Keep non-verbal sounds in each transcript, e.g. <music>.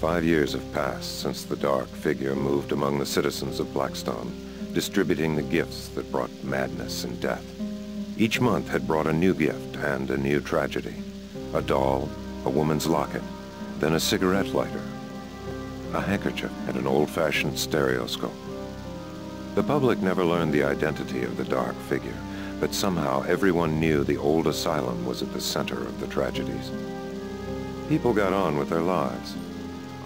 Five years have passed since the Dark Figure moved among the citizens of Blackstone, distributing the gifts that brought madness and death. Each month had brought a new gift and a new tragedy. A doll, a woman's locket, then a cigarette lighter, a handkerchief, and an old-fashioned stereoscope. The public never learned the identity of the Dark Figure, but somehow everyone knew the old asylum was at the center of the tragedies. People got on with their lives.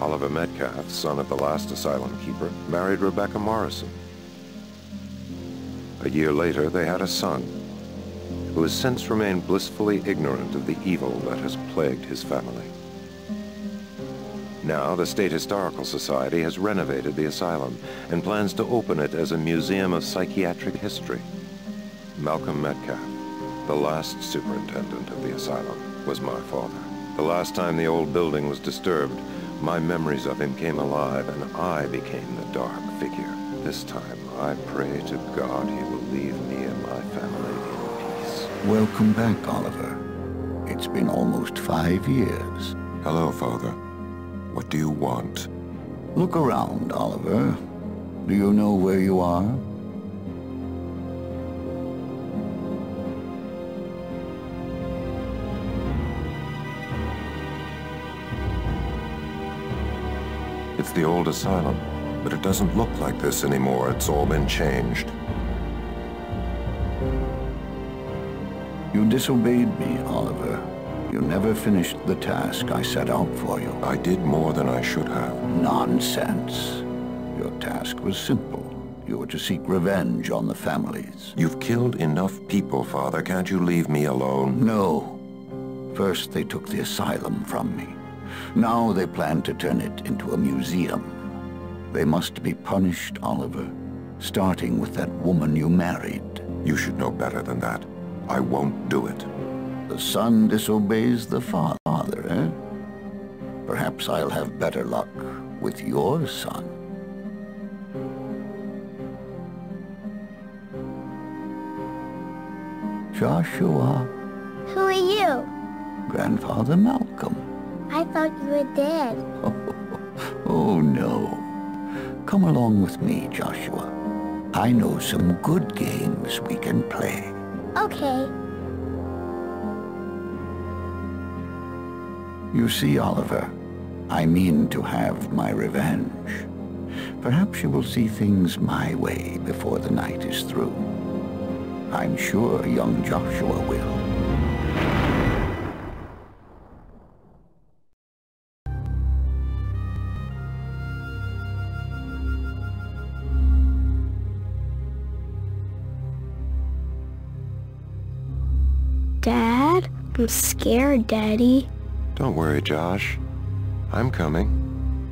Oliver Metcalf, son of the last asylum keeper, married Rebecca Morrison. A year later, they had a son, who has since remained blissfully ignorant of the evil that has plagued his family. Now, the State Historical Society has renovated the asylum and plans to open it as a museum of psychiatric history. Malcolm Metcalf, the last superintendent of the asylum, was my father. The last time the old building was disturbed, my memories of him came alive and I became the dark figure. This time, I pray to God he will leave me and my family in peace. Welcome back, Oliver. It's been almost five years. Hello, Father. What do you want? Look around, Oliver. Do you know where you are? The old asylum, but it doesn't look like this anymore. It's all been changed. You disobeyed me, Oliver. You never finished the task I set out for you. I did more than I should have. Nonsense. Your task was simple. You were to seek revenge on the families. You've killed enough people, Father. Can't you leave me alone? No. First they took the asylum from me. Now they plan to turn it into a museum. They must be punished, Oliver, starting with that woman you married. You should know better than that. I won't do it. The son disobeys the father, eh? Perhaps I'll have better luck with your son. Joshua. Who are you? Grandfather Malcolm. I thought you were dead. <laughs> oh, no. Come along with me, Joshua. I know some good games we can play. Okay. You see, Oliver, I mean to have my revenge. Perhaps you will see things my way before the night is through. I'm sure young Joshua will. I'm scared, Daddy. Don't worry, Josh. I'm coming.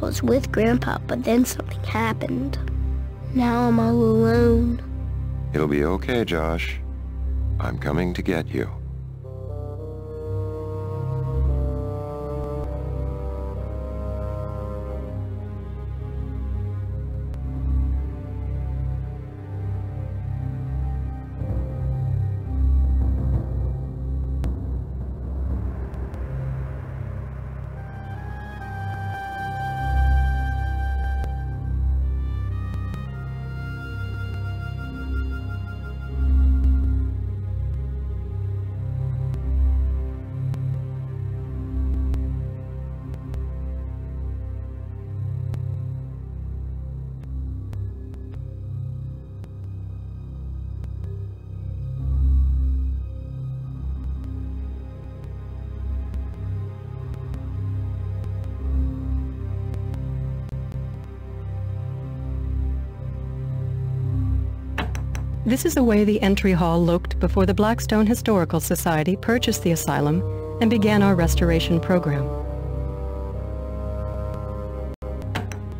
I was with Grandpa, but then something happened. Now I'm all alone. It'll be okay, Josh. I'm coming to get you. This is the way the entry hall looked before the Blackstone Historical Society purchased the asylum and began our restoration program.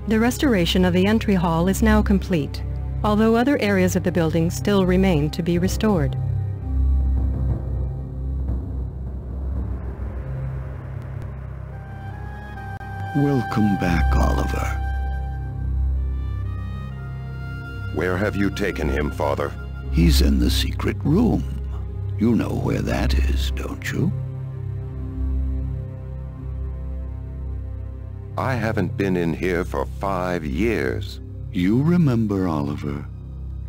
The restoration of the entry hall is now complete, although other areas of the building still remain to be restored. Welcome back, Oliver. Where have you taken him, Father? He's in the secret room. You know where that is, don't you? I haven't been in here for five years. You remember, Oliver.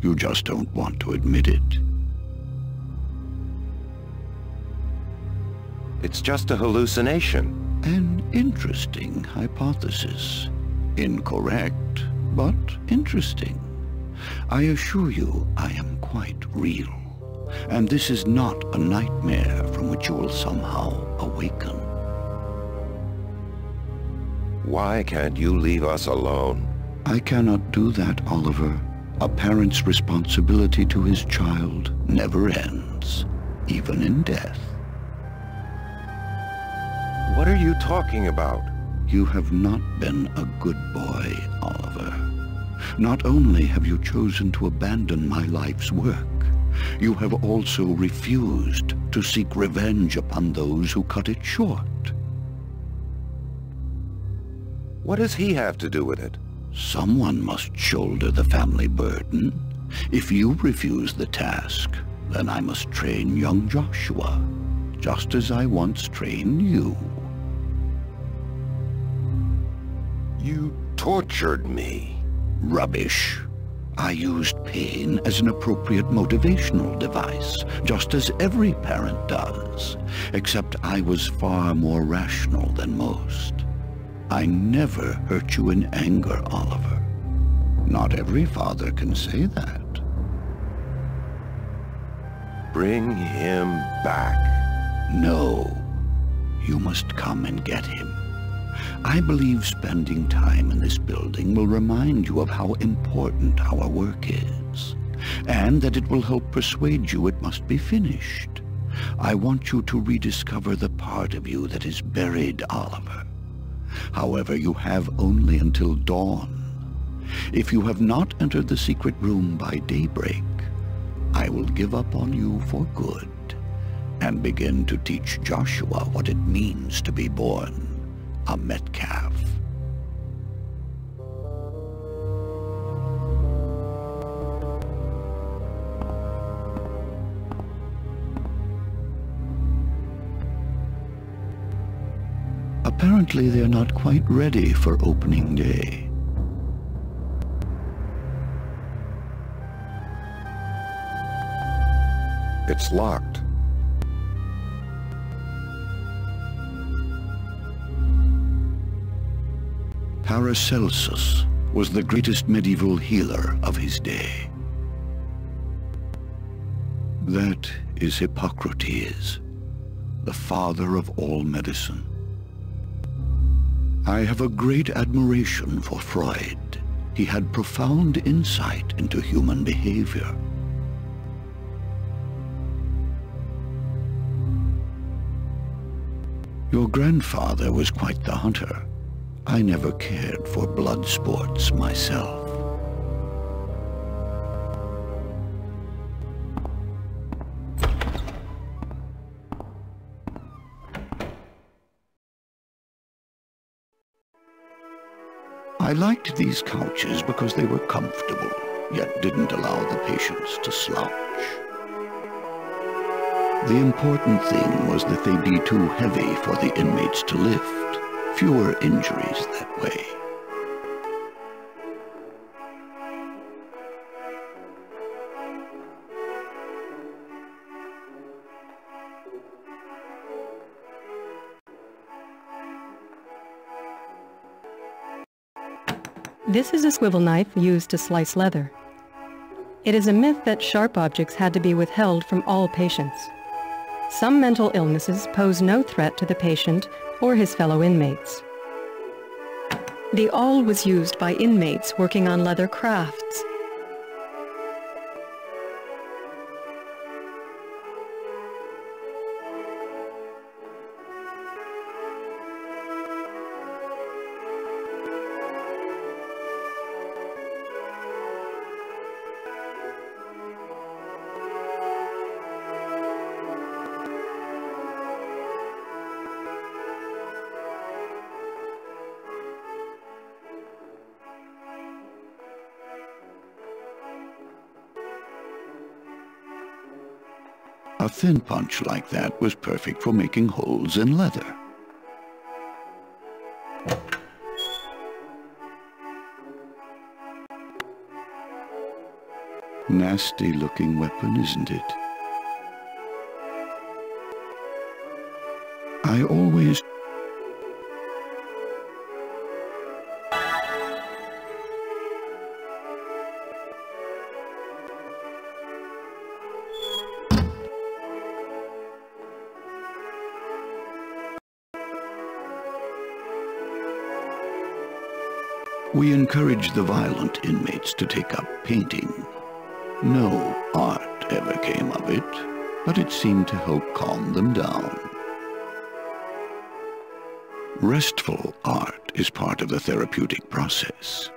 You just don't want to admit it. It's just a hallucination. An interesting hypothesis. Incorrect, but interesting. I assure you I am quite real. And this is not a nightmare from which you will somehow awaken. Why can't you leave us alone? I cannot do that, Oliver. A parent's responsibility to his child never ends, even in death. What are you talking about? You have not been a good boy, Oliver. Not only have you chosen to abandon my life's work, you have also refused to seek revenge upon those who cut it short. What does he have to do with it? Someone must shoulder the family burden. If you refuse the task, then I must train young Joshua, just as I once trained you. You tortured me. Rubbish. I used pain as an appropriate motivational device, just as every parent does, except I was far more rational than most. I never hurt you in anger, Oliver. Not every father can say that. Bring him back. No. You must come and get him. I believe spending time in this building will remind you of how important our work is, and that it will help persuade you it must be finished. I want you to rediscover the part of you that is buried, Oliver. However, you have only until dawn. If you have not entered the secret room by daybreak, I will give up on you for good and begin to teach Joshua what it means to be born a Metcalf. Apparently they're not quite ready for opening day. It's locked. Paracelsus was the greatest medieval healer of his day. That is Hippocrates, the father of all medicine. I have a great admiration for Freud. He had profound insight into human behavior. Your grandfather was quite the hunter. I never cared for blood sports myself. I liked these couches because they were comfortable, yet didn't allow the patients to slouch. The important thing was that they be too heavy for the inmates to lift. Fewer injuries that way. This is a swivel knife used to slice leather. It is a myth that sharp objects had to be withheld from all patients. Some mental illnesses pose no threat to the patient or his fellow inmates. The awl was used by inmates working on leather crafts. A thin punch like that was perfect for making holes in leather. Nasty looking weapon, isn't it? I always encouraged the violent inmates to take up painting. No art ever came of it, but it seemed to help calm them down. Restful art is part of the therapeutic process.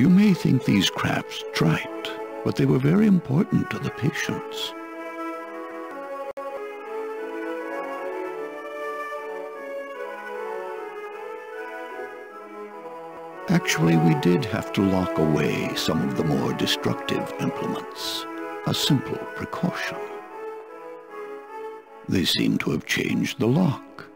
You may think these crafts trite, but they were very important to the patients. Actually, we did have to lock away some of the more destructive implements. A simple precaution. They seem to have changed the lock.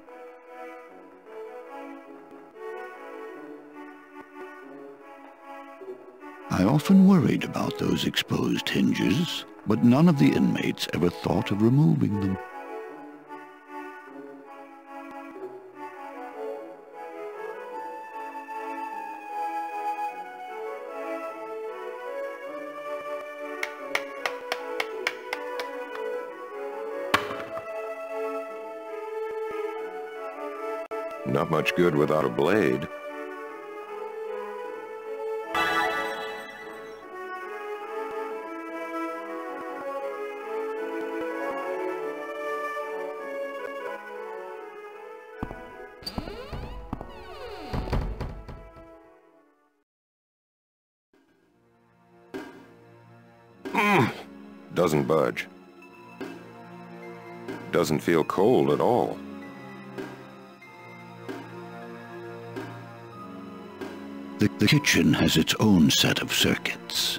I often worried about those exposed hinges, but none of the inmates ever thought of removing them. Not much good without a blade. Doesn't budge. Doesn't feel cold at all. The, the kitchen has its own set of circuits.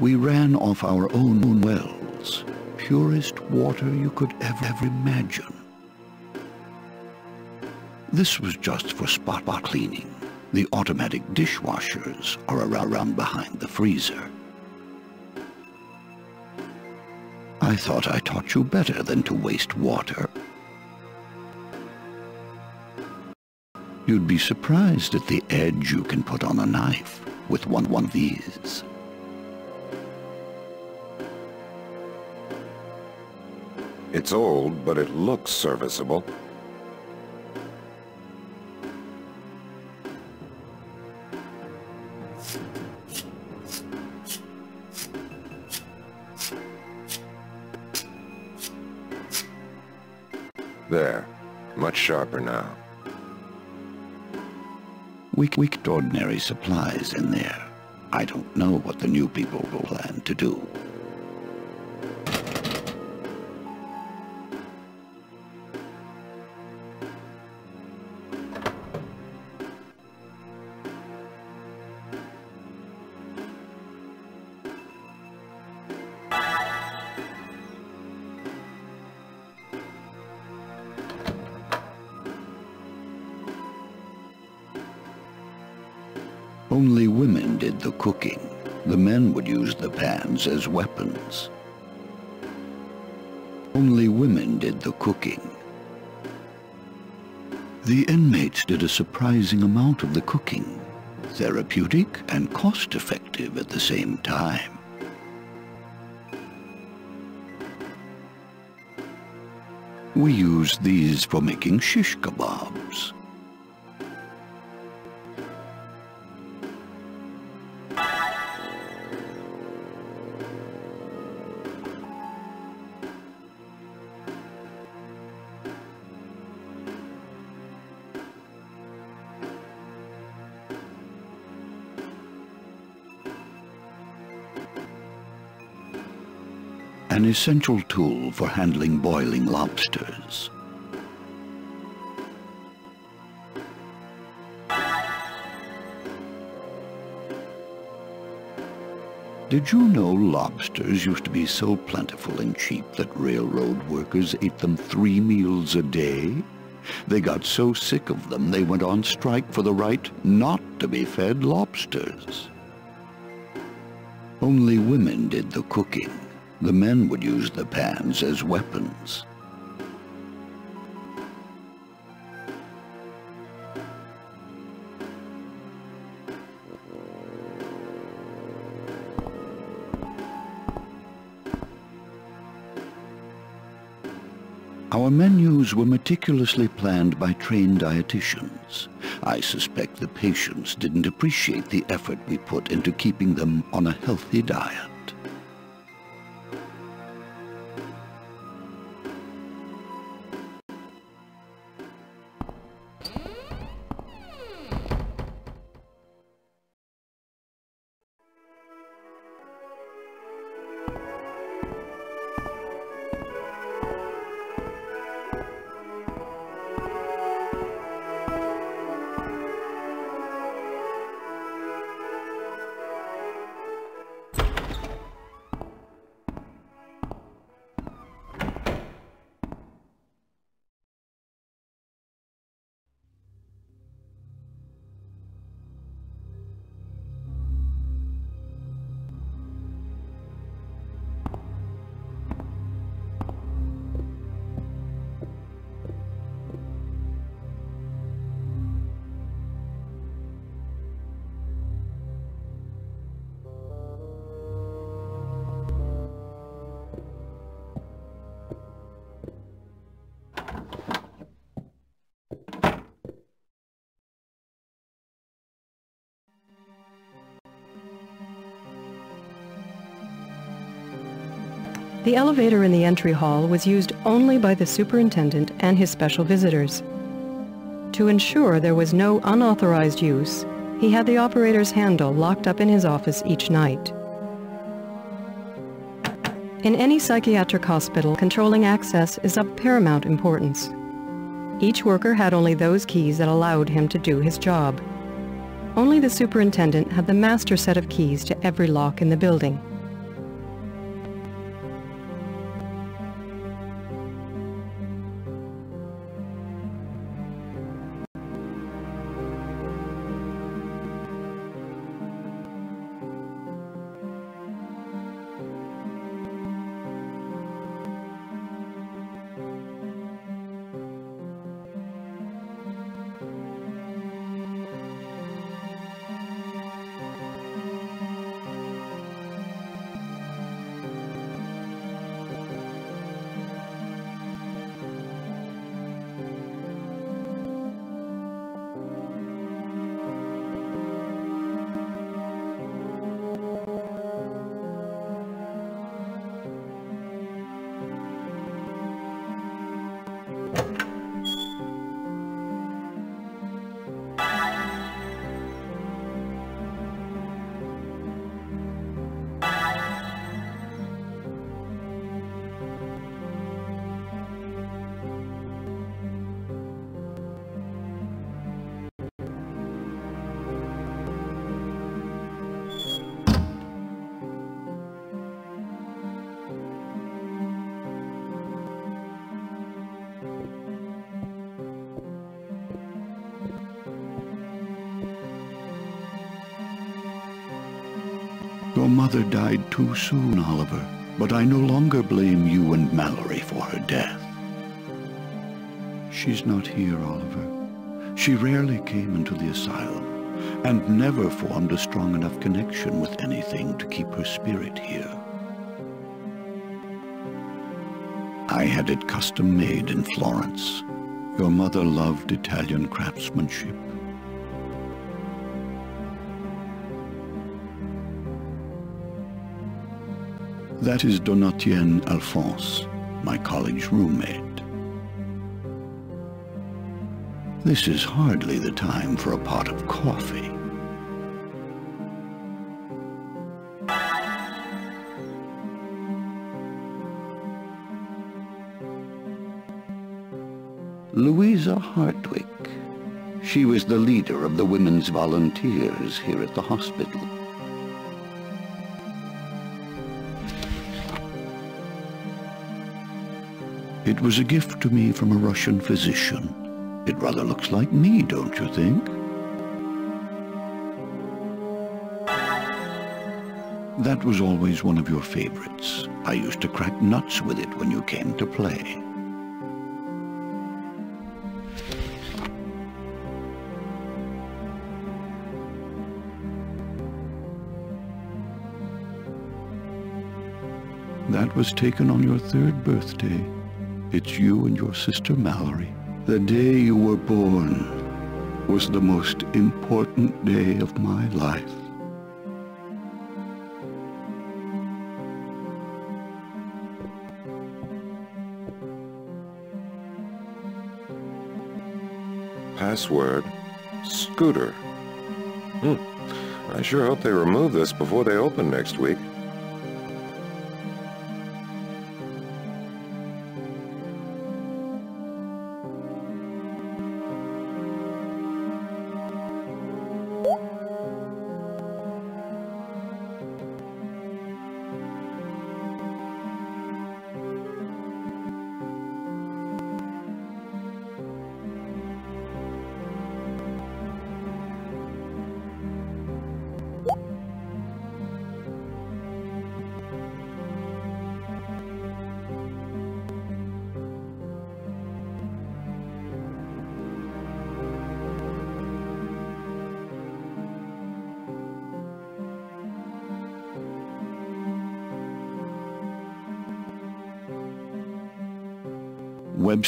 We ran off our own moon wells, purest water you could ever, ever imagine. This was just for spot cleaning. The automatic dishwashers are around behind the freezer. I thought I taught you better than to waste water. You'd be surprised at the edge you can put on a knife with one, one of these. It's old, but it looks serviceable. There. Much sharper now. We kicked ordinary supplies in there. I don't know what the new people will plan to do. Surprising amount of the cooking. therapeutic and cost-effective at the same time. We use these for making shish kebabs. Essential tool for handling boiling lobsters. Did you know lobsters used to be so plentiful and cheap that railroad workers ate them three meals a day? They got so sick of them they went on strike for the right not to be fed lobsters. Only women did the cooking. The men would use the pans as weapons. Our menus were meticulously planned by trained dietitians. I suspect the patients didn't appreciate the effort we put into keeping them on a healthy diet. The elevator in the entry hall was used only by the superintendent and his special visitors. To ensure there was no unauthorized use, he had the operator's handle locked up in his office each night. In any psychiatric hospital, controlling access is of paramount importance. Each worker had only those keys that allowed him to do his job. Only the superintendent had the master set of keys to every lock in the building. Your mother died too soon, Oliver, but I no longer blame you and Mallory for her death. She's not here, Oliver. She rarely came into the asylum. and never formed a strong enough connection with anything to keep her spirit here. I had it custom made in Florence. Your mother loved Italian craftsmanship. That is Donatien Alphonse, my college roommate. This is hardly the time for a pot of coffee. Louisa Hartwick. She was the leader of the women's volunteers here at the hospital. It was a gift to me from a Russian physician. It rather looks like me, don't you think? That was always one of your favorites. I used to crack nuts with it when you came to play. That was taken on your third birthday. It's you and your sister Mallory. The day you were born was the most important day of my life. Password, Scooter. Hmm. I sure hope they remove this before they open next week.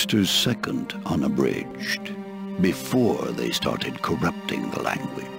Webster's second unabridged, before they started corrupting the language.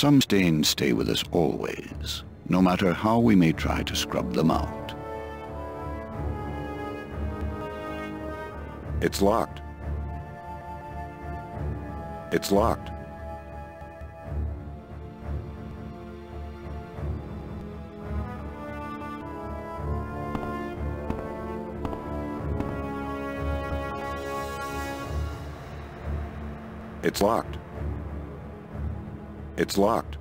Some stains stay with us always, no matter how we may try to scrub them out. It's locked. It's locked. It's locked. It's locked.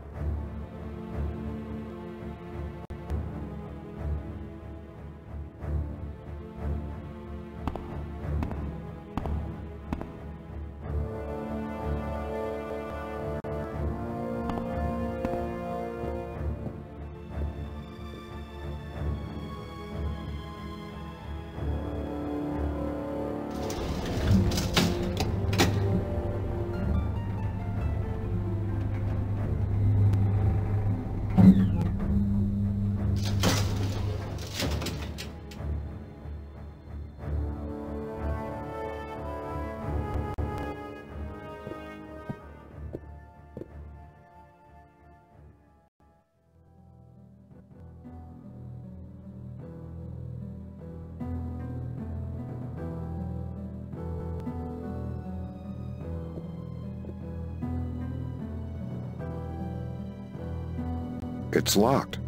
It's locked.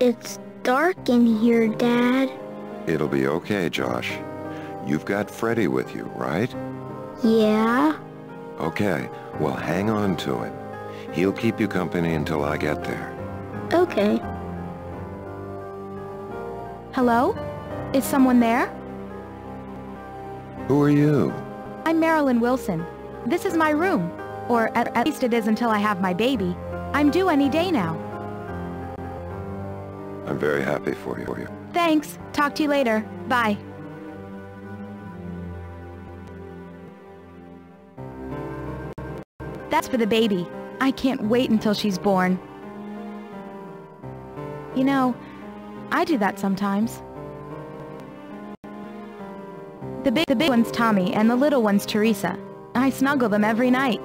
It's dark in here, Dad. It'll be okay, Josh. You've got Freddy with you, right? Yeah? Okay, well hang on to it. He'll keep you company until I get there. Okay. Hello? Is someone there? Who are you? I'm Marilyn Wilson. This is my room. Or at, at least it is until I have my baby. I'm due any day now. I'm very happy for you. Thanks. Talk to you later. Bye. That's for the baby. I can't wait until she's born. You know, I do that sometimes. The big, the big one's Tommy and the little one's Teresa. I snuggle them every night.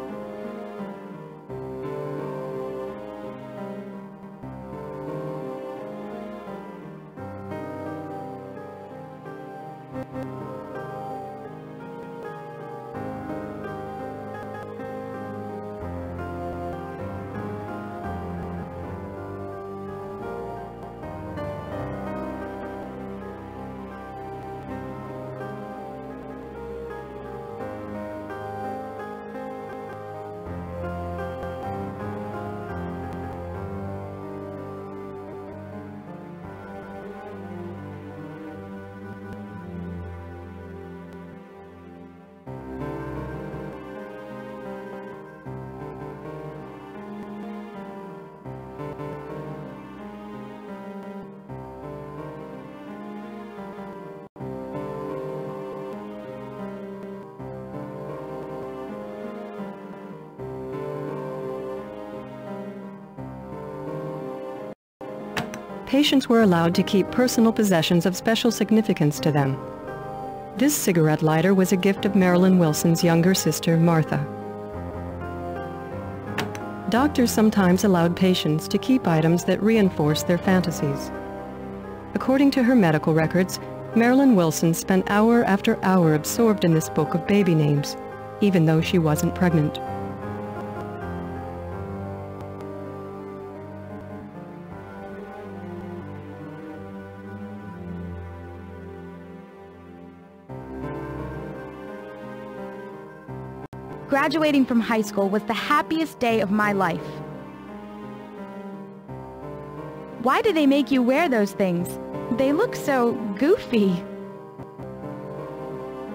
Patients were allowed to keep personal possessions of special significance to them. This cigarette lighter was a gift of Marilyn Wilson's younger sister, Martha. Doctors sometimes allowed patients to keep items that reinforced their fantasies. According to her medical records, Marilyn Wilson spent hour after hour absorbed in this book of baby names, even though she wasn't pregnant. Graduating from high school was the happiest day of my life. Why do they make you wear those things? They look so goofy.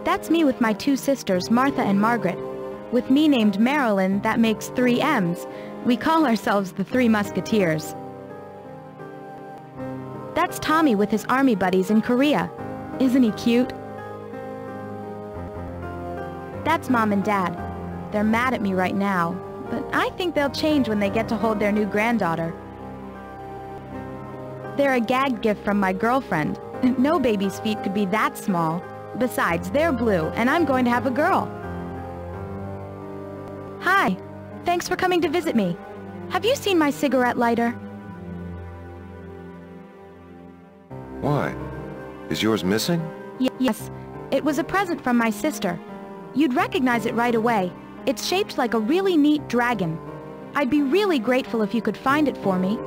That's me with my two sisters, Martha and Margaret. With me named Marilyn, that makes three M's. We call ourselves the Three Musketeers. That's Tommy with his army buddies in Korea. Isn't he cute? That's Mom and Dad. They're mad at me right now, but I think they'll change when they get to hold their new granddaughter. They're a gag gift from my girlfriend. No baby's feet could be that small. Besides, they're blue, and I'm going to have a girl. Hi. Thanks for coming to visit me. Have you seen my cigarette lighter? Why? Is yours missing? Y yes. It was a present from my sister. You'd recognize it right away. It's shaped like a really neat dragon. I'd be really grateful if you could find it for me.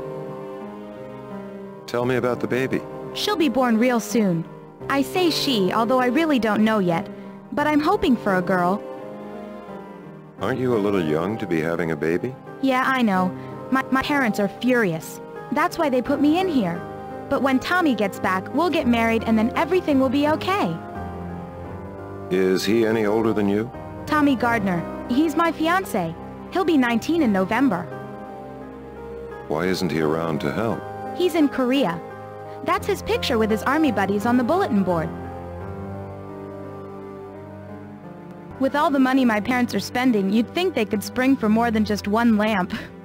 Tell me about the baby. She'll be born real soon. I say she, although I really don't know yet. But I'm hoping for a girl. Aren't you a little young to be having a baby? Yeah, I know. My, my parents are furious. That's why they put me in here. But when Tommy gets back, we'll get married and then everything will be okay. Is he any older than you? Tommy Gardner. He's my fiancé. He'll be 19 in November. Why isn't he around to help? He's in Korea. That's his picture with his army buddies on the bulletin board. With all the money my parents are spending, you'd think they could spring for more than just one lamp. <laughs>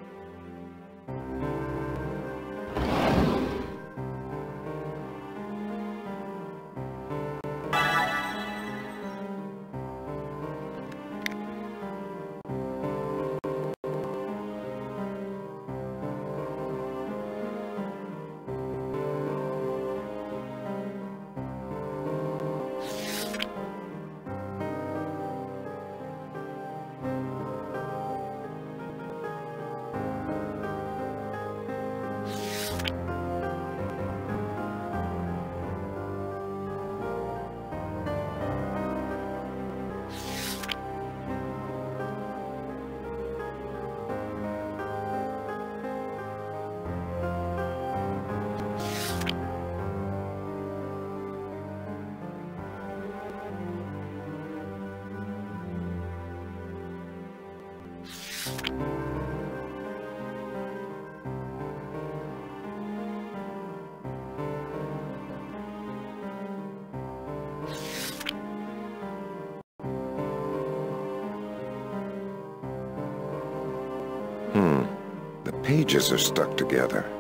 are stuck together.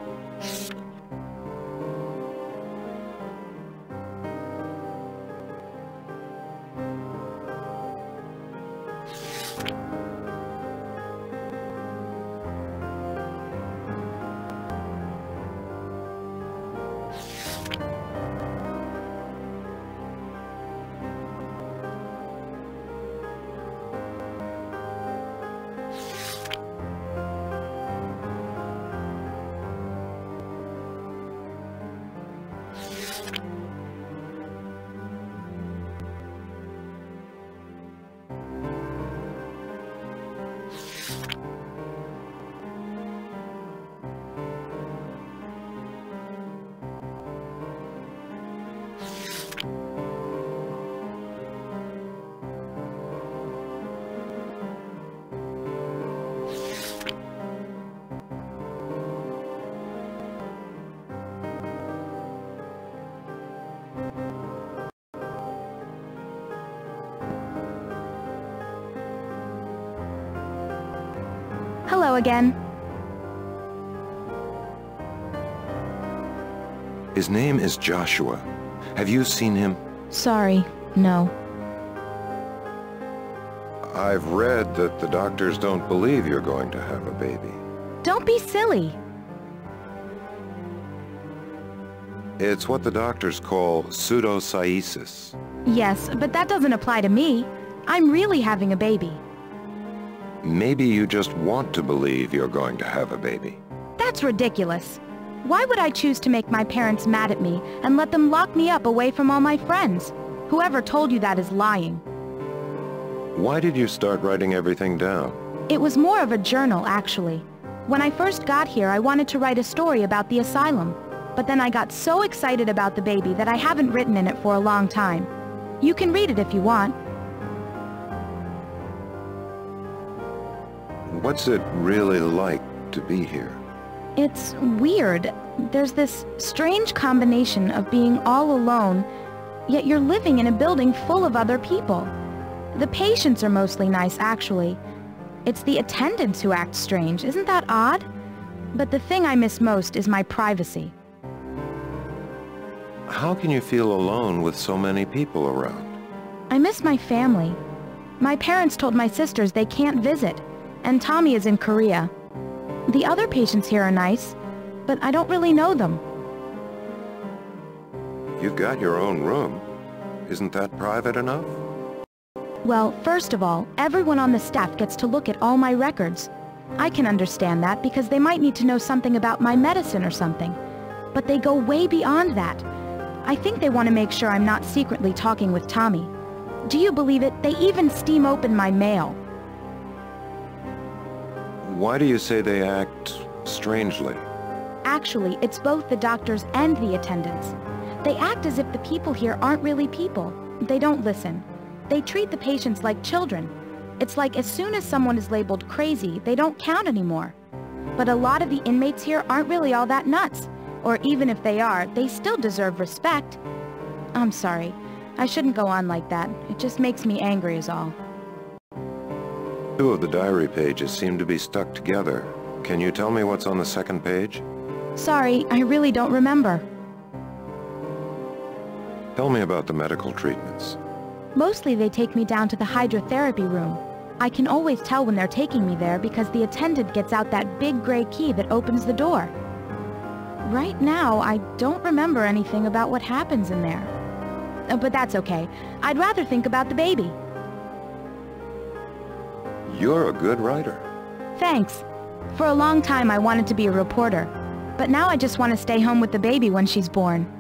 Again. His name is Joshua. Have you seen him? Sorry, no. I've read that the doctors don't believe you're going to have a baby. Don't be silly. It's what the doctors call pseudocyesis. Yes, but that doesn't apply to me. I'm really having a baby. Maybe you just want to believe you're going to have a baby. That's ridiculous. Why would I choose to make my parents mad at me and let them lock me up away from all my friends? Whoever told you that is lying. Why did you start writing everything down? It was more of a journal, actually. When I first got here, I wanted to write a story about the asylum. But then I got so excited about the baby that I haven't written in it for a long time. You can read it if you want. What's it really like to be here? It's weird. There's this strange combination of being all alone, yet you're living in a building full of other people. The patients are mostly nice, actually. It's the attendants who act strange. Isn't that odd? But the thing I miss most is my privacy. How can you feel alone with so many people around? I miss my family. My parents told my sisters they can't visit, and Tommy is in Korea. The other patients here are nice, but I don't really know them. You've got your own room. Isn't that private enough? Well, first of all, everyone on the staff gets to look at all my records. I can understand that because they might need to know something about my medicine or something. But they go way beyond that. I think they want to make sure I'm not secretly talking with Tommy. Do you believe it? They even steam open my mail. Why do you say they act strangely? Actually, it's both the doctors and the attendants. They act as if the people here aren't really people. They don't listen. They treat the patients like children. It's like as soon as someone is labeled crazy, they don't count anymore. But a lot of the inmates here aren't really all that nuts. Or even if they are, they still deserve respect. I'm sorry. I shouldn't go on like that. It just makes me angry is all. Two of the diary pages seem to be stuck together. Can you tell me what's on the second page? Sorry, I really don't remember. Tell me about the medical treatments. Mostly they take me down to the hydrotherapy room. I can always tell when they're taking me there because the attendant gets out that big gray key that opens the door. Right now, I don't remember anything about what happens in there. Uh, But that's okay. I'd rather think about the baby. You're a good writer. Thanks. For a long time I wanted to be a reporter, but now I just want to stay home with the baby when she's born.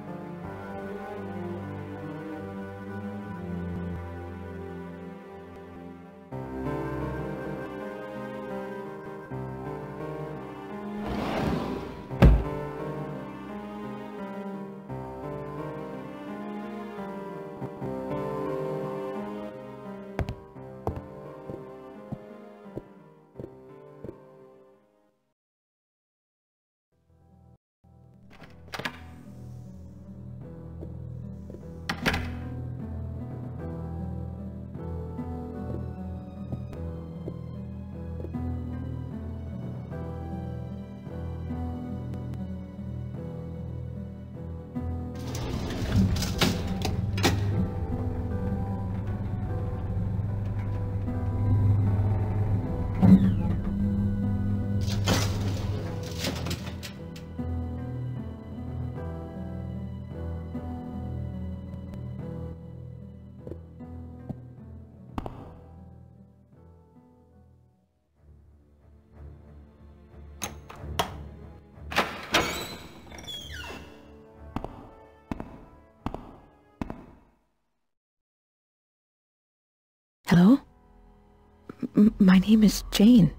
M- my name is Jane.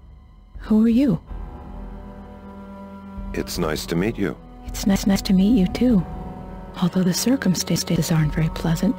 Who are you? It's nice to meet you. It's nice, nice to meet you too. Although the circumstances aren't very pleasant.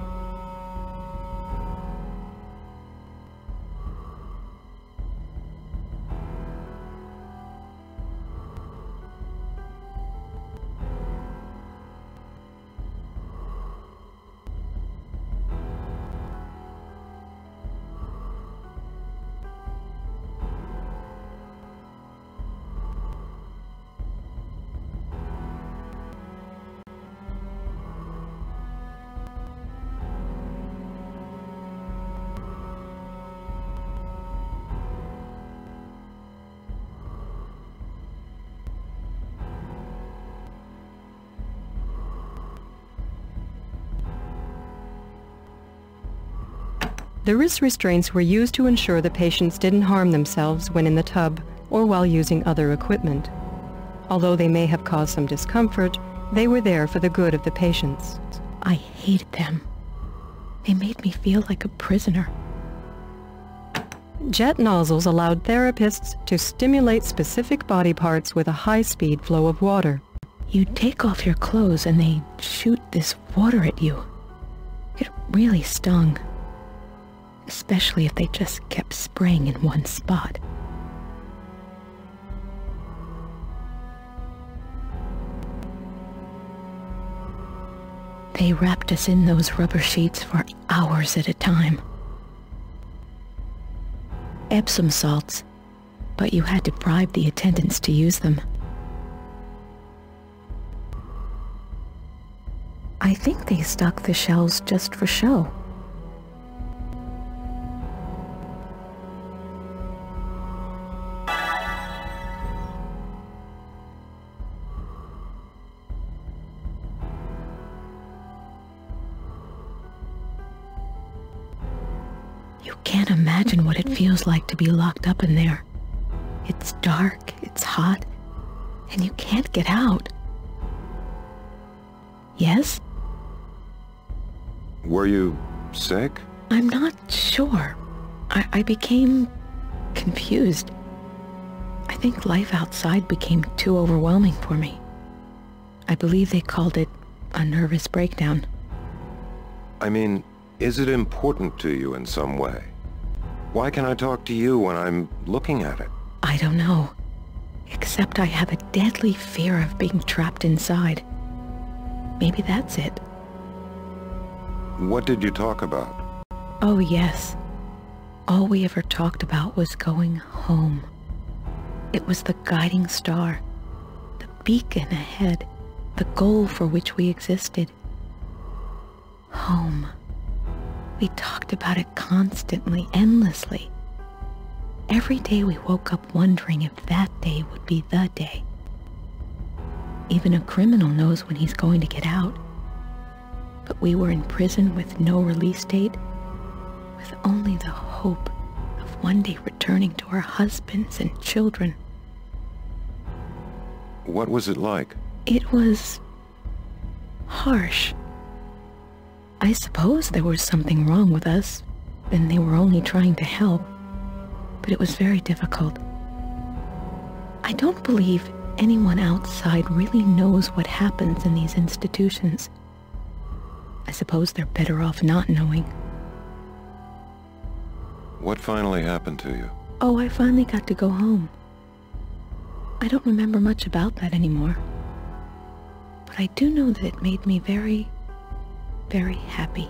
The wrist restraints were used to ensure the patients didn't harm themselves when in the tub or while using other equipment. Although they may have caused some discomfort, they were there for the good of the patients. I hated them. They made me feel like a prisoner. Jet nozzles allowed therapists to stimulate specific body parts with a high-speed flow of water. You take off your clothes and they shoot this water at you. It really stung. Especially if they just kept spraying in one spot. They wrapped us in those rubber sheets for hours at a time. Epsom salts, but you had to bribe the attendants to use them. I think they stuck the shells just for show. Feels like to be locked up in there. It's dark, it's hot, and you can't get out. Yes? Were you sick? I'm not sure. I, I became confused. I think life outside became too overwhelming for me. I believe they called it a nervous breakdown. I mean, is it important to you in some way? Why can I talk to you when I'm looking at it? I don't know. Except I have a deadly fear of being trapped inside. Maybe that's it. What did you talk about? Oh, yes. All we ever talked about was going home. It was the guiding star, the beacon ahead, the goal for which we existed. Home. We talked about it constantly, endlessly. Every day we woke up wondering if that day would be the day. Even a criminal knows when he's going to get out. But we were in prison with no release date, with only the hope of one day returning to our husbands and children. What was it like? It was... harsh. I suppose there was something wrong with us, and they were only trying to help. But it was very difficult. I don't believe anyone outside really knows what happens in these institutions. I suppose they're better off not knowing. What finally happened to you? Oh, I finally got to go home. I don't remember much about that anymore. But I do know that it made me very, very happy.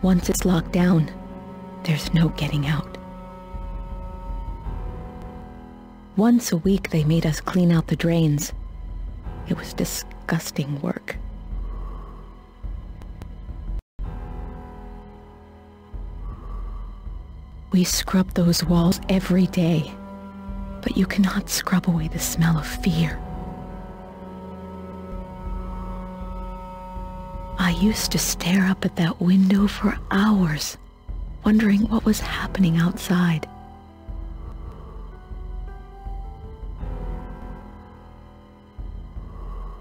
Once it's locked down, there's no getting out. Once a week they made us clean out the drains. It was disgusting work. We scrubbed those walls every day, but you cannot scrub away the smell of fear. I used to stare up at that window for hours, wondering what was happening outside.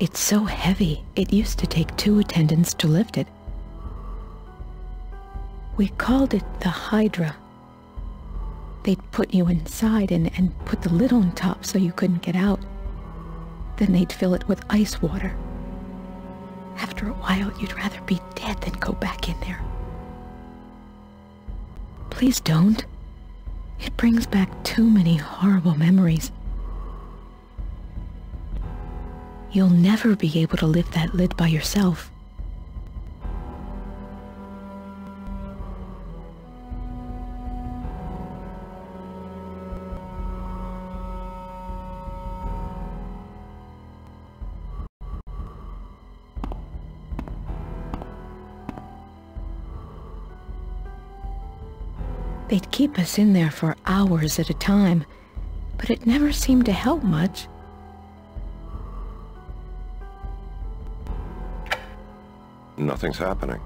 It's so heavy, it used to take two attendants to lift it. We called it the Hydra. They'd put you inside and, and put the lid on top so you couldn't get out. Then they'd fill it with ice water. After a while, you'd rather be dead than go back in there. Please don't. It brings back too many horrible memories. You'll never be able to lift that lid by yourself. They'd keep us in there for hours at a time, but it never seemed to help much. Nothing's happening.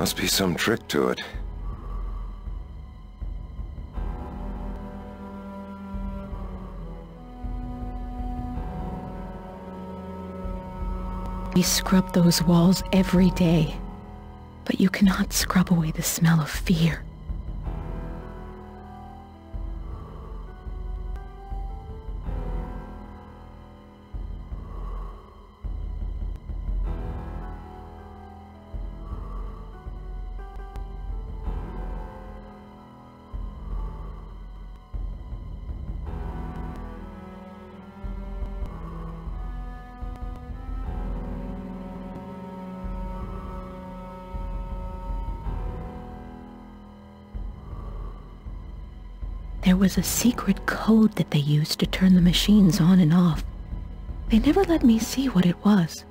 Must be some trick to it. We scrub those walls every day, but you cannot scrub away the smell of fear. Was a secret code that they used to turn the machines on and off. They never let me see what it was.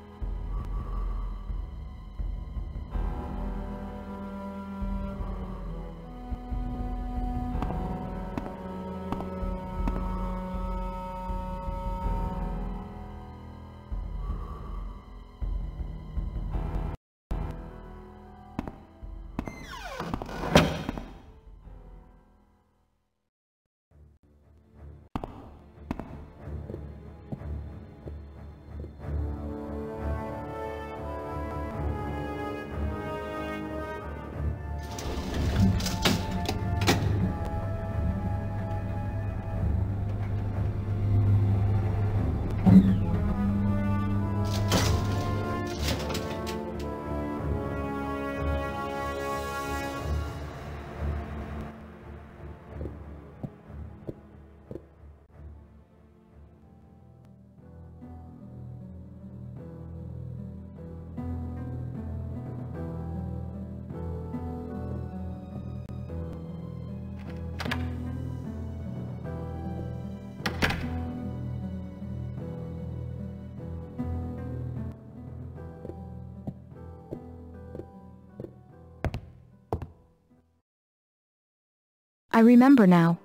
I remember now.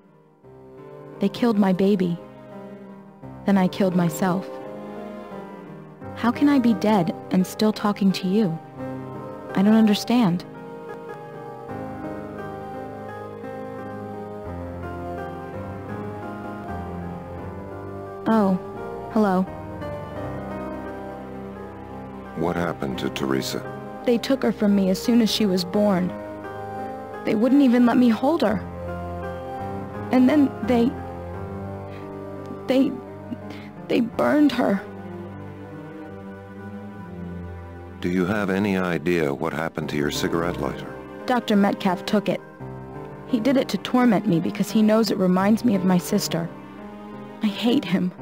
They killed my baby. Then I killed myself. How can I be dead and still talking to you? I don't understand. Oh, hello. What happened to Teresa? They took her from me as soon as she was born. They wouldn't even let me hold her. And then they... They... They burned her. Do you have any idea what happened to your cigarette lighter? Dr. Metcalf took it. He did it to torment me because he knows it reminds me of my sister. I hate him.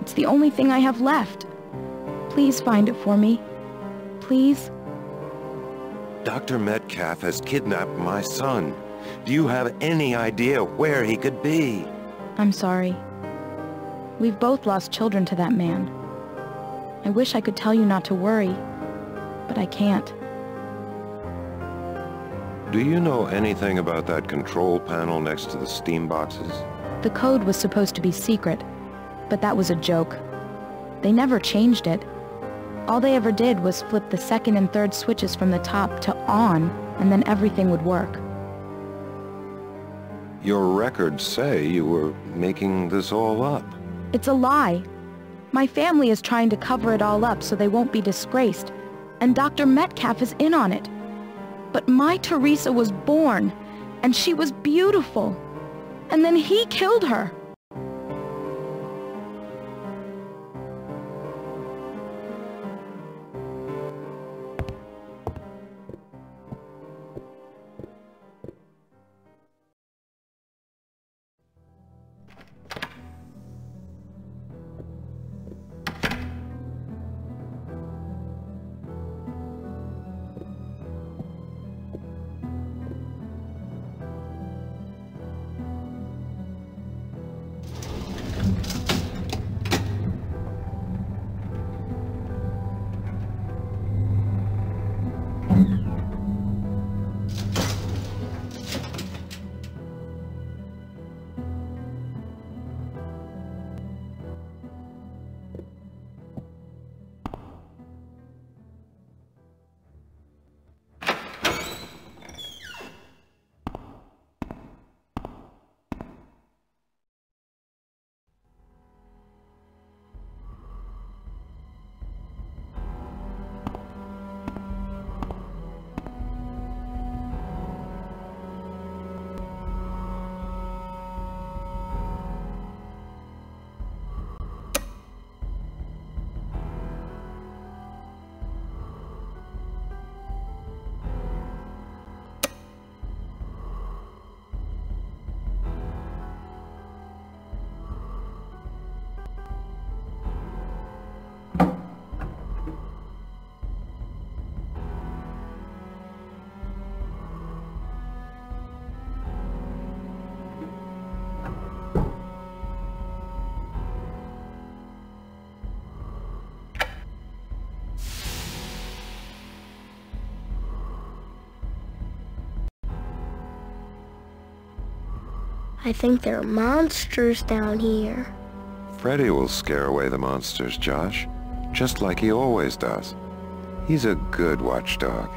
It's the only thing I have left. Please find it for me. Please? Dr. Metcalf has kidnapped my son. Do you have any idea where he could be? I'm sorry. We've both lost children to that man. I wish I could tell you not to worry, but I can't. Do you know anything about that control panel next to the steam boxes? The code was supposed to be secret, but that was a joke. They never changed it. All they ever did was flip the second and third switches from the top to on, and then everything would work. Your records say you were making this all up. It's a lie. My family is trying to cover it all up so they won't be disgraced, and Dr. Metcalf is in on it. But my Teresa was born, and she was beautiful. And then he killed her. I think there are monsters down here. Freddy will scare away the monsters, Josh. Just like he always does. He's a good watchdog.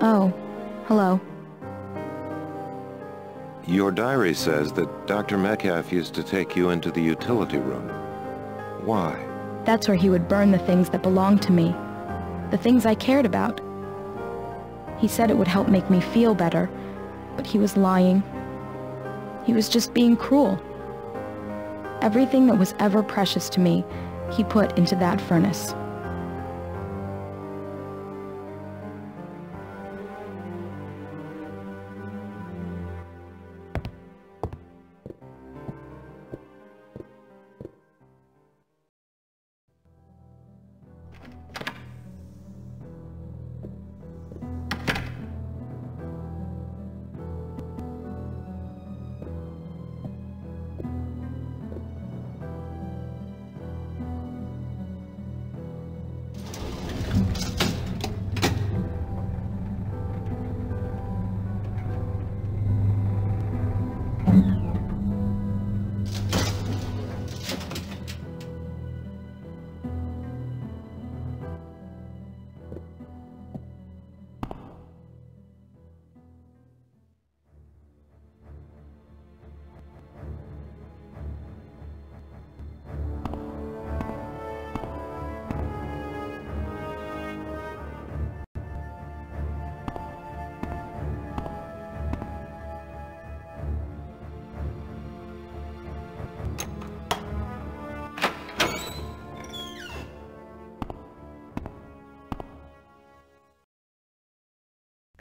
Oh, hello. Your diary says that Dr. Metcalf used to take you into the utility room. Why? That's where he would burn the things that belonged to me. The things I cared about. He said it would help make me feel better, but he was lying. He was just being cruel. Everything that was ever precious to me, he put into that furnace.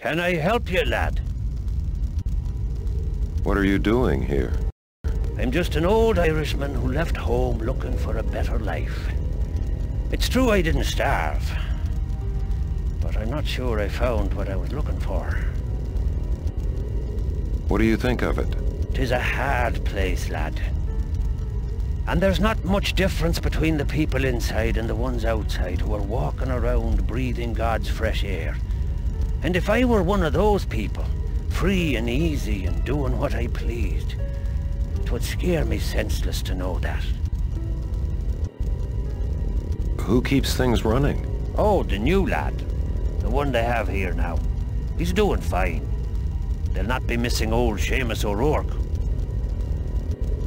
Can I help you, lad? What are you doing here? I'm just an old Irishman who left home looking for a better life. It's true I didn't starve, but I'm not sure I found what I was looking for. What do you think of it? Tis a hard place, lad. And there's not much difference between the people inside and the ones outside who are walking around breathing God's fresh air. And if I were one of those people, free and easy and doing what I pleased, it would scare me senseless to know that. Who keeps things running? Oh, the new lad. The one they have here now. He's doing fine. They'll not be missing old Seamus O'Rourke.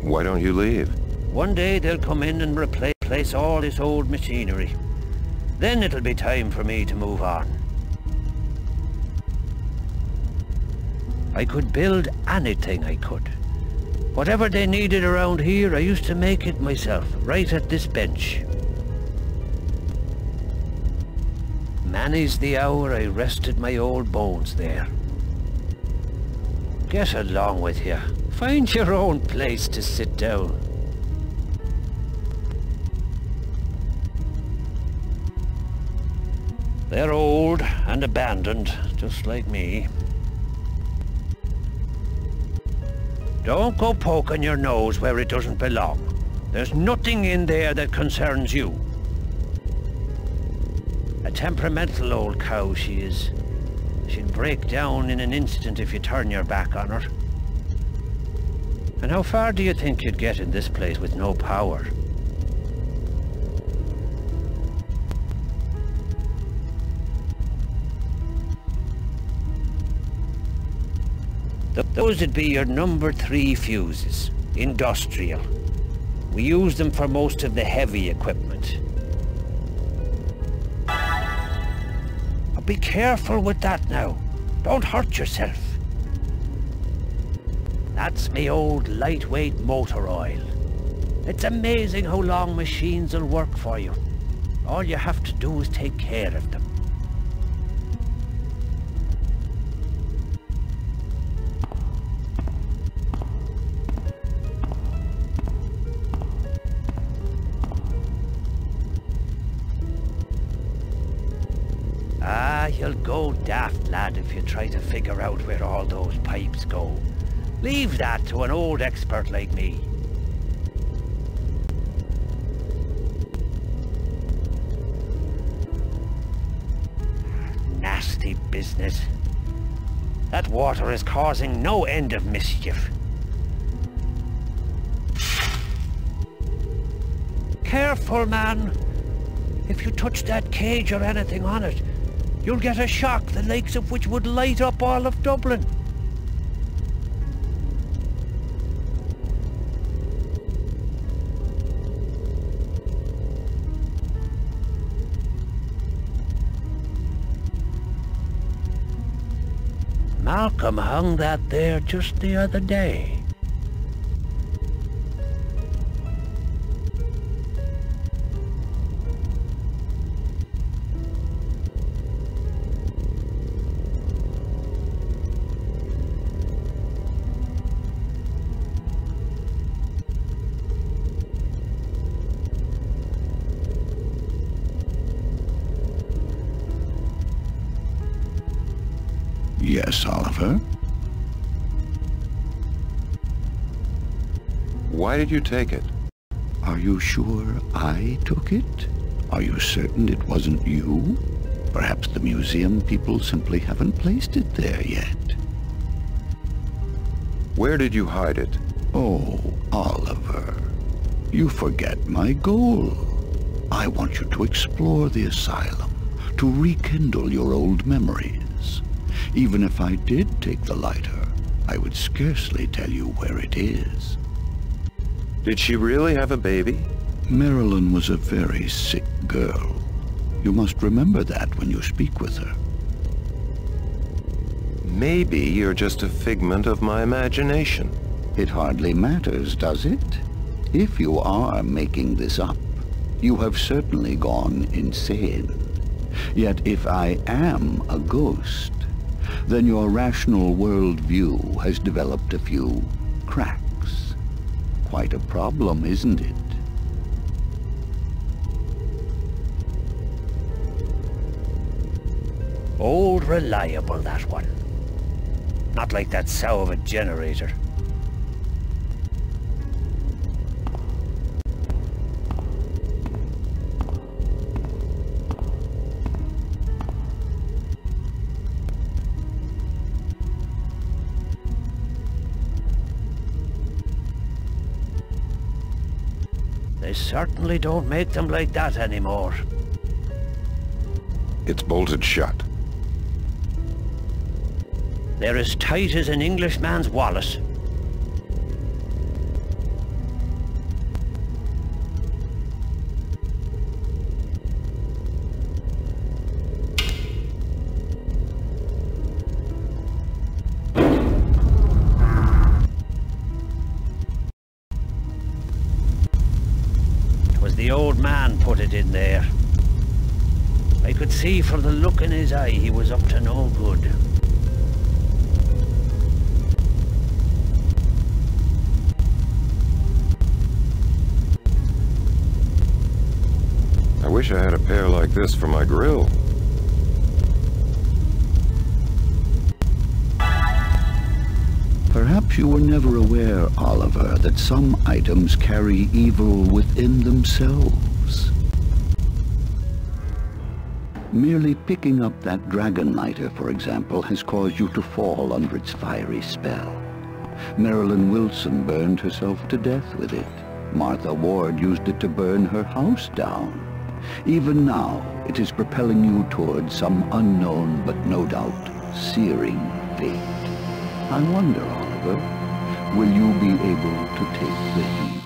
Why don't you leave? One day they'll come in and replace all this old machinery. Then it'll be time for me to move on. I could build anything I could. Whatever they needed around here, I used to make it myself, right at this bench. Many's the hour I rested my old bones there. Get along with you. Find your own place to sit down. They're old and abandoned, just like me. Don't go poking your nose where it doesn't belong. There's nothing in there that concerns you. A temperamental old cow she is. She'd break down in an instant if you turn your back on her. And how far do you think you'd get in this place with no power? Those would be your number three fuses, industrial. We use them for most of the heavy equipment. But be careful with that now. Don't hurt yourself. That's me old lightweight motor oil. It's amazing how long machines will work for you. All you have to do is take care of them. Try to figure out where all those pipes go. Leave that to an old expert like me. Nasty business. That water is causing no end of mischief. Careful, man. If you touch that cage or anything on it, you'll get a shock the likes of which would light up all of Dublin. Malcolm hung that there just the other day. Yes, Oliver? Why did you take it? Are you sure I took it? Are you certain it wasn't you? Perhaps the museum people simply haven't placed it there yet. Where did you hide it? Oh, Oliver. You forget my goal. I want you to explore the asylum, to rekindle your old memories. Even if I did take the lighter, I would scarcely tell you where it is. Did she really have a baby? Marilyn was a very sick girl. You must remember that when you speak with her. Maybe you're just a figment of my imagination. It hardly matters, does it? If you are making this up, you have certainly gone insane. Yet if I am a ghost, then your rational worldview has developed a few cracks. Quite a problem, isn't it? Old reliable, that one. Not like that sow of a generator. Certainly don't make them like that anymore. It's bolted shut. They're as tight as an Englishman's wallet. Some items carry evil within themselves. Merely picking up that dragon lighter, for example, has caused you to fall under its fiery spell. Marilyn Wilson burned herself to death with it. Martha Ward used it to burn her house down. Even now, it is propelling you towards some unknown but no doubt searing fate. I wonder, Oliver, will you be able to take the heat?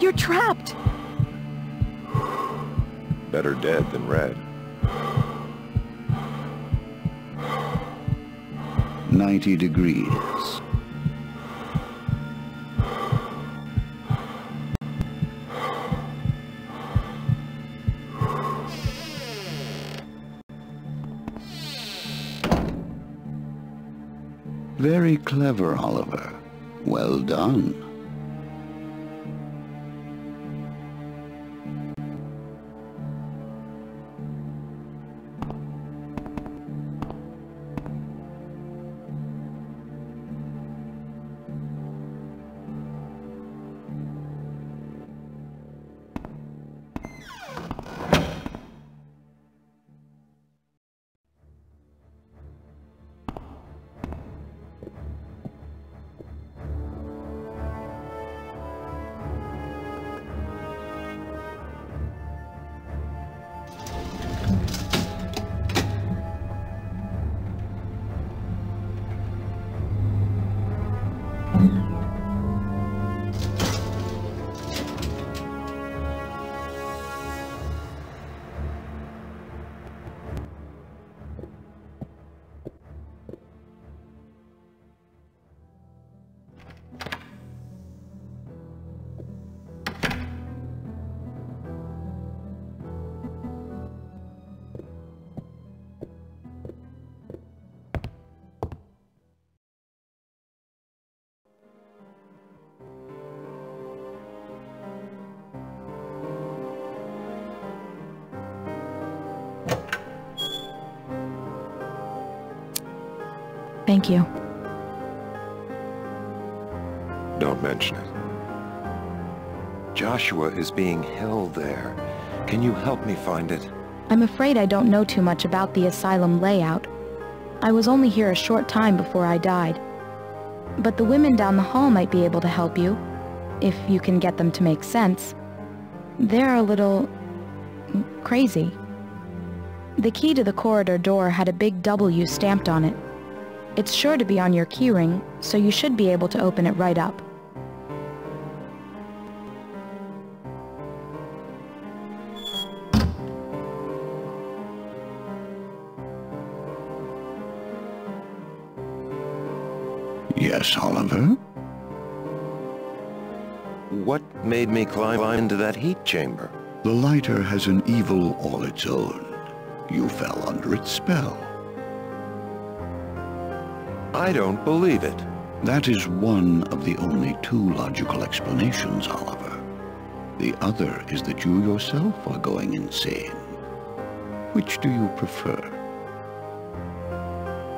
You're trapped! Better dead than red. Ninety degrees. Clever, Oliver. Well done. Thank you. Don't mention it. Joshua is being held there. Can you help me find it? I'm afraid I don't know too much about the asylum layout. I was only here a short time before I died. But the women down the hall might be able to help you, if you can get them to make sense. They're a little... crazy. The key to the corridor door had a big W stamped on it. It's sure to be on your keyring, so you should be able to open it right up. Yes, Oliver? What made me climb into that heat chamber? The lighter has an evil all its own. You fell under its spell. I don't believe it. That is one of the only two logical explanations, Oliver. The other is that you yourself are going insane. Which do you prefer?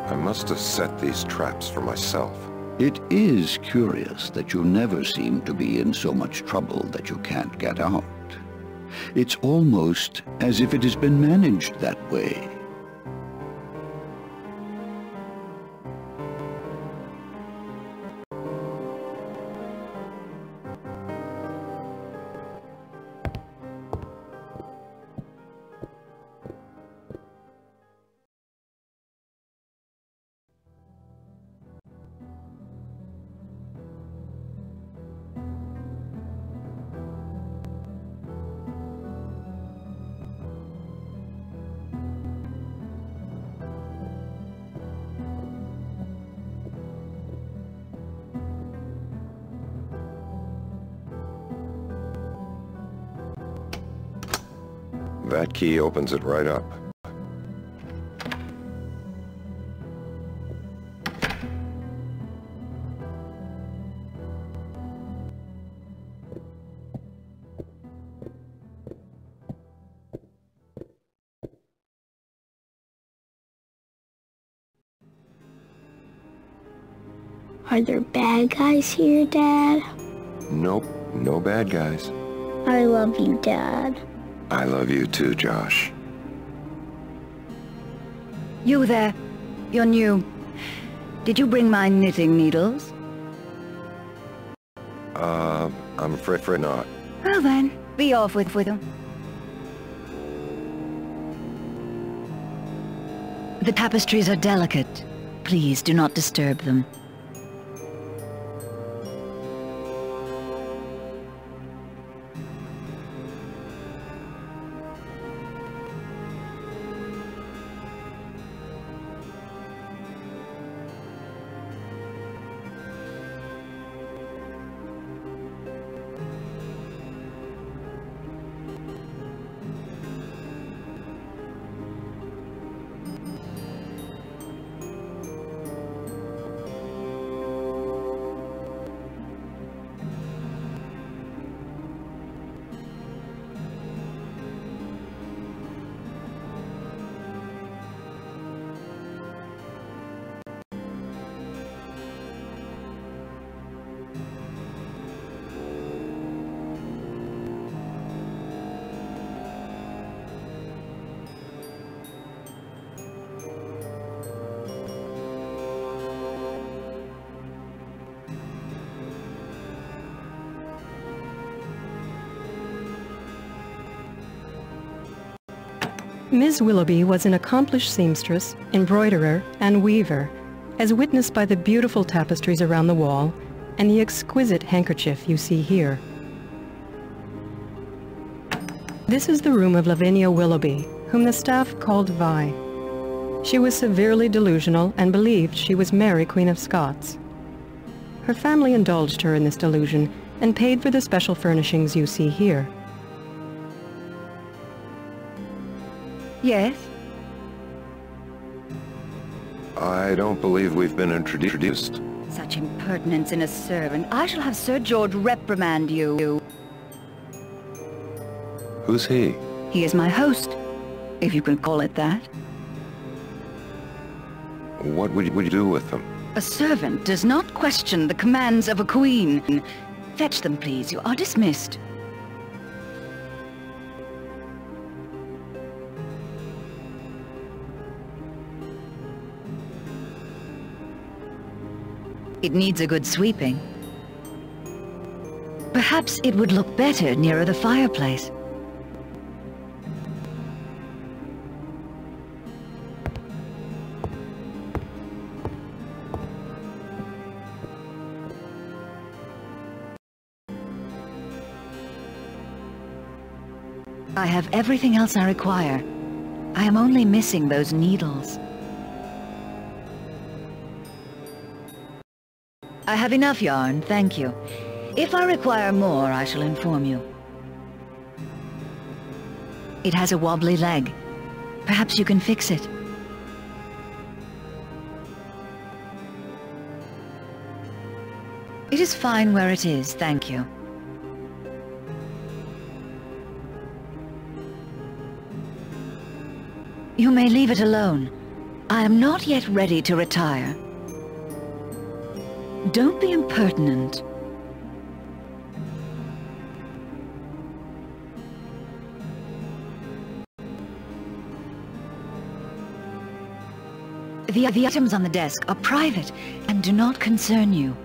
I must have set these traps for myself. It is curious that you never seem to be in so much trouble that you can't get out. It's almost as if it has been managed that way. That key opens it right up. Are there bad guys here, Dad? Nope, no bad guys. I love you, Dad. I love you too, Josh. You there. You're new. Did you bring my knitting needles? Uh, I'm afraid, afraid not. Well then, be off with, with them. The tapestries are delicate. Please do not disturb them. Ms. Willoughby was an accomplished seamstress, embroiderer, and weaver, as witnessed by the beautiful tapestries around the wall and the exquisite handkerchief you see here. This is the room of Lavinia Willoughby, whom the staff called Vi. She was severely delusional and believed she was Mary, Queen of Scots. Her family indulged her in this delusion and paid for the special furnishings you see here. Yes? I don't believe we've been introduced. Such impertinence in a servant. I shall have Sir George reprimand you. Who's he? He is my host, if you can call it that. What would you, would you do with them? A servant does not question the commands of a queen. Fetch them, please. You are dismissed. It needs a good sweeping. Perhaps it would look better nearer the fireplace. I have everything else I require. I am only missing those needles. Have enough yarn, thank you. If I require more, I shall inform you. It has a wobbly leg. Perhaps you can fix it. It is fine where it is, thank you. You may leave it alone. I am not yet ready to retire. Don't be impertinent. The, the items on the desk are private and do not concern you.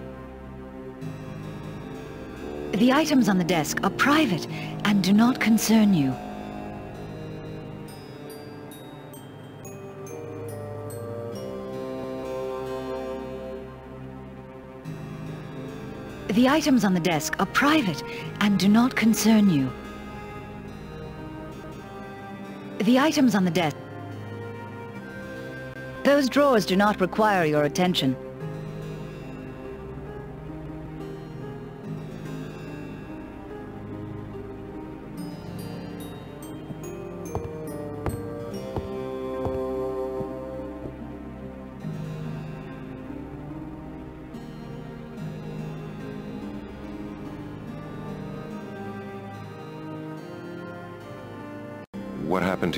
The items on the desk are private and do not concern you. The items on the desk are private and do not concern you. The items on the desk... Those drawers do not require your attention.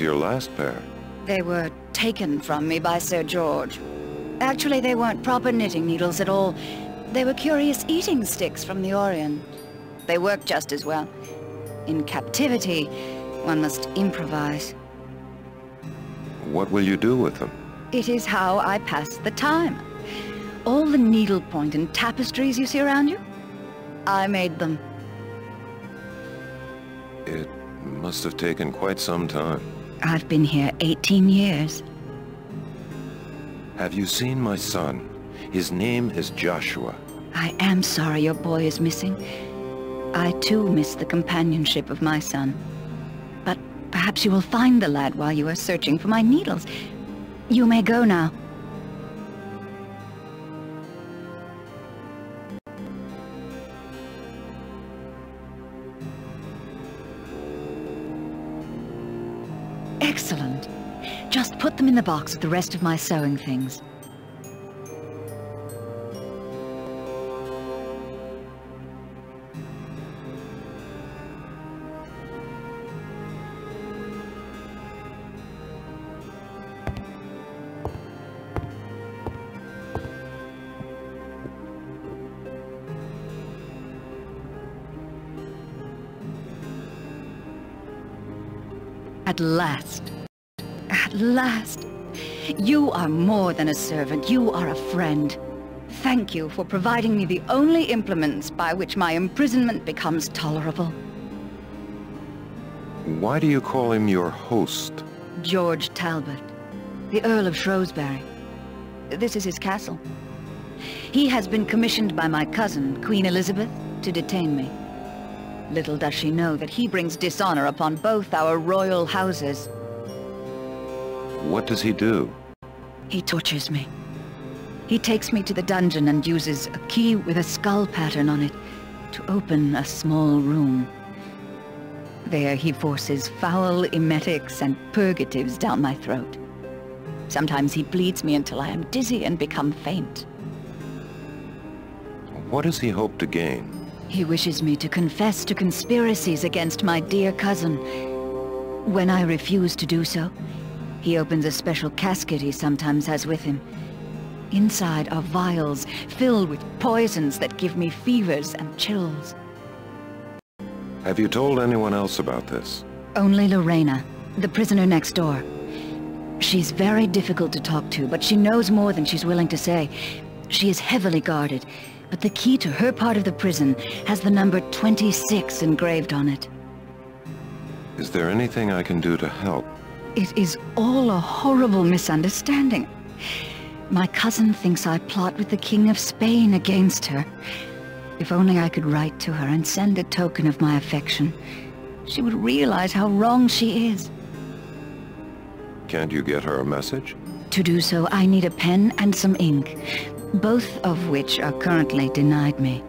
To your last pair? They were taken from me by Sir George. Actually, they weren't proper knitting needles at all. They were curious eating sticks from the Orient. They work just as well. In captivity, one must improvise. What will you do with them? It is how I pass the time. All the needlepoint and tapestries you see around you, I made them. It must have taken quite some time. I've been here 18 years. Have you seen my son? His name is Joshua. I am sorry your boy is missing. I too miss the companionship of my son. But perhaps you will find the lad while you are searching for my needles. You may go now. The box with the rest of my sewing things. At last. At last. You are more than a servant. You are a friend. Thank you for providing me the only implements by which my imprisonment becomes tolerable. Why do you call him your host? George Talbot, the Earl of Shrewsbury. This is his castle. He has been commissioned by my cousin, Queen Elizabeth, to detain me. Little does she know that he brings dishonor upon both our royal houses. What does he do? He tortures me. He takes me to the dungeon and uses a key with a skull pattern on it to open a small room. There he forces foul emetics and purgatives down my throat. Sometimes he bleeds me until I am dizzy and become faint. What does he hope to gain? He wishes me to confess to conspiracies against my dear cousin. When I refuse to do so, he opens a special casket he sometimes has with him. Inside are vials filled with poisons that give me fevers and chills. Have you told anyone else about this? Only Lorena, the prisoner next door. She's very difficult to talk to, but she knows more than she's willing to say. She is heavily guarded, but the key to her part of the prison has the number 26 engraved on it. Is there anything I can do to help? It is all a horrible misunderstanding. My cousin thinks I plot with the King of Spain against her. If only I could write to her and send a token of my affection, she would realize how wrong she is. Can't you get her a message? To do so, I need a pen and some ink, both of which are currently denied me.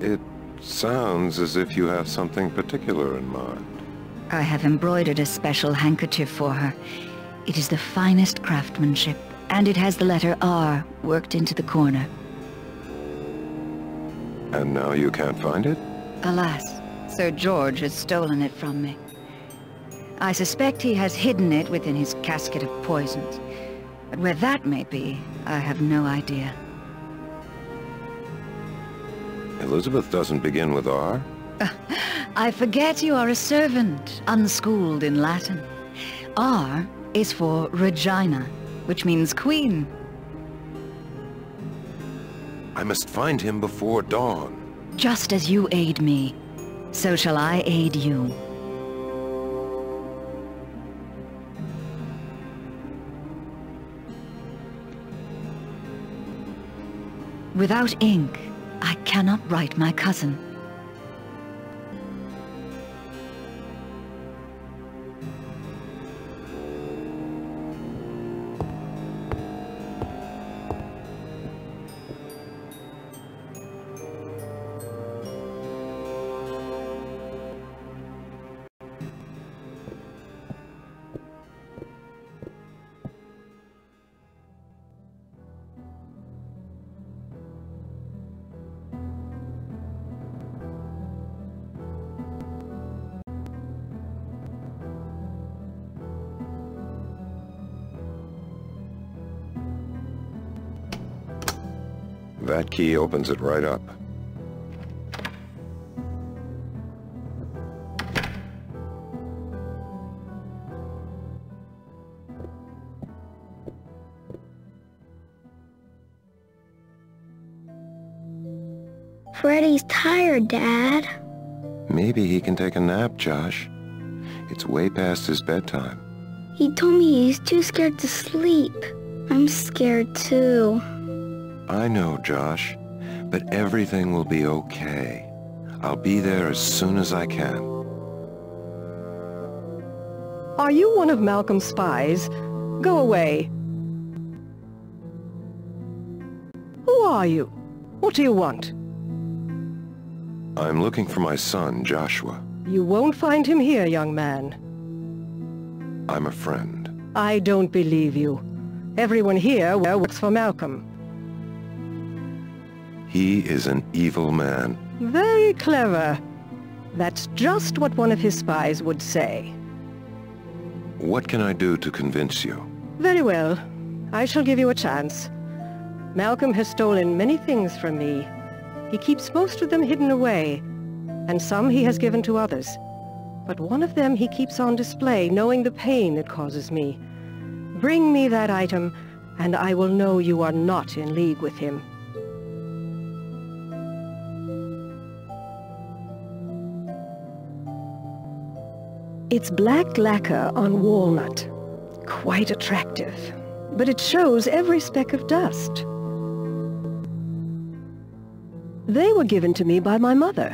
It sounds as if you have something particular in mind. I have embroidered a special handkerchief for her. It is the finest craftsmanship, and it has the letter R worked into the corner. And now you can't find it? Alas, Sir George has stolen it from me. I suspect he has hidden it within his casket of poisons. But where that may be, I have no idea. Elizabeth doesn't begin with R? I forget you are a servant, unschooled in Latin. R is for Regina, which means queen. I must find him before dawn. Just as you aid me, so shall I aid you. Without ink, I cannot write my cousin. That key opens it right up. Freddy's tired, Dad. Maybe he can take a nap, Josh. It's way past his bedtime. He told me he's too scared to sleep. I'm scared too. I know, Josh, but everything will be okay. I'll be there as soon as I can. Are you one of Malcolm's spies? Go away. Who are you? What do you want? I'm looking for my son, Joshua. You won't find him here, young man. I'm a friend. I don't believe you. Everyone here works for Malcolm. He is an evil man. Very clever. That's just what one of his spies would say. What can I do to convince you? Very well. I shall give you a chance. Malcolm has stolen many things from me. He keeps most of them hidden away, and some he has given to others. But one of them he keeps on display, knowing the pain it causes me. Bring me that item, and I will know you are not in league with him. It's black lacquer on walnut. Quite attractive. But it shows every speck of dust. They were given to me by my mother.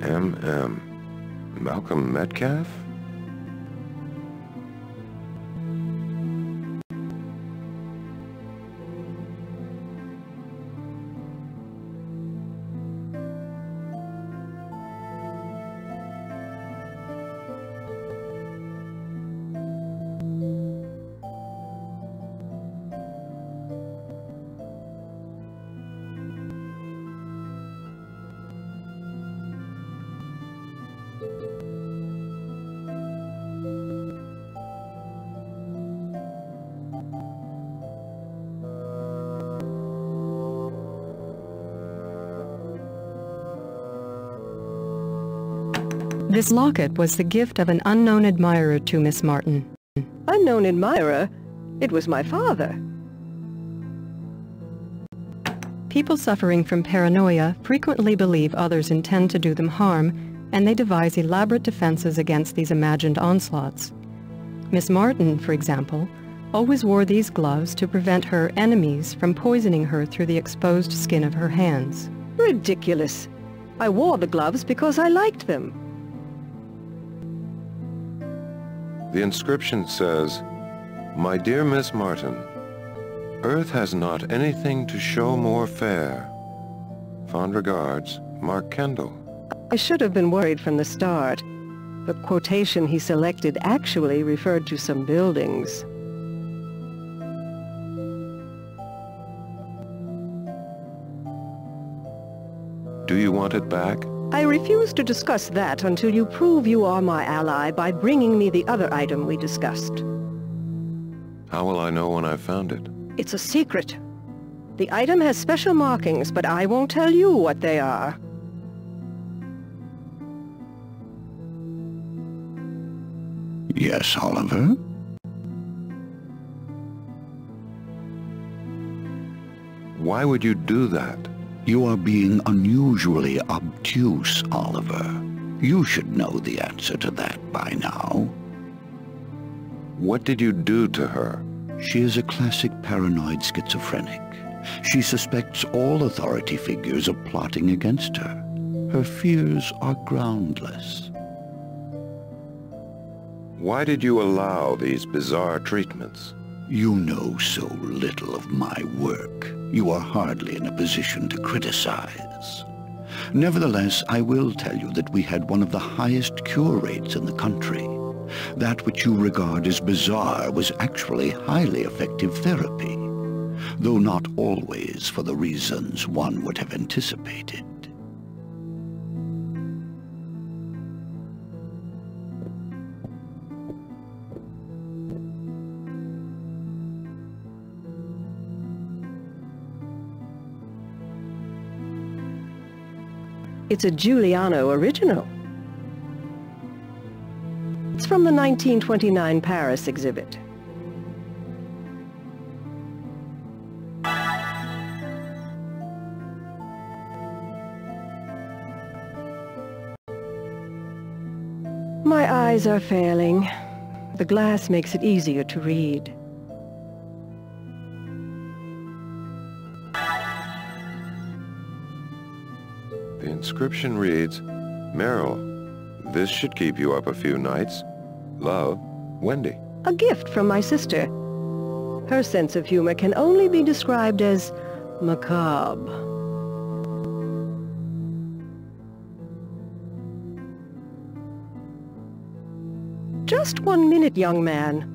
M.M. Malcolm Metcalf? This locket was the gift of an unknown admirer to Miss Martin. Unknown admirer? It was my father. People suffering from paranoia frequently believe others intend to do them harm, and they devise elaborate defenses against these imagined onslaughts. Miss Martin, for example, always wore these gloves to prevent her enemies from poisoning her through the exposed skin of her hands. Ridiculous. I wore the gloves because I liked them. The inscription says, My dear Miss Martin, Earth has not anything to show more fair. Fond regards, Mark Kendall. I should have been worried from the start. The quotation he selected actually referred to some buildings. Do you want it back? I refuse to discuss that until you prove you are my ally by bringing me the other item we discussed. How will I know when I've found it? It's a secret. The item has special markings, but I won't tell you what they are. Yes, Oliver? Why would you do that? You are being unusually obtuse, Oliver. You should know the answer to that by now. What did you do to her? She is a classic paranoid schizophrenic. She suspects all authority figures of plotting against her. Her fears are groundless. Why did you allow these bizarre treatments? You know so little of my work. You are hardly in a position to criticize. Nevertheless, I will tell you that we had one of the highest cure rates in the country. That which you regard as bizarre was actually highly effective therapy, though not always for the reasons one would have anticipated. It's a Giuliano original. It's from the 1929 Paris exhibit. My eyes are failing. The glass makes it easier to read. Inscription reads, Meryl, this should keep you up a few nights. Love, Wendy. A gift from my sister. Her sense of humor can only be described as macabre. Just one minute, young man.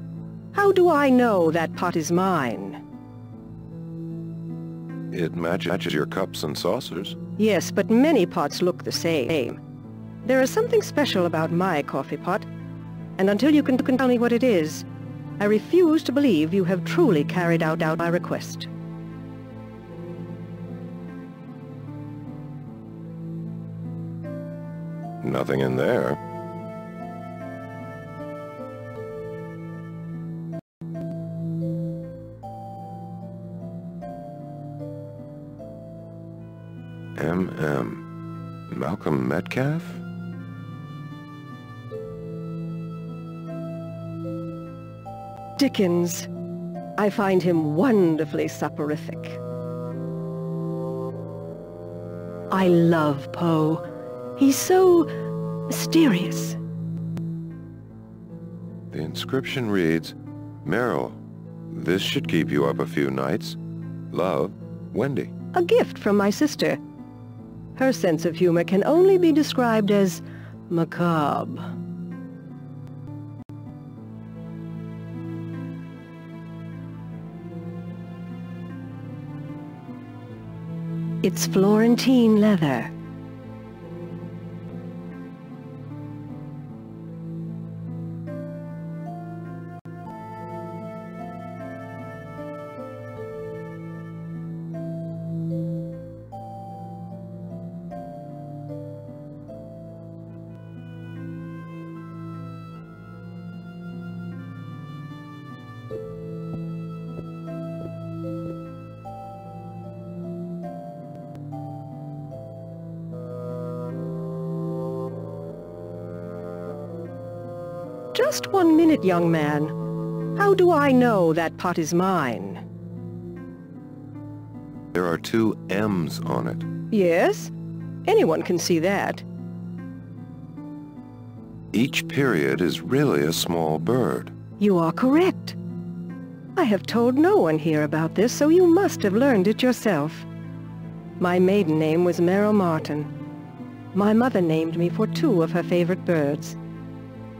How do I know that pot is mine? It matches your cups and saucers. Yes, but many pots look the same. There is something special about my coffee pot, and until you can, can tell me what it is, I refuse to believe you have truly carried out, out my request. Nothing in there. M.M. Malcolm Metcalf? Dickens. I find him wonderfully soporific. I love Poe. He's so mysterious. The inscription reads, Meryl, this should keep you up a few nights. Love, Wendy. A gift from my sister. Her sense of humor can only be described as macabre. It's Florentine leather. Just one minute, young man. How do I know that pot is mine? There are two M's on it. Yes? Anyone can see that. Each period is really a small bird. You are correct. I have told no one here about this, so you must have learned it yourself. My maiden name was Merrill Martin. My mother named me for two of her favorite birds.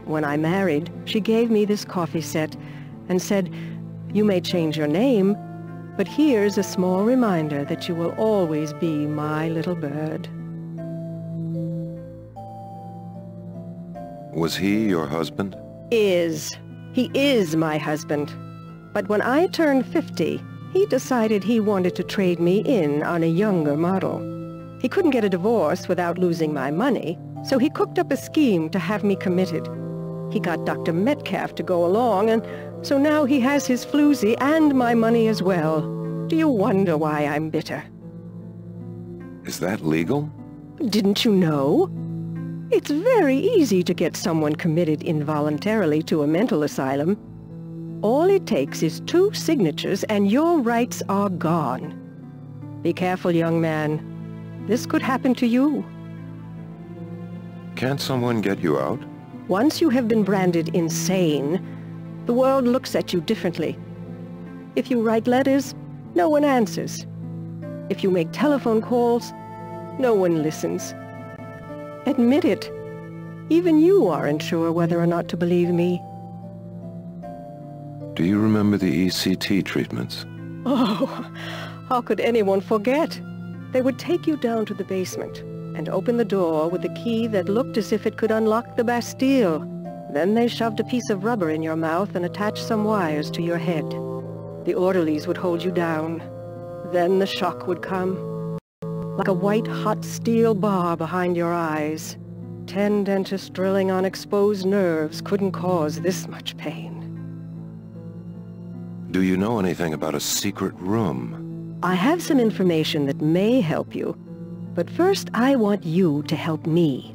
When I married, she gave me this coffee set and said, you may change your name, but here's a small reminder that you will always be my little bird. Was he your husband? Is. He is my husband. But when I turned 50, he decided he wanted to trade me in on a younger model. He couldn't get a divorce without losing my money, so he cooked up a scheme to have me committed. He got Dr. Metcalf to go along, and so now he has his floozy and my money as well. Do you wonder why I'm bitter? Is that legal? Didn't you know? It's very easy to get someone committed involuntarily to a mental asylum. All it takes is two signatures and your rights are gone. Be careful, young man. This could happen to you. Can't someone get you out? Once you have been branded insane, the world looks at you differently. If you write letters, no one answers. If you make telephone calls, no one listens. Admit it. Even you aren't sure whether or not to believe me. Do you remember the ECT treatments? Oh, how could anyone forget? They would take you down to the basement and open the door with a key that looked as if it could unlock the Bastille. Then they shoved a piece of rubber in your mouth and attached some wires to your head. The orderlies would hold you down. Then the shock would come. Like a white hot steel bar behind your eyes. Ten dentists drilling on exposed nerves couldn't cause this much pain. Do you know anything about a secret room? I have some information that may help you. But first, I want you to help me.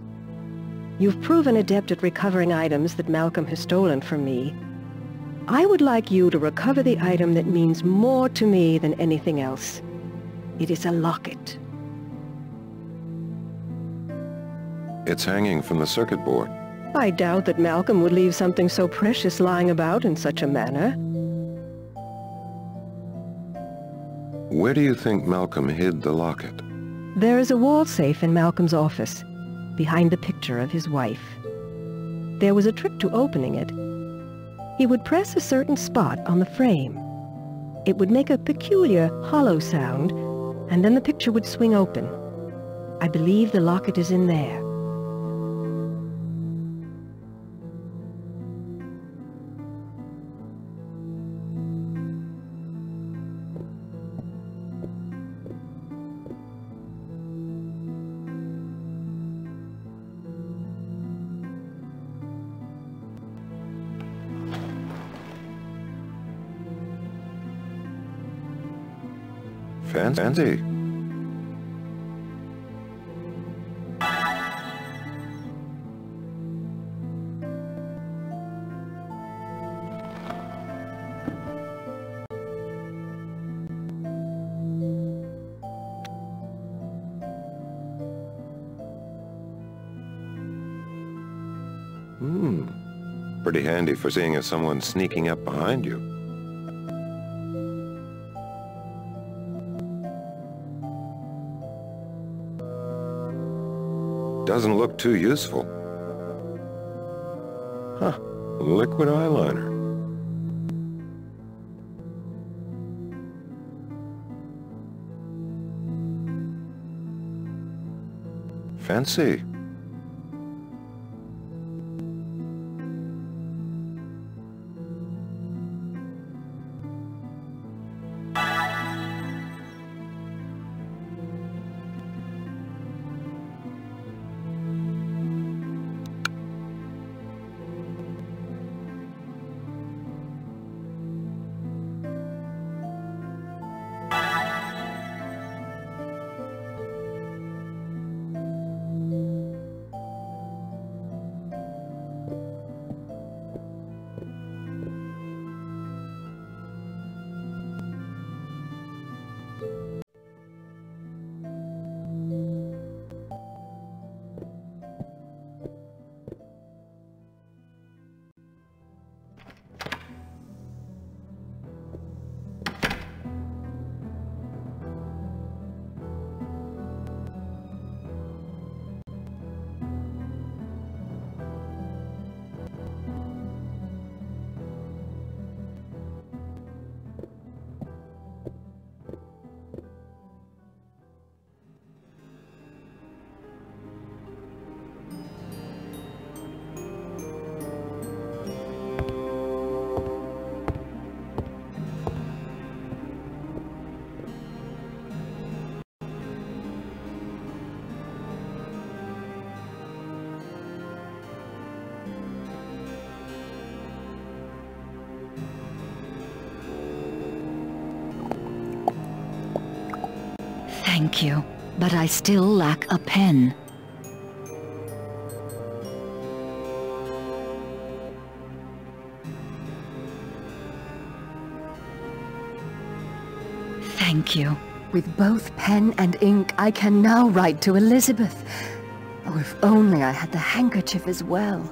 You've proven adept at recovering items that Malcolm has stolen from me. I would like you to recover the item that means more to me than anything else. It is a locket. It's hanging from the circuit board. I doubt that Malcolm would leave something so precious lying about in such a manner. Where do you think Malcolm hid the locket? There is a wall safe in Malcolm's office, behind the picture of his wife. There was a trick to opening it. He would press a certain spot on the frame. It would make a peculiar, hollow sound, and then the picture would swing open. I believe the locket is in there. Fancy. Hmm. Pretty handy for seeing if someone's sneaking up behind you. Doesn't look too useful. Huh. Liquid eyeliner. Fancy. I still lack a pen. Thank you. With both pen and ink, I can now write to Elizabeth. Oh, if only I had the handkerchief as well.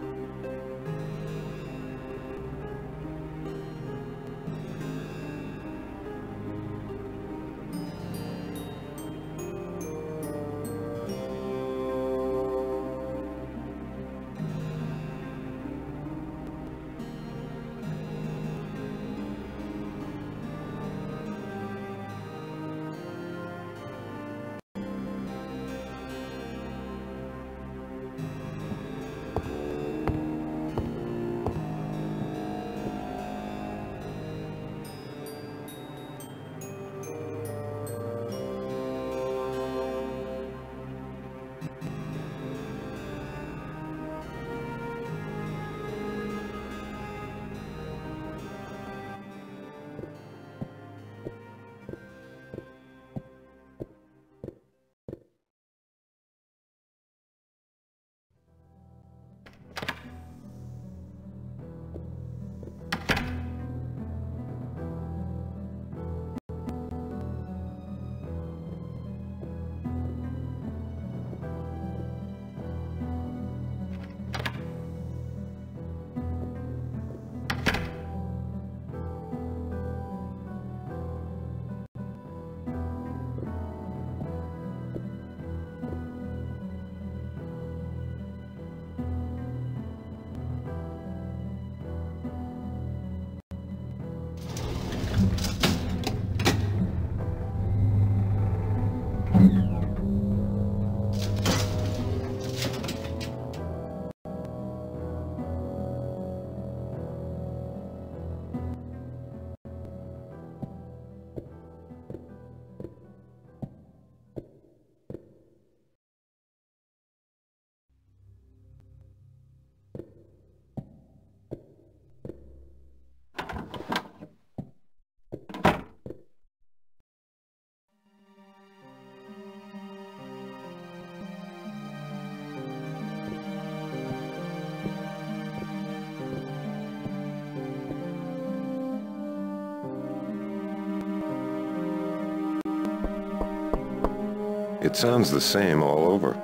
It sounds the same all over.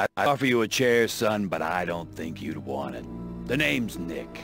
I'd offer you a chair, son, but I don't think you'd want it. The name's Nick.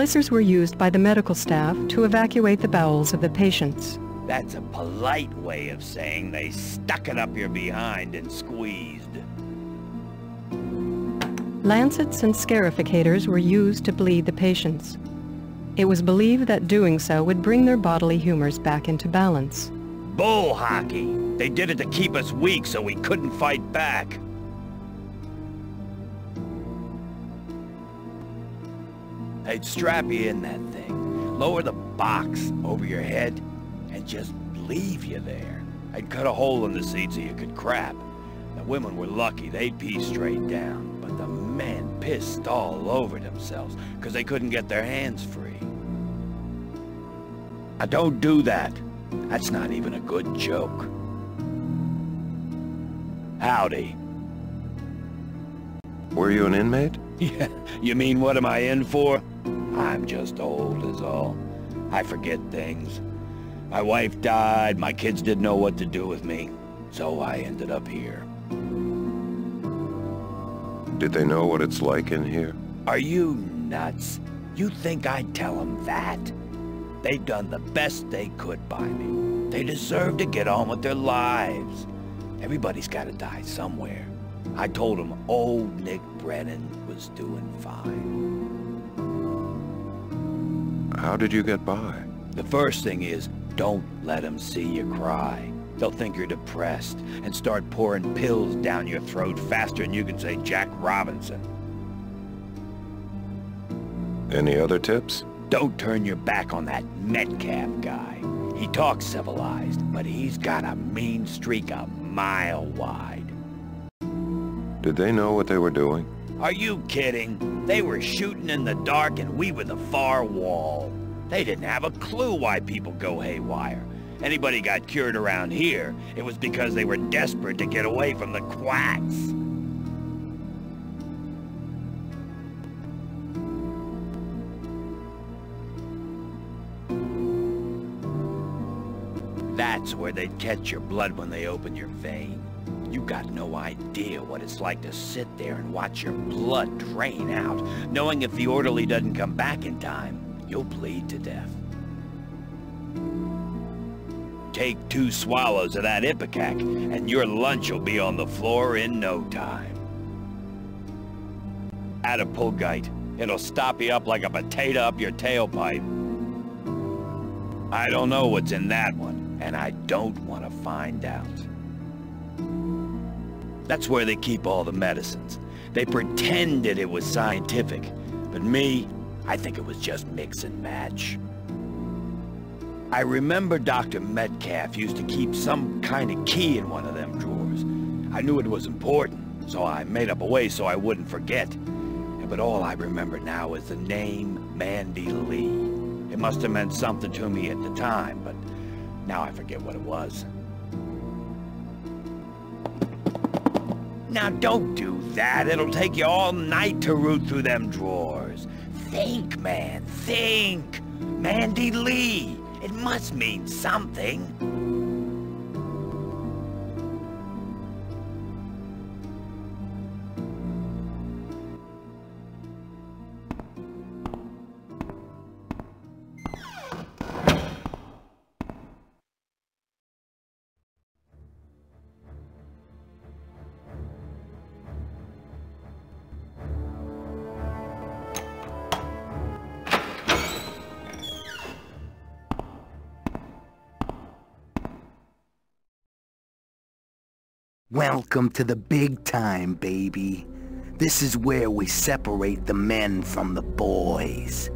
Clysters were used by the medical staff to evacuate the bowels of the patients. That's a polite way of saying they stuck it up your behind and squeezed. Lancets and scarificators were used to bleed the patients. It was believed that doing so would bring their bodily humors back into balance. Bull hockey! They did it to keep us weak so we couldn't fight back. They'd strap you in that thing, lower the box over your head, and just leave you there. I'd cut a hole in the seat so you could crap. The women were lucky, they'd pee straight down, but the men pissed all over themselves because they couldn't get their hands free. I don't do that. That's not even a good joke. Howdy. Were you an inmate? <laughs> Yeah, you mean what am I in for? I'm just old is all. I forget things. My wife died, my kids didn't know what to do with me, so I ended up here. Did they know what it's like in here? Are you nuts? You think I'd tell them that? They've done the best they could by me. They deserve to get on with their lives. Everybody's got to die somewhere. I told them old Nick Brennan was doing fine. How did you get by? The first thing is, don't let them see you cry. They'll think you're depressed and start pouring pills down your throat faster than you can say Jack Robinson. Any other tips? Don't turn your back on that Metcalf guy. He talks civilized, but he's got a mean streak a mile wide. Did they know what they were doing? Are you kidding? They were shooting in the dark and we were the far wall. They didn't have a clue why people go haywire. Anybody got cured around here, it was because they were desperate to get away from the quacks. That's where they'd catch your blood when they open your vein. You got no idea what it's like to sit there and watch your blood drain out, knowing if the orderly doesn't come back in time, you'll bleed to death. Take two swallows of that Ipecac, and your lunch will be on the floor in no time. Add a pulgite. It'll stop you up like a potato up your tailpipe. I don't know what's in that one, and I don't want to find out. That's where they keep all the medicines. They pretended it was scientific, but me, I think it was just mix and match. I remember Dr. Metcalf used to keep some kind of key in one of them drawers. I knew it was important, so I made up a way so I wouldn't forget. But all I remember now is the name Mandy Lee. It must have meant something to me at the time, but now I forget what it was. Now don't do that. It'll take you all night to root through them drawers. Think, man, think. Mandy Lee. It must mean something. Welcome to the big time, baby. This is where we separate the men from the boys.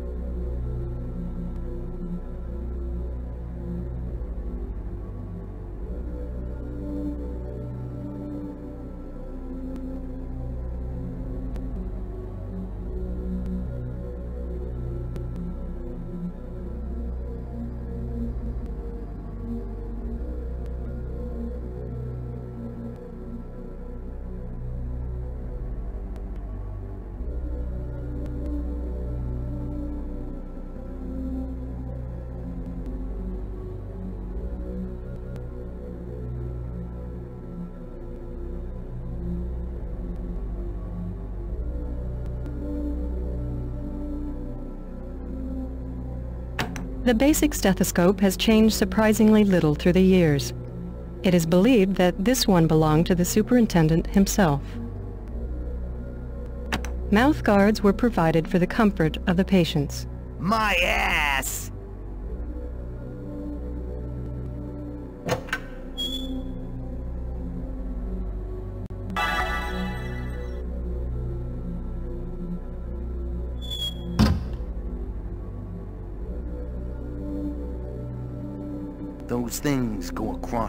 The basic stethoscope has changed surprisingly little through the years. It is believed that this one belonged to the superintendent himself. Mouth guards were provided for the comfort of the patients. My ass!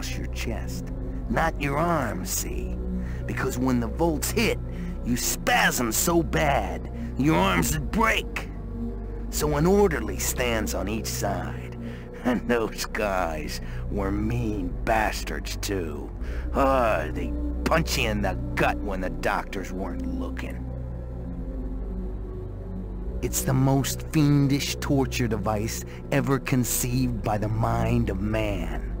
Across your chest, not your arms, see? Because when the volts hit, you spasm so bad, your arms would break. So an orderly stands on each side. <laughs> And those guys were mean bastards, too. Oh, they punch you in the gut when the doctors weren't looking. It's the most fiendish torture device ever conceived by the mind of man.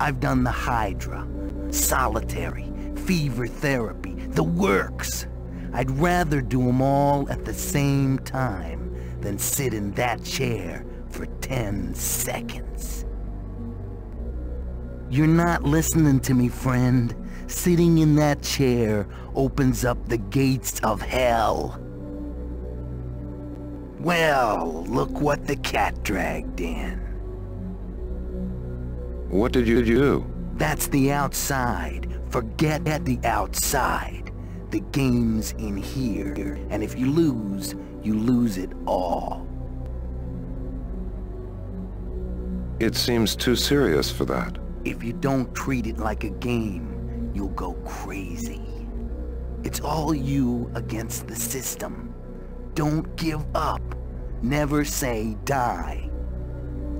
I've done the Hydra, solitary, fever therapy, the works. I'd rather do them all at the same time than sit in that chair for 10 seconds. You're not listening to me, friend. Sitting in that chair opens up the gates of hell. Well, look what the cat dragged in. What did you do? That's the outside. Forget at the outside. The game's in here, and if you lose, you lose it all. It seems too serious for that. If you don't treat it like a game, you'll go crazy. It's all you against the system. Don't give up. Never say die.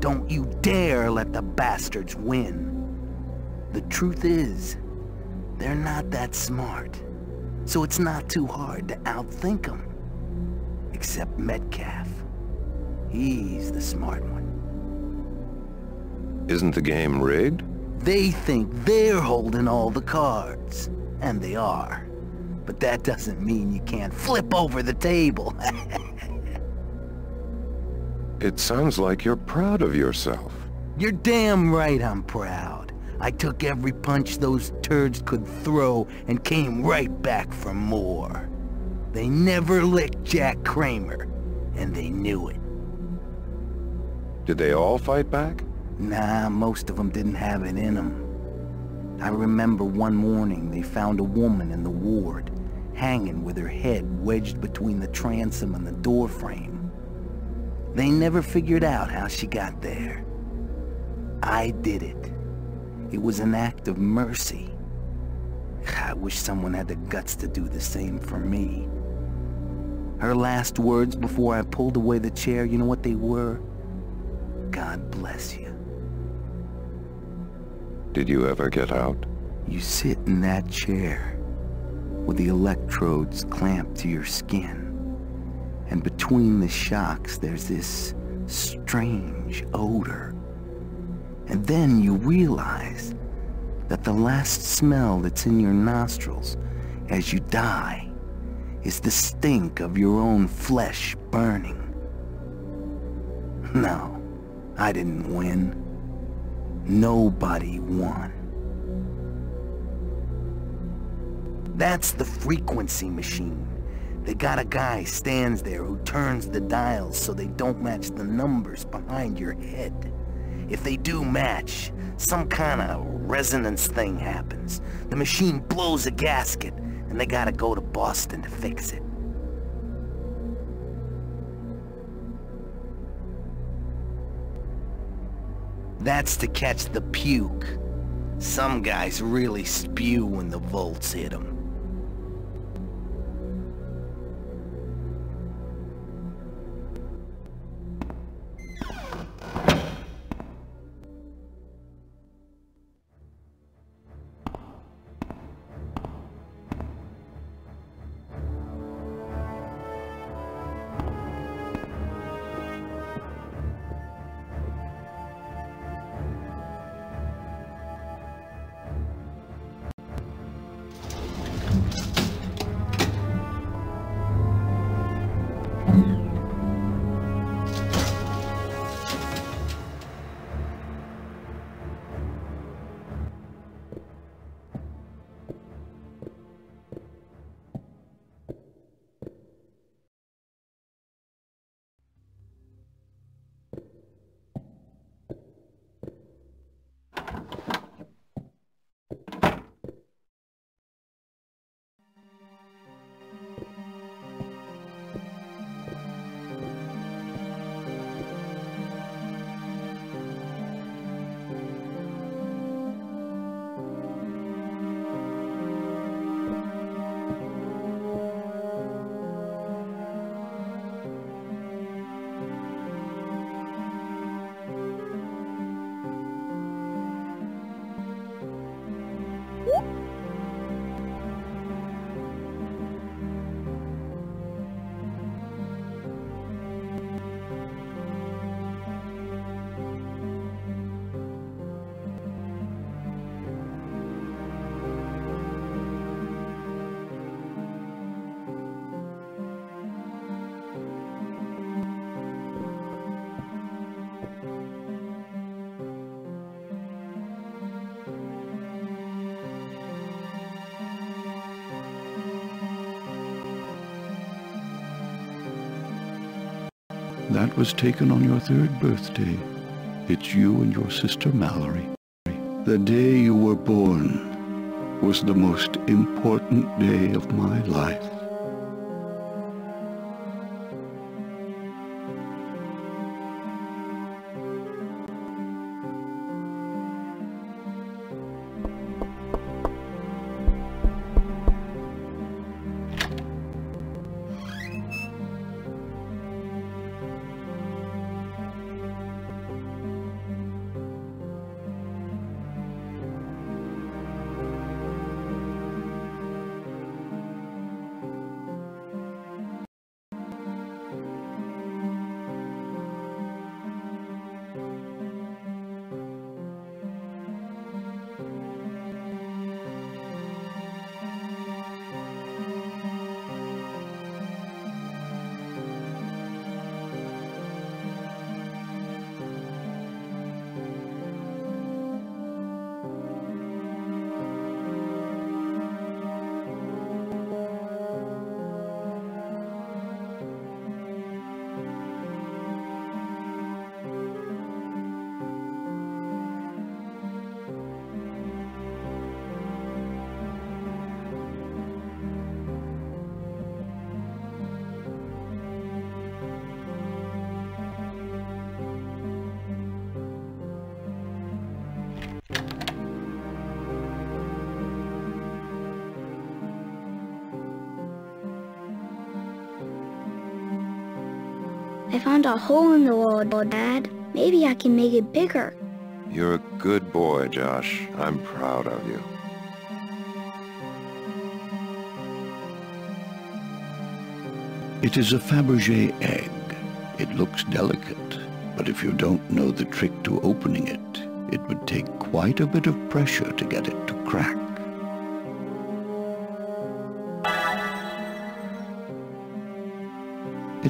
Don't you dare let the bastards win. The truth is, they're not that smart. So it's not too hard to outthink them. Except Metcalf. He's the smart one. Isn't the game rigged? They think they're holding all the cards. And they are. But that doesn't mean you can't flip over the table. <laughs> it sounds like you're proud of yourself. You're damn right I'm proud. I took every punch those turds could throw and came right back for more. They never licked Jack Kramer, and they knew it. Did they all fight back? Nah, most of them didn't have it in them. I remember one morning they found a woman in the ward, hanging with her head wedged between the transom and the doorframe. They never figured out how she got there. I did it. It was an act of mercy. I wish someone had the guts to do the same for me. Her last words before I pulled away the chair, you know what they were? God bless you. Did you ever get out? You sit in that chair with the electrodes clamped to your skin. And between the shocks, there's this strange odor. And then you realize that the last smell that's in your nostrils as you die is the stink of your own flesh burning. No, I didn't win. Nobody won. That's the frequency machine. They got a guy stands there who turns the dials so they don't match the numbers behind your head. If they do match, some kind of resonance thing happens. The machine blows a gasket, and they gotta go to Boston to fix it. That's to catch the puke. Some guys really spew when the volts hit them. Was taken on your third birthday. It's you and your sister Mallory. The day you were born was the most important day of my life. A hole in the wall, Dad. Maybe I can make it bigger. You're a good boy, Josh. I'm proud of you. It is a Fabergé egg. It looks delicate, but if you don't know the trick to opening it, it would take quite a bit of pressure to get it to crack.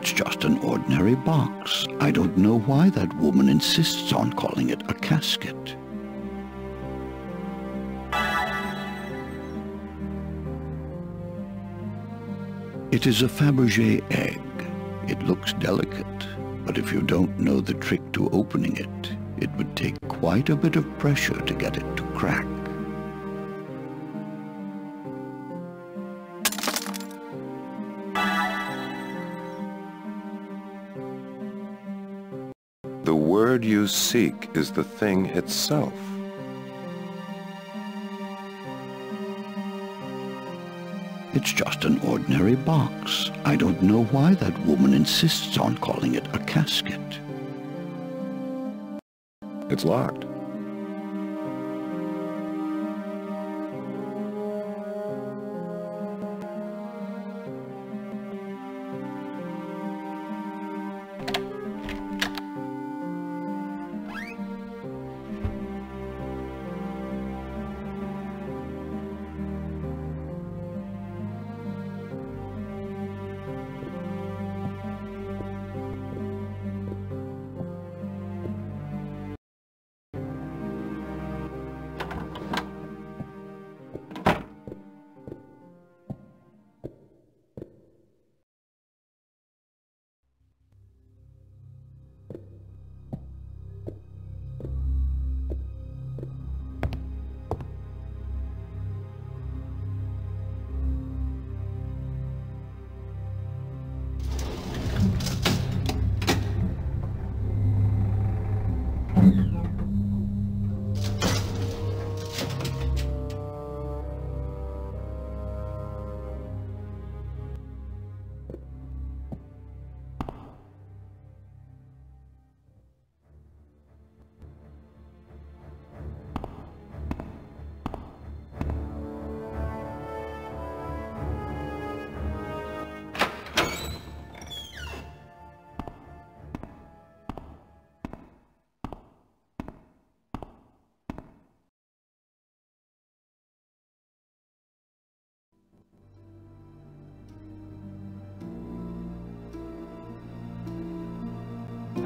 It's just an ordinary box. I don't know why that woman insists on calling it a casket. It is a Fabergé egg. It looks delicate, but if you don't know the trick to opening it, It would take quite a bit of pressure to get it to crack. Seek is the thing itself. It's just an ordinary box. I don't know why that woman insists on calling it a casket. It's locked.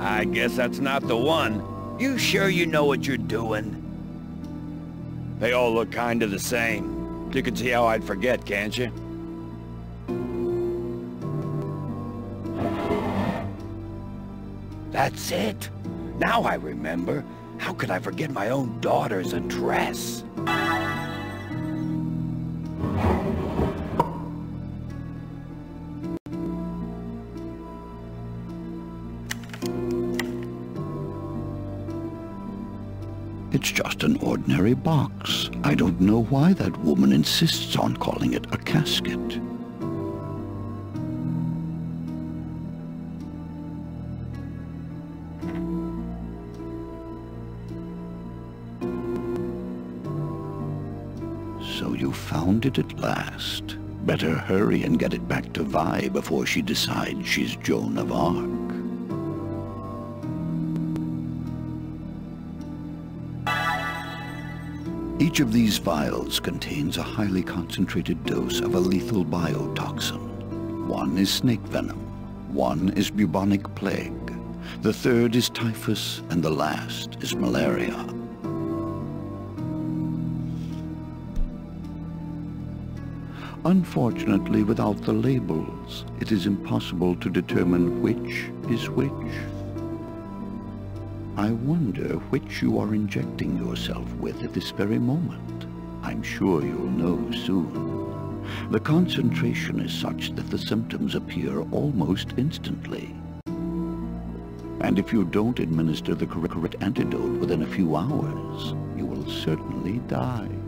I guess that's not the one. You sure you know what you're doing? They all look kinda the same. You can see how I'd forget, can't you? That's it. Now I remember. How could I forget my own daughter's address? Just an ordinary box. I don't know why that woman insists on calling it a casket. So you found it at last. Better hurry and get it back to Vi before she decides she's Joan of Arc. Each of these vials contains a highly concentrated dose of a lethal biotoxin. One is snake venom, one is bubonic plague, the third is typhus, and the last is malaria. Unfortunately, without the labels, it is impossible to determine which is which. I wonder which you are injecting yourself with at this very moment. I'm sure you'll know soon. The concentration is such that the symptoms appear almost instantly. And if you don't administer the correct antidote within a few hours, you will certainly die.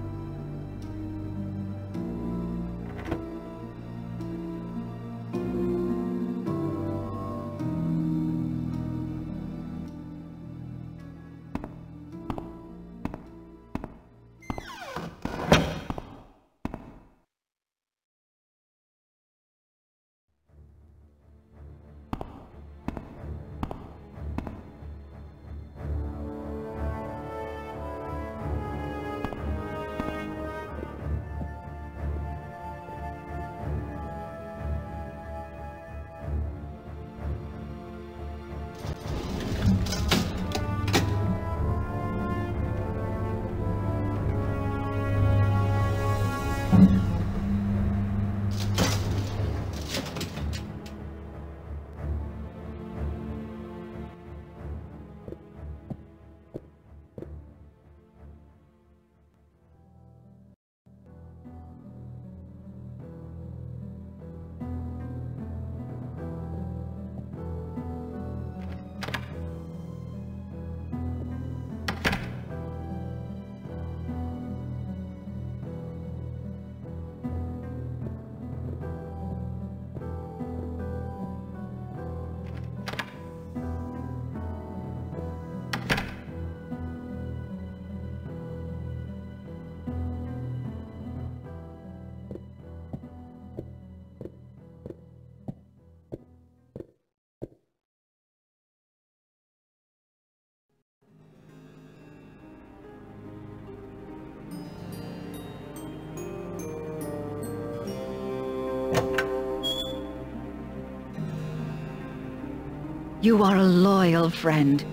You are a loyal friend.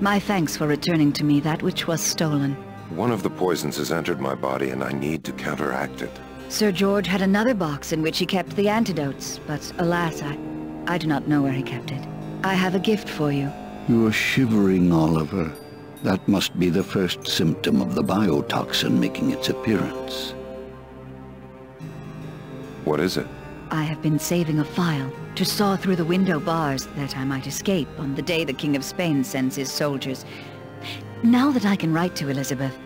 My thanks for returning to me that which was stolen. One of the poisons has entered my body and I need to counteract it. Sir George had another box in which he kept the antidotes, but alas, I, I do not know where he kept it. I have a gift for you. You are shivering, Oliver. That must be the first symptom of the biotoxin making its appearance. What is it? I have been saving a file to saw through the window bars that I might escape on the day the King of Spain sends his soldiers. Now that I can write to Elizabeth,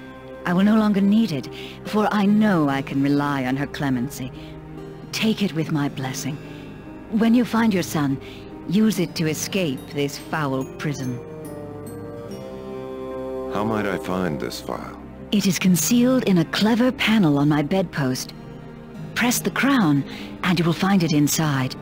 I will no longer need it, for I know I can rely on her clemency. Take it with my blessing. When you find your son, use it to escape this foul prison. How might I find this file? It is concealed in a clever panel on my bedpost. Press the crown, and you will find it inside.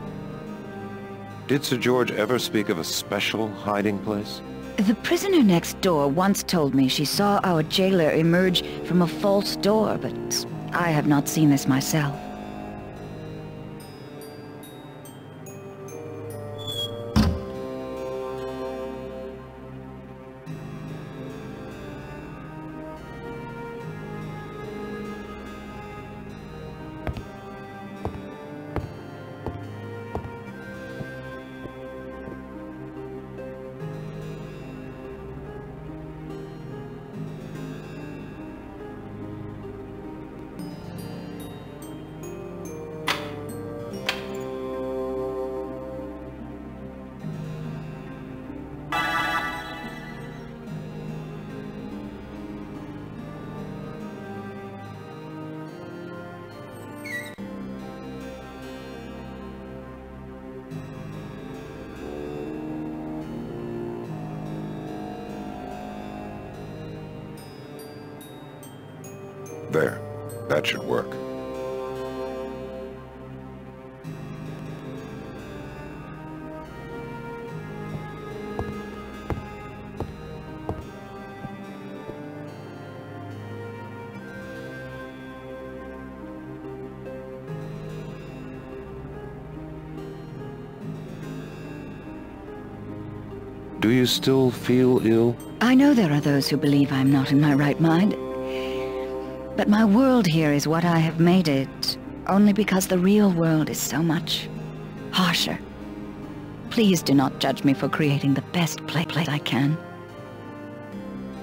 Did Sir George ever speak of a special hiding place? The prisoner next door once told me she saw our jailer emerge from a false door, but I have not seen this myself. There. That should work. Do you still feel ill? I know there are those who believe I'm not in my right mind. But my world here is what I have made it, only because the real world is so much harsher. Please do not judge me for creating the best play, play I can.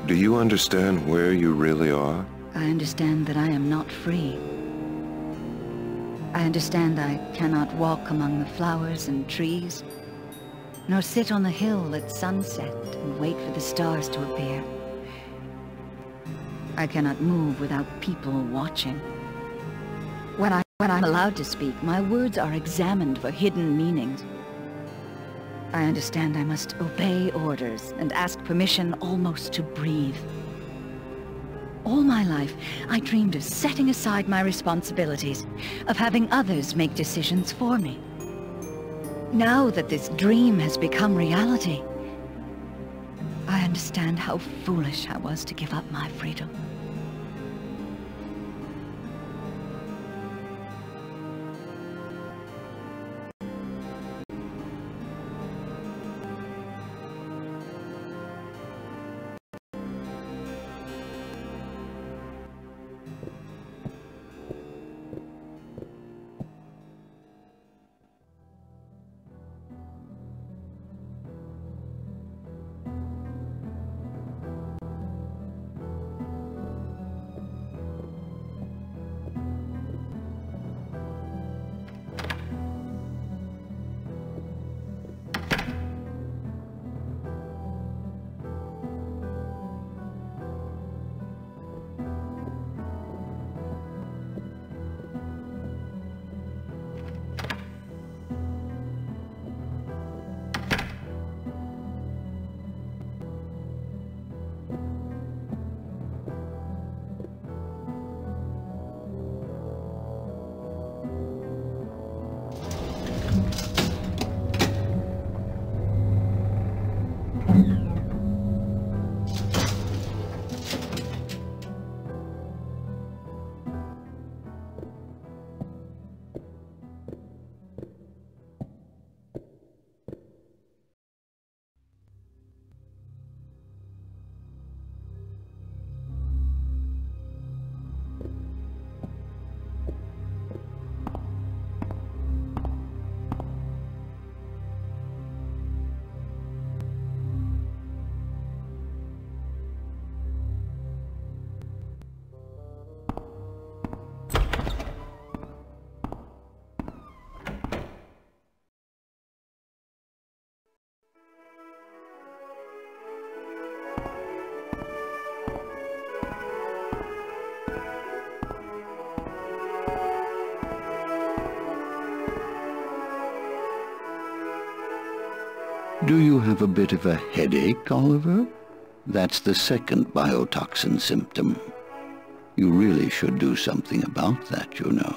Do you understand where you really are? I understand that I am not free. I understand I cannot walk among the flowers and trees, nor sit on the hill at sunset and wait for the stars to appear. I cannot move without people watching. When, I, when I'm allowed to speak, my words are examined for hidden meanings. I understand I must obey orders and ask permission almost to breathe. All my life, I dreamed of setting aside my responsibilities, of having others make decisions for me. Now that this dream has become reality, I understand how foolish I was to give up my freedom. Have a bit of a headache, Oliver? That's the second biotoxin symptom. You really should do something about that, you know.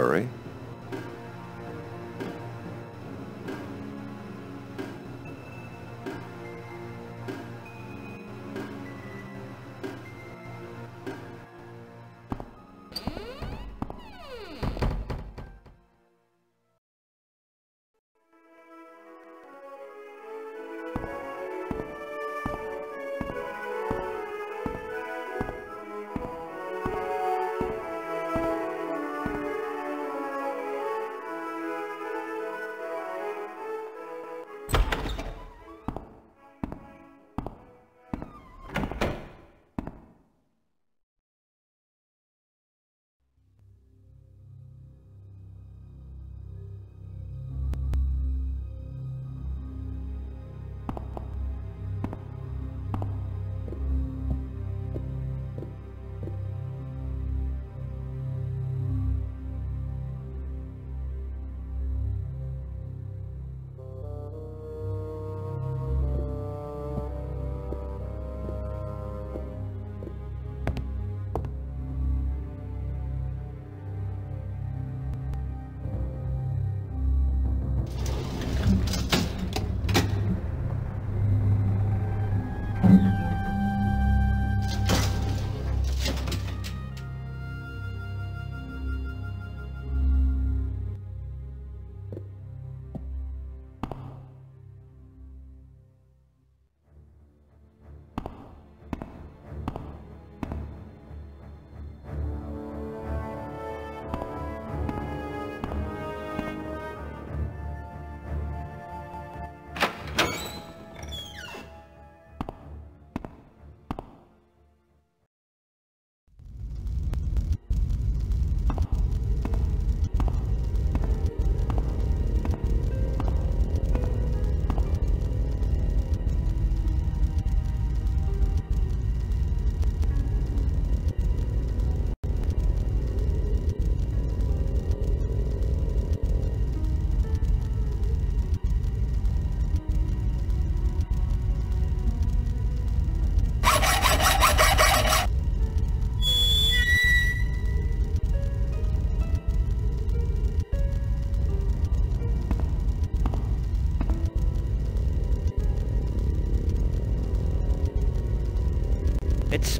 Hurry.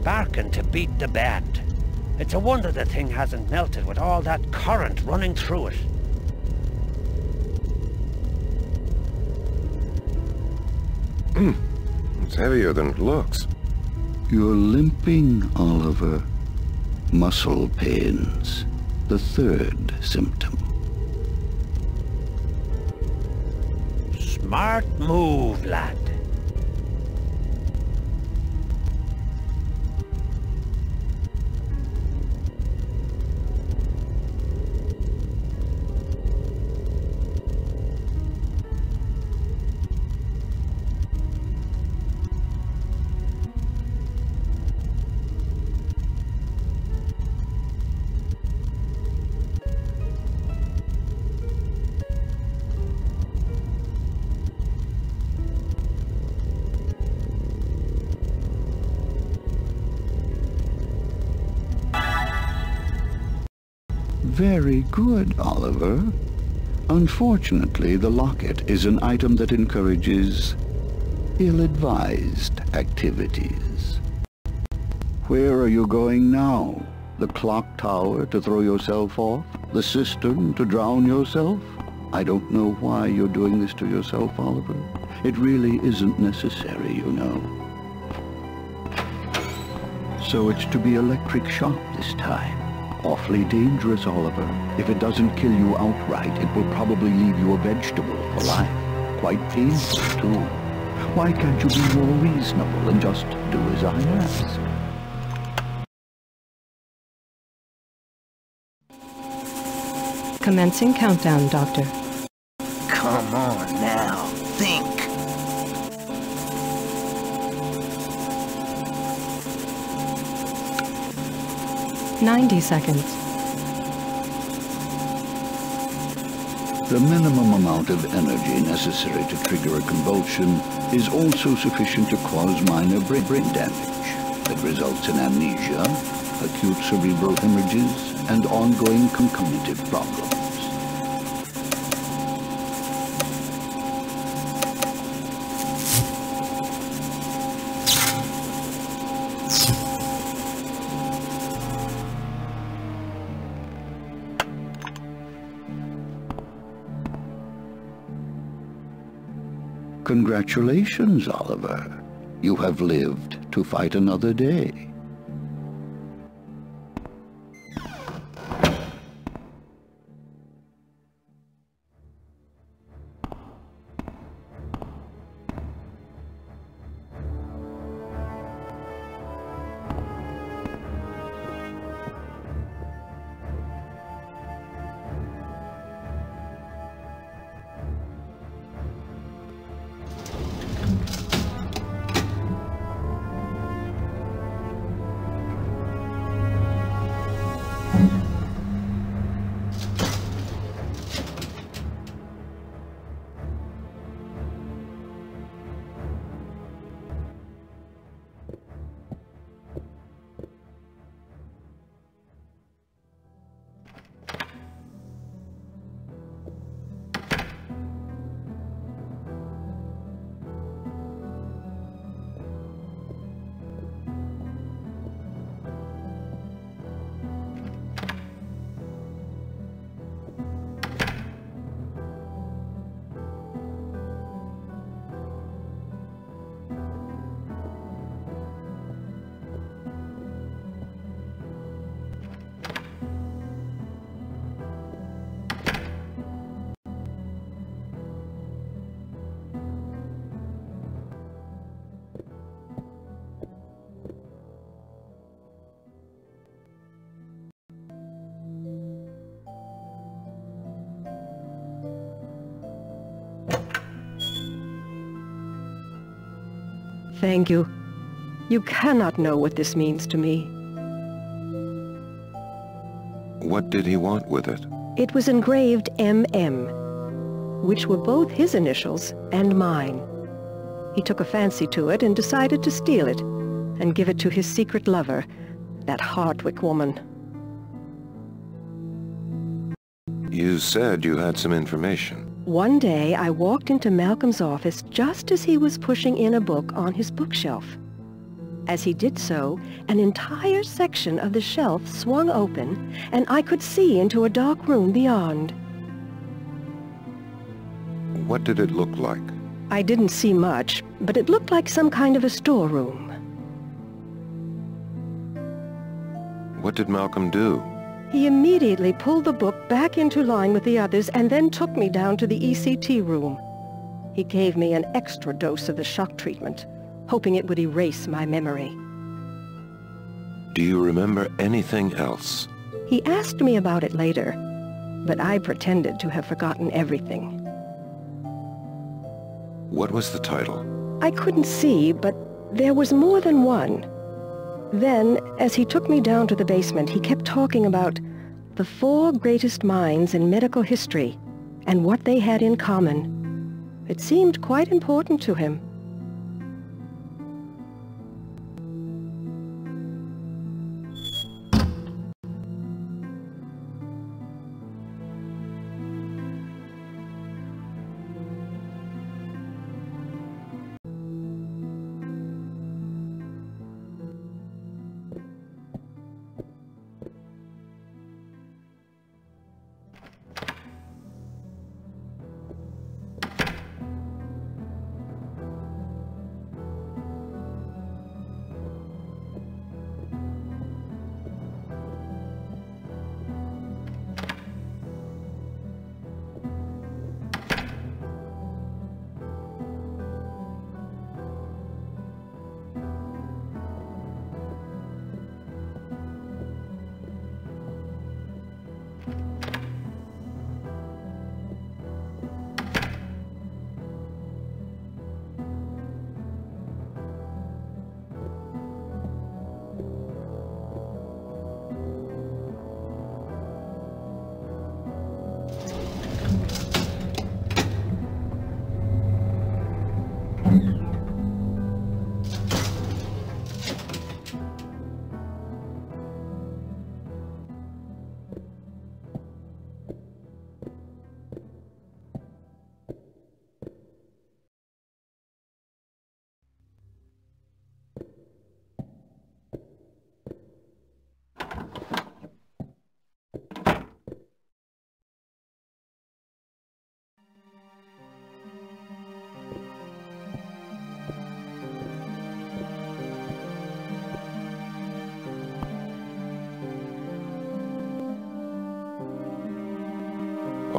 Sparking to beat the band. It's a wonder the thing hasn't melted with all that current running through it. Hmm. it's heavier than it looks. You're limping, Oliver. Muscle pains. The third symptom. Smart move, lad. Very good, Oliver. Unfortunately, the locket is an item that encourages ill-advised activities. Where are you going now? The clock tower to throw yourself off? The cistern to drown yourself? I don't know why you're doing this to yourself, Oliver. It really isn't necessary, you know. So it's to be electric shock this time. Awfully dangerous, Oliver. If it doesn't kill you outright, it will probably leave you a vegetable for life. Quite painful, too. Why can't you be more reasonable and just do as I ask? Commencing countdown, Doctor. Come on now, think. Ninety seconds. The minimum amount of energy necessary to trigger a convulsion is also sufficient to cause minor brain damage that results in amnesia, acute cerebral hemorrhages, and ongoing concomitant problems. Congratulations, Oliver. You have lived to fight another day. Thank you. You cannot know what this means to me. What did he want with it? It was engraved MM, which were both his initials and mine. He took a fancy to it and decided to steal it and give it to his secret lover, that Hardwick woman. You said you had some information. One day I walked into Malcolm's office just as he was pushing in a book on his bookshelf. As he did so, an entire section of the shelf swung open, and I could see into a dark room beyond. What did it look like? I didn't see much, but it looked like some kind of a storeroom. What did Malcolm do? He immediately pulled the book back into line with the others and then took me down to the ECT room. He gave me an extra dose of the shock treatment, hoping it would erase my memory. Do you remember anything else? He asked me about it later, but I pretended to have forgotten everything. What was the title? I couldn't see, but there was more than one. Then, as he took me down to the basement, he kept talking about the four greatest minds in medical history and what they had in common. It seemed quite important to him.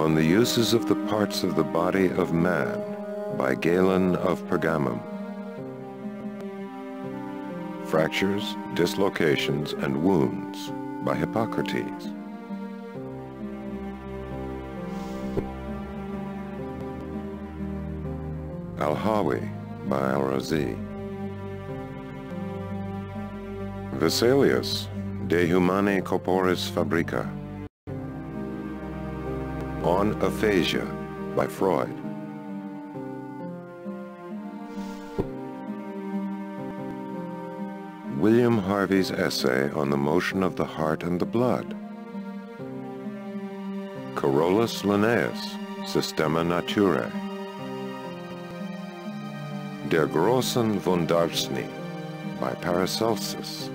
On the Uses of the Parts of the Body of Man by Galen of Pergamum. Fractures, Dislocations, and Wounds by Hippocrates. Al-Hawi by Al-Razi. Vesalius, De Humani Corporis Fabrica. On Aphasia by Freud. William Harvey's essay on the motion of the heart and the blood. Carolus Linnaeus, Systema Naturae. Der großen Wundarzney by Paracelsus.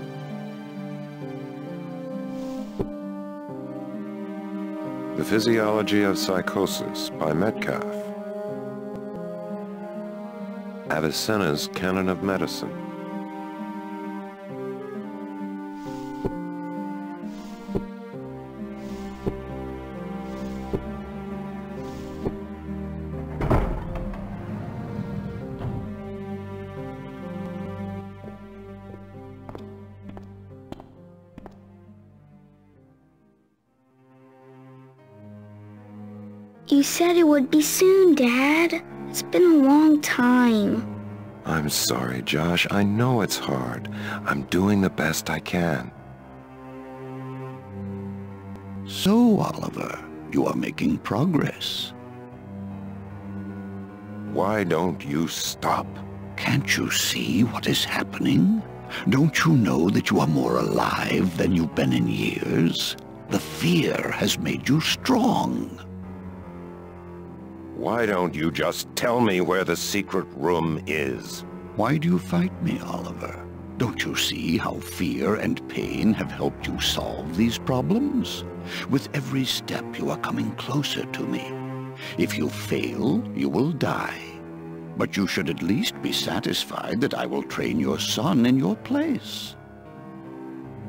Physiology of Psychosis by Metcalf. Avicenna's Canon of Medicine. Said it would be soon, Dad. It's been a long time. I'm sorry, Josh. I know it's hard. I'm doing the best I can. So, Oliver, you are making progress. Why don't you stop? Can't you see what is happening? Don't you know that you are more alive than you've been in years? The fear has made you strong. Why don't you just tell me where the secret room is? Why do you fight me, Oliver? Don't you see how fear and pain have helped you solve these problems? With every step you are coming closer to me. If you fail, you will die. But you should at least be satisfied that I will train your son in your place.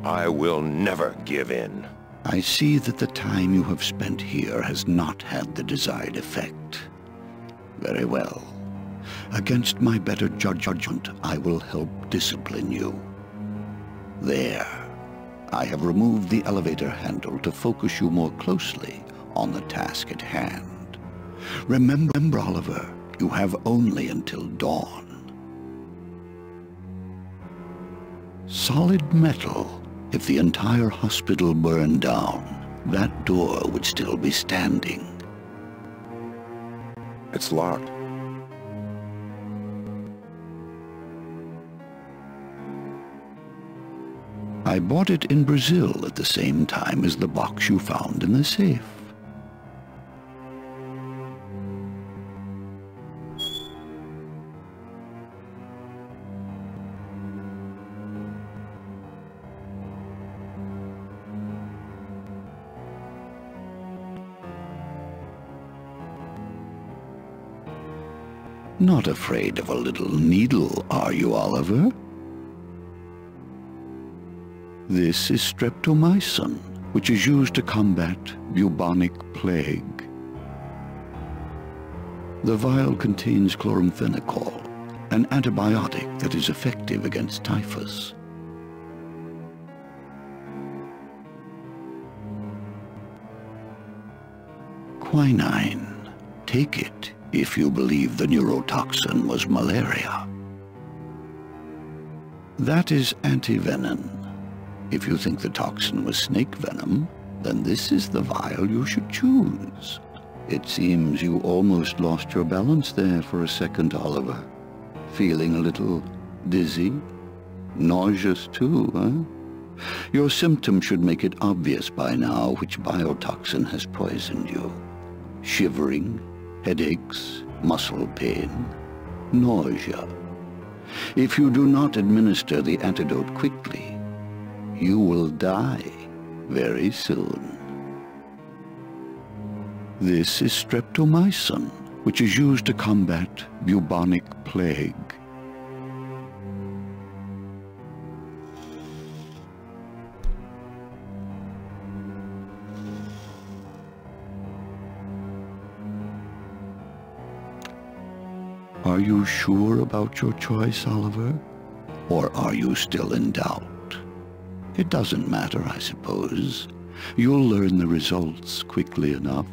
I will never give in. I see that the time you have spent here has not had the desired effect. Very well. Against my better judgment, I will help discipline you. There. I have removed the elevator handle to focus you more closely on the task at hand. Remember, Oliver, you have only until dawn. Solid metal. If the entire hospital burned down, that door would still be standing. It's locked. I bought it in Brazil at the same time as the box you found in the safe. Not afraid of a little needle, are you, Oliver? This is streptomycin, which is used to combat bubonic plague. The vial contains chloramphenicol, an antibiotic that is effective against typhus. Quinine. Take it if you believe the neurotoxin was malaria. That is antivenin. If you think the toxin was snake venom, then this is the vial you should choose. It seems you almost lost your balance there for a second, Oliver. Feeling a little dizzy? Nauseous too, huh? Your symptoms should make it obvious by now which biotoxin has poisoned you. Shivering, headaches, muscle pain, nausea. If you do not administer the antidote quickly, you will die very soon. This is streptomycin, which is used to combat bubonic plague. Are you sure about your choice, Oliver? Or are you still in doubt? It doesn't matter, I suppose. You'll learn the results quickly enough.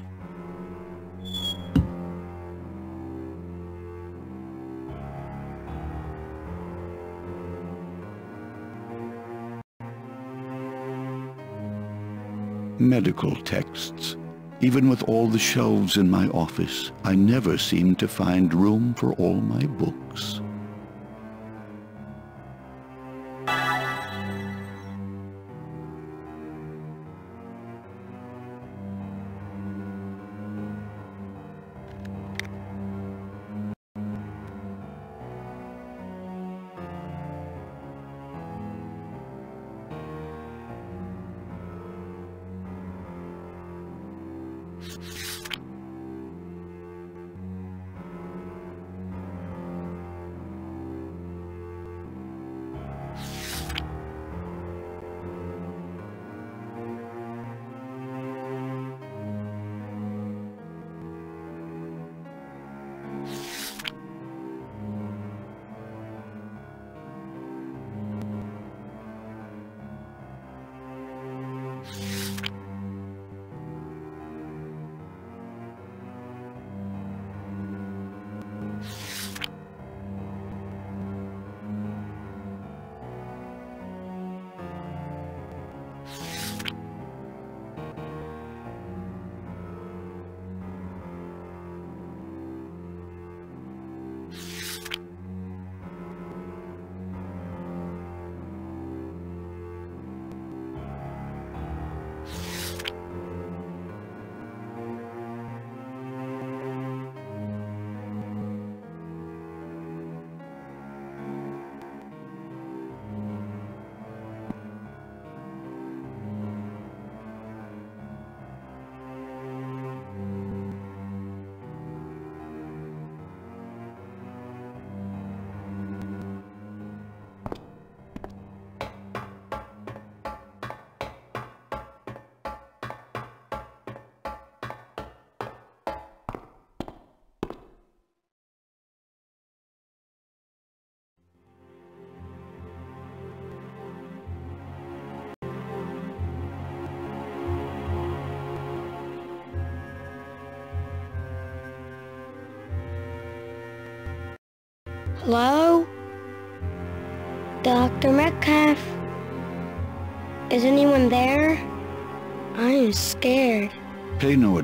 Medical texts. Even with all the shelves in my office, I never seem to find room for all my books.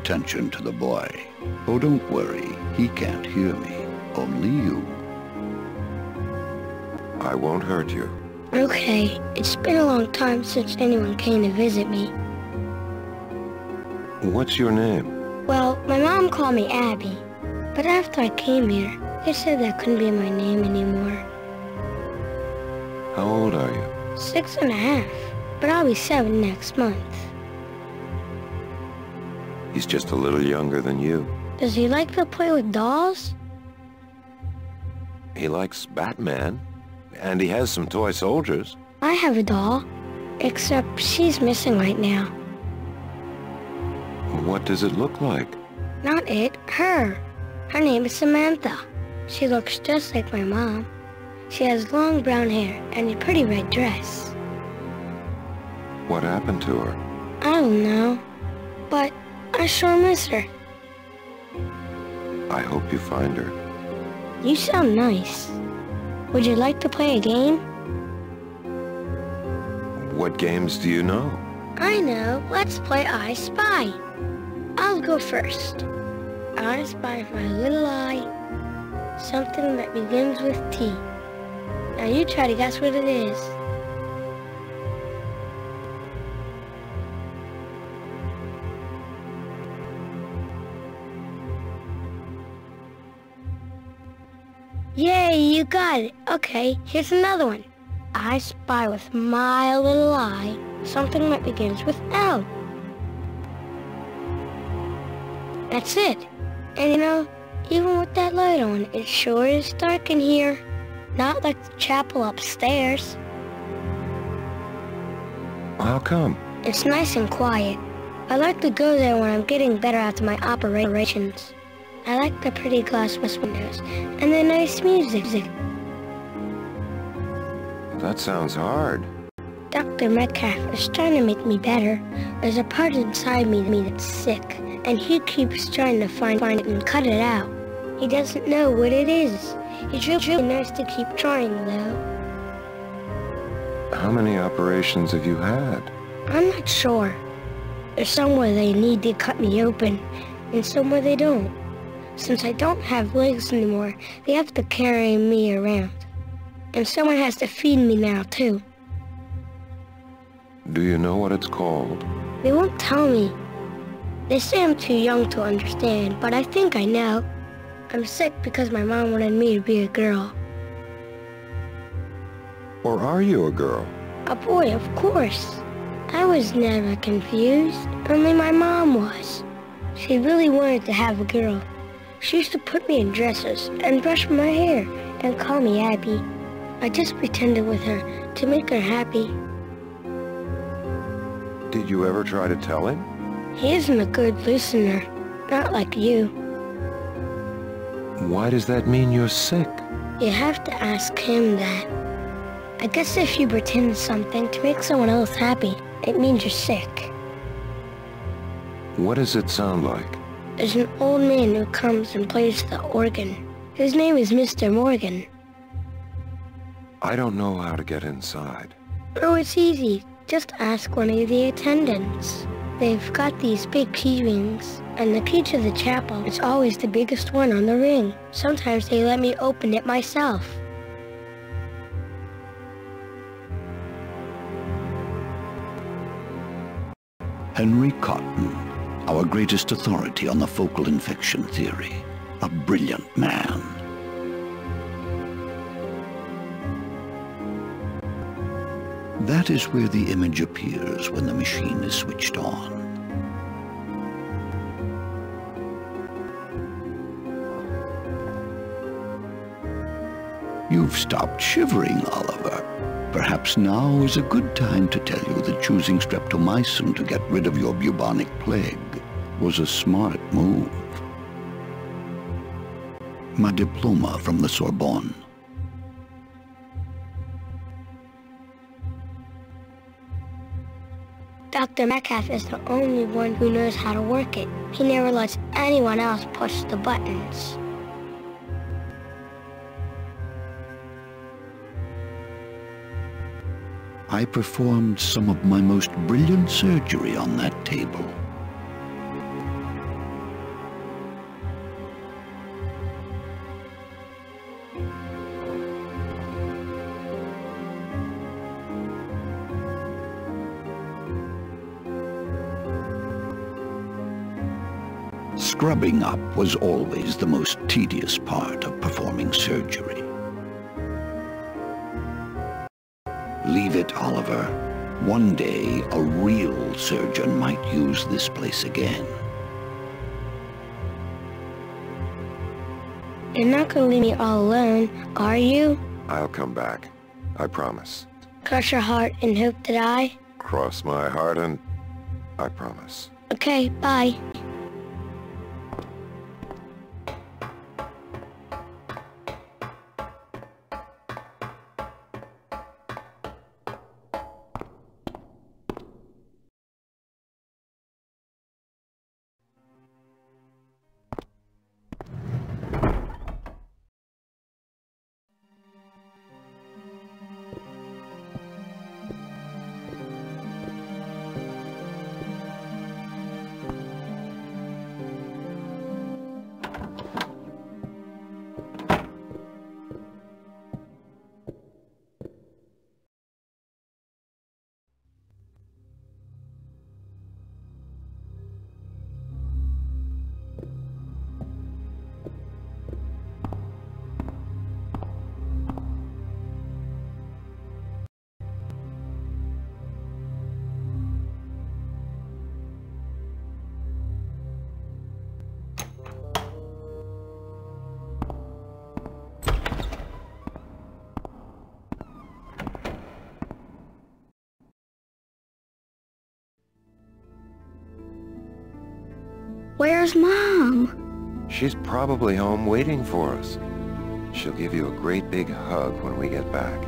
Attention to the boy. Oh, don't worry. He can't hear me. Only you. I won't hurt you. Okay, it's been a long time since anyone came to visit me. What's your name? Well, my mom called me Abby. But after I came here, they said that couldn't be my name anymore. How old are you? Six and a half. But I'll be seven next month. He's just a little younger than you. Does he like to play with dolls? He likes Batman. And he has some toy soldiers. I have a doll. Except she's missing right now. What does it look like? Not it, her. Her name is Samantha. She looks just like my mom. She has long brown hair and a pretty red dress. What happened to her? I don't know. I sure miss her. I hope you find her. You sound nice. Would you like to play a game? What games do you know? I know. Let's play I Spy. I'll go first. I spy my little eye something that begins with T. Now you try to guess what it is. Got it. Okay, here's another one. I spy with my little eye something that begins with L. That's it. And you know, even with that light on, it sure is dark in here. Not like the chapel upstairs. How come? It's nice and quiet. I like to go there when I'm getting better at my operations. I like the pretty glass windows and the nice music. That sounds hard. Dr. Metcalf is trying to make me better. There's a part inside me that's sick, and he keeps trying to find, find it and cut it out. He doesn't know what it is. It's really nice to keep trying, though. How many operations have you had? I'm not sure. There's somewhere they need to cut me open, and somewhere they don't. Since I don't have legs anymore, they have to carry me around. And someone has to feed me now, too. Do you know what it's called? They won't tell me. They say I'm too young to understand, but I think I know. I'm sick because my mom wanted me to be a girl. Or are you a girl? A boy, of course. I was never confused, only my mom was. She really wanted to have a girl. She used to put me in dresses and brush my hair and call me Abby. I just pretended with her to make her happy. Did you ever try to tell him? He isn't a good listener, not like you. Why does that mean you're sick? You have to ask him that. I guess if you pretend something to make someone else happy, it means you're sick. What does it sound like? There's an old man who comes and plays the organ. His name is Mr. Morgan. I don't know how to get inside. Oh, it's easy. Just ask one of the attendants. They've got these big key rings, and the key to the chapel is always the biggest one on the ring. Sometimes they let me open it myself. Henry Cotton, our greatest authority on the focal infection theory. A brilliant man. That is where the image appears when the machine is switched on. You've stopped shivering, Oliver. Perhaps now is a good time to tell you that choosing streptomycin to get rid of your bubonic plague was a smart move. My diploma from the Sorbonne. Dr. Metcalf is the only one who knows how to work it. He never lets anyone else push the buttons. I performed some of my most brilliant surgery on that table. Scrubbing up was always the most tedious part of performing surgery. Leave it, Oliver. One day, a real surgeon might use this place again. You're not gonna leave me all alone, are you? I'll come back. I promise. Cross your heart and hope to die? Cross my heart and I promise. Okay, bye. She's probably home waiting for us. She'll give you a great big hug when we get back.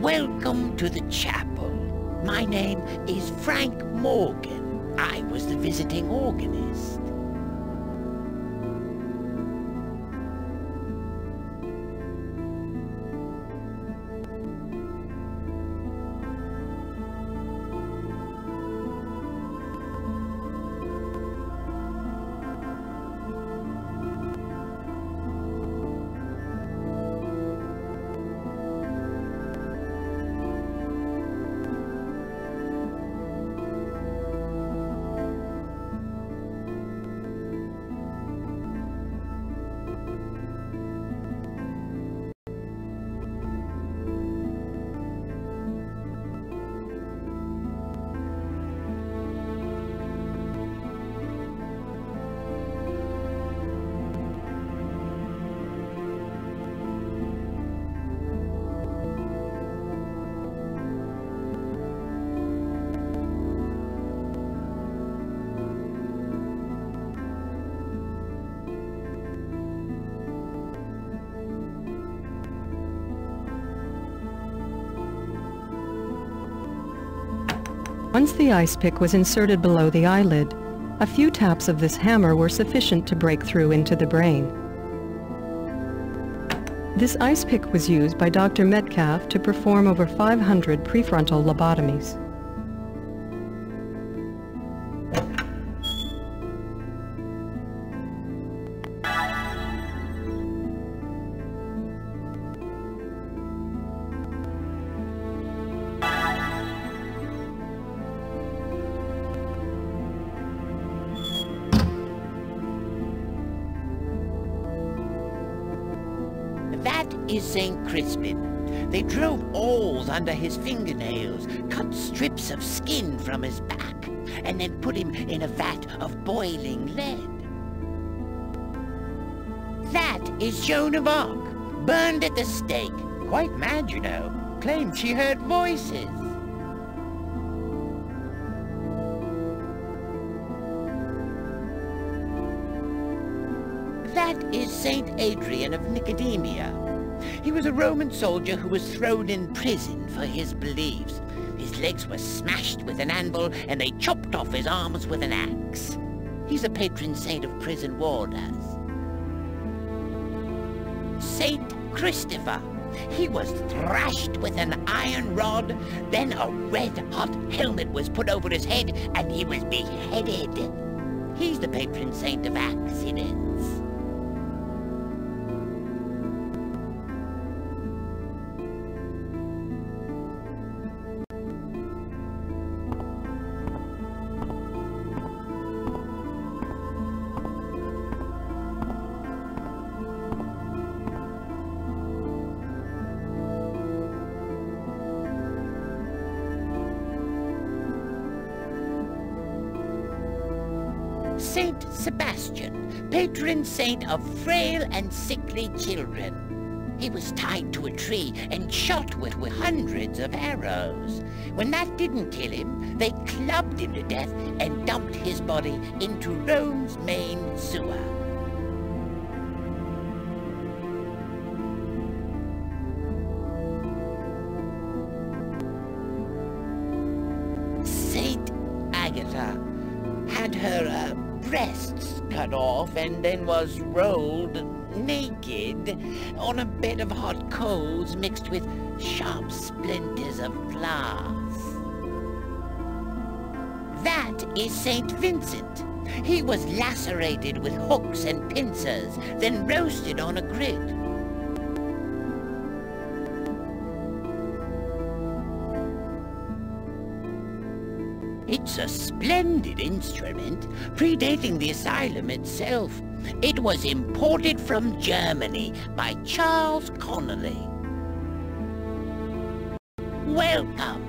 Welcome to the chapel. My name is Frank Morgan. I was the visiting organist. Once the ice pick was inserted below the eyelid, a few taps of this hammer were sufficient to break through into the brain. This ice pick was used by Dr. Metcalf to perform over 500 prefrontal lobotomies. Under his fingernails, cut strips of skin from his back, and then put him in a vat of boiling lead. That is Joan of Arc, burned at the stake. Quite mad, you know. Claimed she heard voices. That is Saint Adrian of Nicomedia. He was a Roman soldier who was thrown in prison for his beliefs. His legs were smashed with an anvil, and they chopped off his arms with an axe. He's a patron saint of prison warders. Saint Christopher. He was thrashed with an iron rod, then a red-hot helmet was put over his head, and he was beheaded. He's the patron saint of accidents. Saint Sebastian, patron saint of frail and sickly children. He was tied to a tree and shot with, with hundreds of arrows. When that didn't kill him, they clubbed him to death and dumped his body into Rome's main sewer. Was rolled naked on a bed of hot coals mixed with sharp splinters of glass. That is Saint Vincent. He was lacerated with hooks and pincers, then roasted on a grid. It's a splendid instrument, predating the asylum itself. It was imported from Germany by Charles Connolly. Welcome.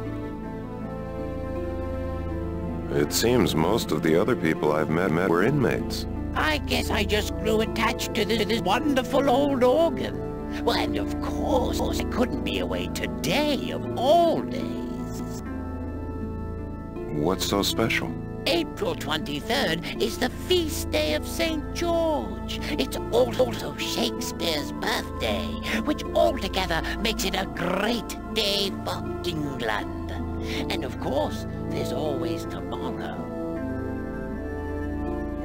It seems most of the other people I've met, met were inmates. I guess I just grew attached to this, this wonderful old organ. Well, and of course, I couldn't be away today of all days. What's so special? April 23rd is the feast day of St. George. It's also Shakespeare's birthday, which altogether makes it a great day for England. And of course, there's always tomorrow.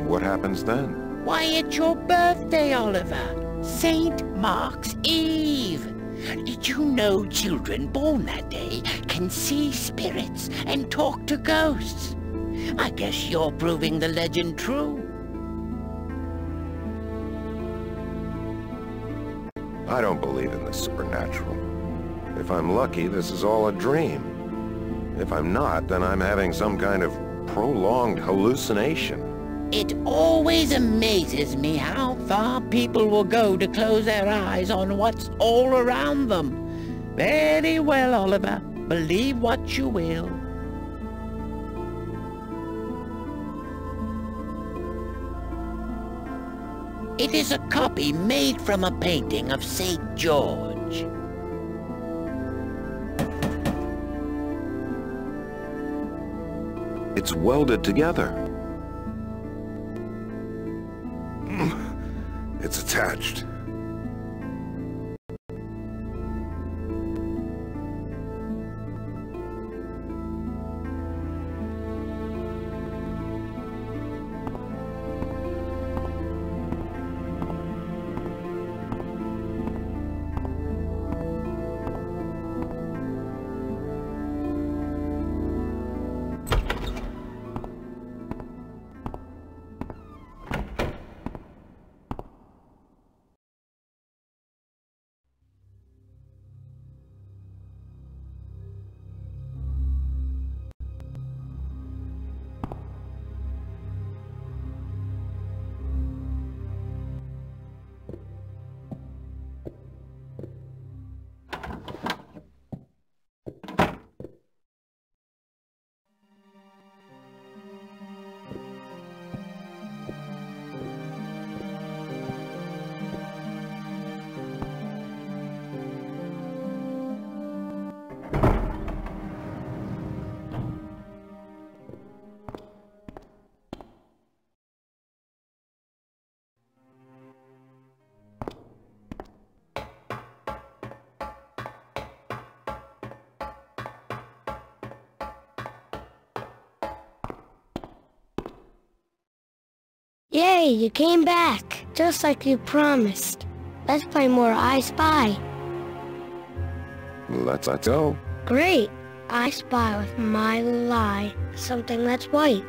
What happens then? Why, it's your birthday, Oliver. St. Mark's Eve. Did you know children born that day can see spirits and talk to ghosts? I guess you're proving the legend true. I don't believe in the supernatural. If I'm lucky, this is all a dream. If I'm not, then I'm having some kind of prolonged hallucination. It always amazes me how far people will go to close their eyes on what's all around them. Very well, Oliver. Believe what you will. It is a copy made from a painting of St. George. It's welded together. Hmm. It's attached. Yay, you came back, just like you promised. Let's play more I Spy. Let's, let's go. Great. I spy with my little eye something that's white.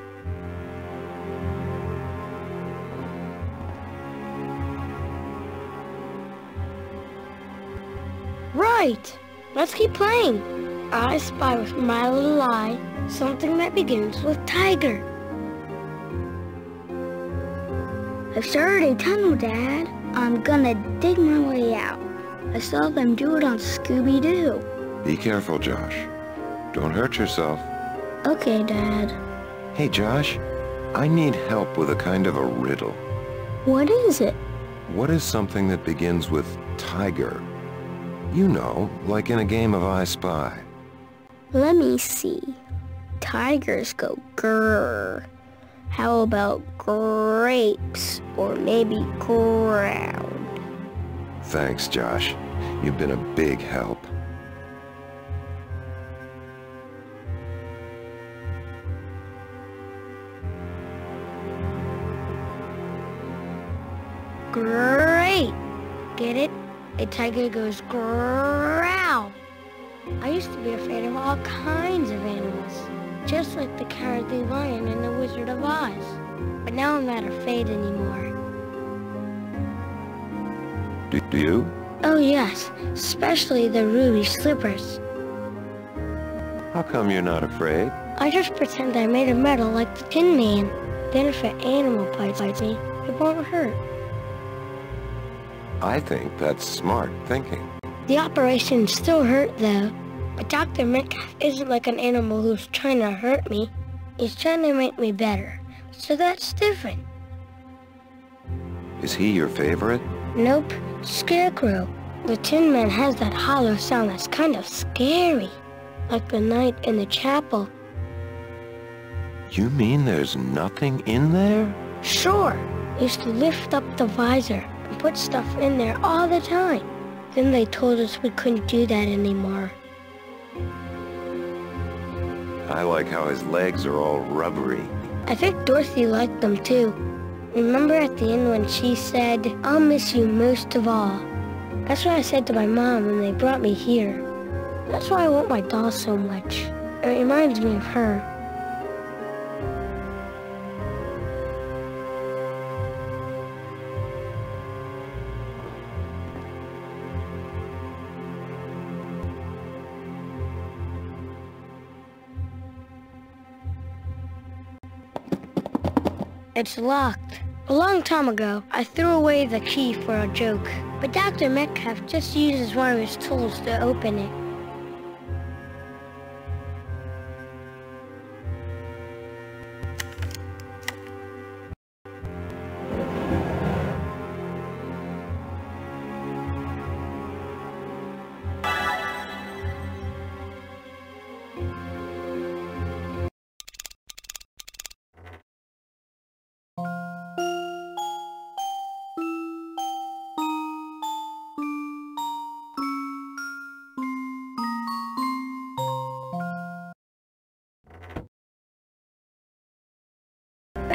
Right. Let's keep playing. I spy with my little eye something that begins with tiger. I've started a tunnel, Dad. I'm gonna dig my way out. I saw them do it on Scooby-Doo. Be careful, Josh. Don't hurt yourself. Okay, Dad. Hey, Josh. I need help with a kind of a riddle. What is it? What is something that begins with tiger? You know, like in a game of I Spy. Let me see. Tigers go grrr. How about grapes or maybe ground? Thanks, Josh. You've been a big help. Great! Get it? A tiger goes growl. I used to be afraid of all kinds of animals, just like the cowardly lion in The Wizard of Oz. But now I'm not afraid anymore. Do, do you? Oh yes, especially the ruby slippers. How come you're not afraid? I just pretend I'm made of metal like the Tin Man. Then if an animal bites me, it won't hurt. I think that's smart thinking. The operation still hurt though. But Dr. Metcalf isn't like an animal who's trying to hurt me. He's trying to make me better. So that's different. Is he your favorite? Nope, Scarecrow. The Tin Man has that hollow sound that's kind of scary. Like the night in the chapel. You mean there's nothing in there? Sure. Used to lift up the visor and put stuff in there all the time. Then they told us we couldn't do that anymore. I like how his legs are all rubbery. I think Dorothy liked them too. Remember at the end when she said, I'll miss you most of all. That's what I said to my mom when they brought me here. That's why I want my doll so much. It reminds me of her. It's locked. A long time ago, I threw away the key for a joke, but Dr. Metcalf just uses one of his tools to open it.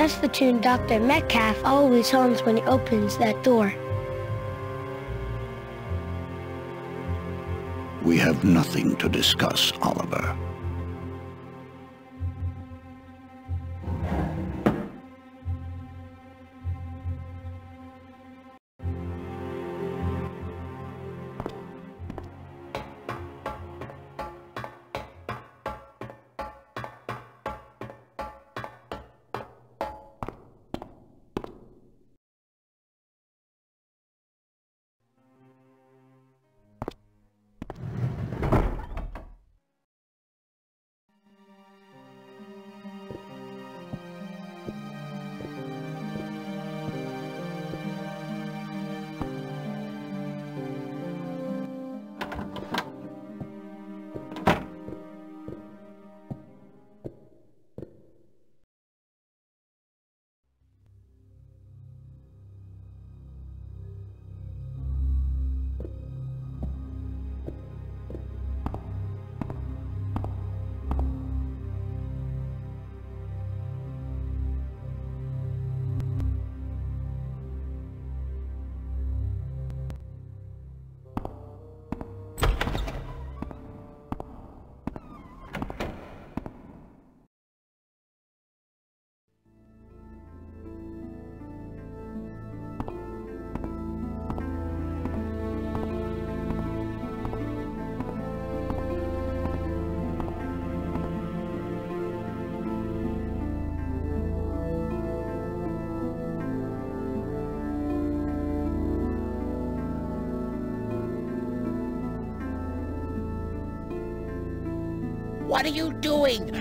That's the tune Dr. Metcalf always hums when he opens that door. We have nothing to discuss, Oliver.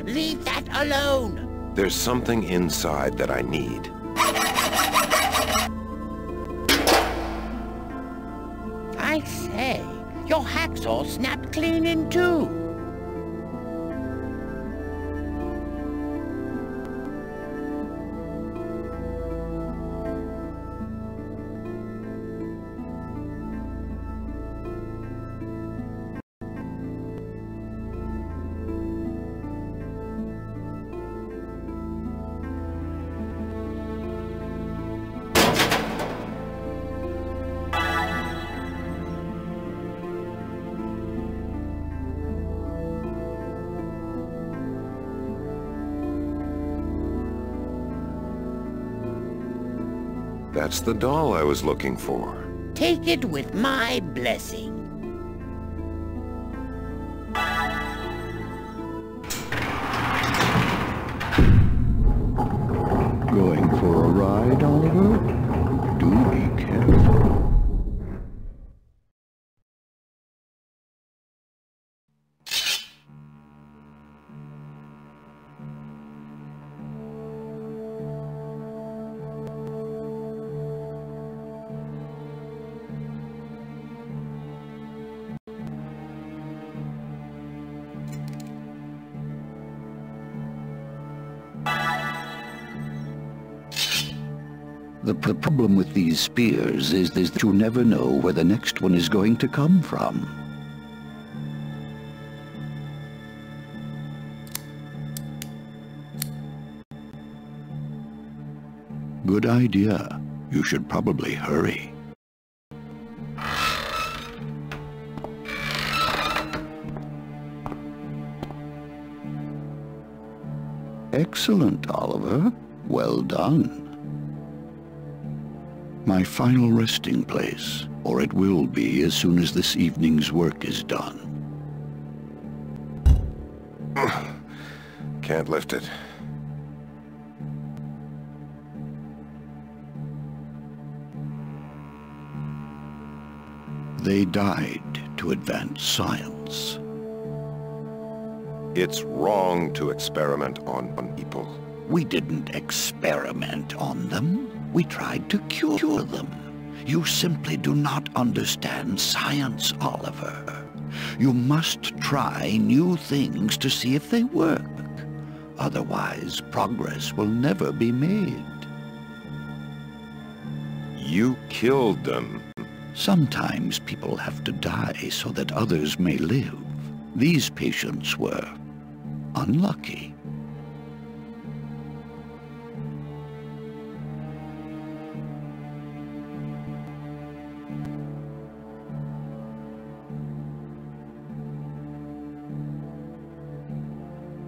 Leave that alone! There's something inside that I need. I say, your hacksaw snapped clean in two. That's the doll I was looking for. Take it with my blessing. Problem with these spears is, that you never know where the next one is going to come from. Good idea. You should probably hurry. Excellent, Oliver. Well done. My final resting place, or it will be as soon as this evening's work is done. <sighs> Can't lift it. They died to advance science. It's wrong to experiment on, on people. We didn't experiment on them. We tried to cure them. You simply do not understand science, Oliver. You must try new things to see if they work. Otherwise, progress will never be made. You killed them. Sometimes people have to die so that others may live. These patients were unlucky.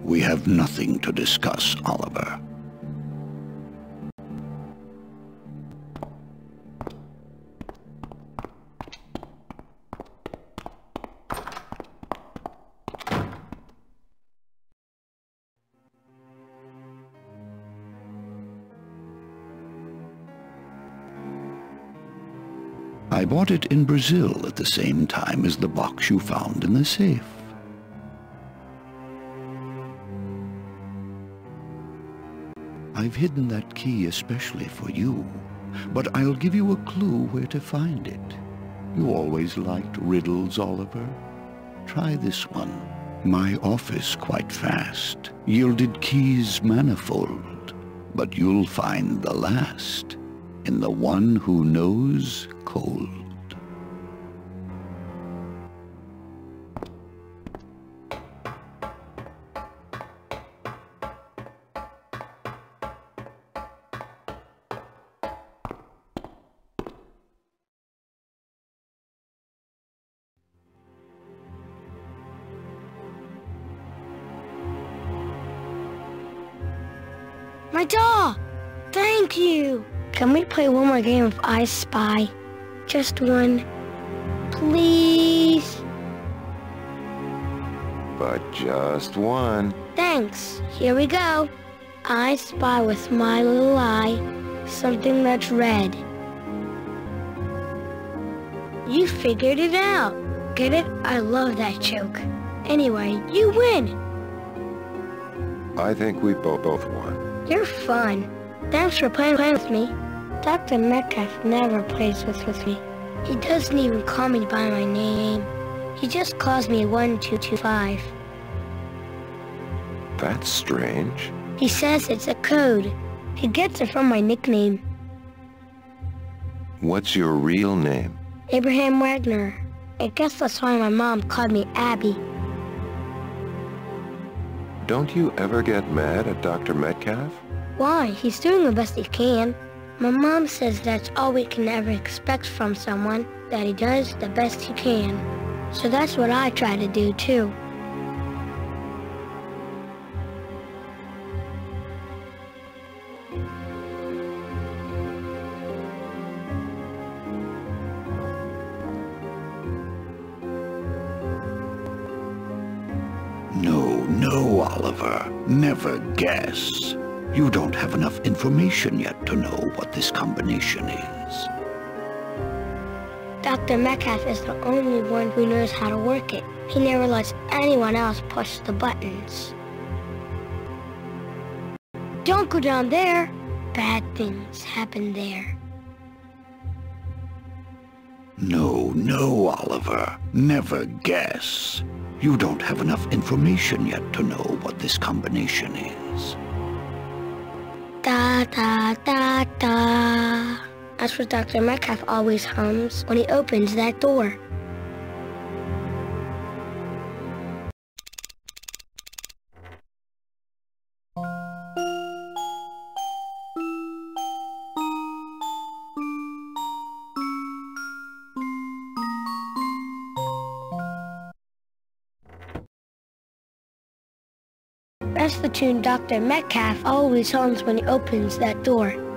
We have nothing to discuss, Oliver. I bought it in Brazil at the same time as the box you found in the safe. I've hidden that key especially for you, but I'll give you a clue where to find it. You always liked riddles, Oliver. Try this one. My office quite fast, yielded keys manifold, but you'll find the last in the one who knows cold. I Spy? Just one. Please? But just one. Thanks. Here we go. I spy with my little eye something that's red. You figured it out. Get it? I love that joke. Anyway, you win. I think we both both won. You're fun. Thanks for playing, playing with me. Dr. Metcalf never plays with, with me. He doesn't even call me by my name. He just calls me 1225. That's strange. He says it's a code. He gets it from my nickname, What's your real name? Abraham Wagner. I guess that's why my mom called me Abby. Don't you ever get mad at Dr. Metcalf? Why? He's doing the best he can. My mom says that's all we can ever expect from someone, that he does the best he can. So that's what I try to do too. No, no, Oliver. Never guess. You don't have enough information yet to know what this combination is. Dr. Metcalf is the only one who knows how to work it. He never lets anyone else push the buttons. Don't go down there. Bad things happen there. No, no, Oliver. Never guess. You don't have enough information yet to know what this combination is. Da da da da. That's what Dr. Metcalf always hums when he opens that door. Dr. Metcalf always hums when he opens that door.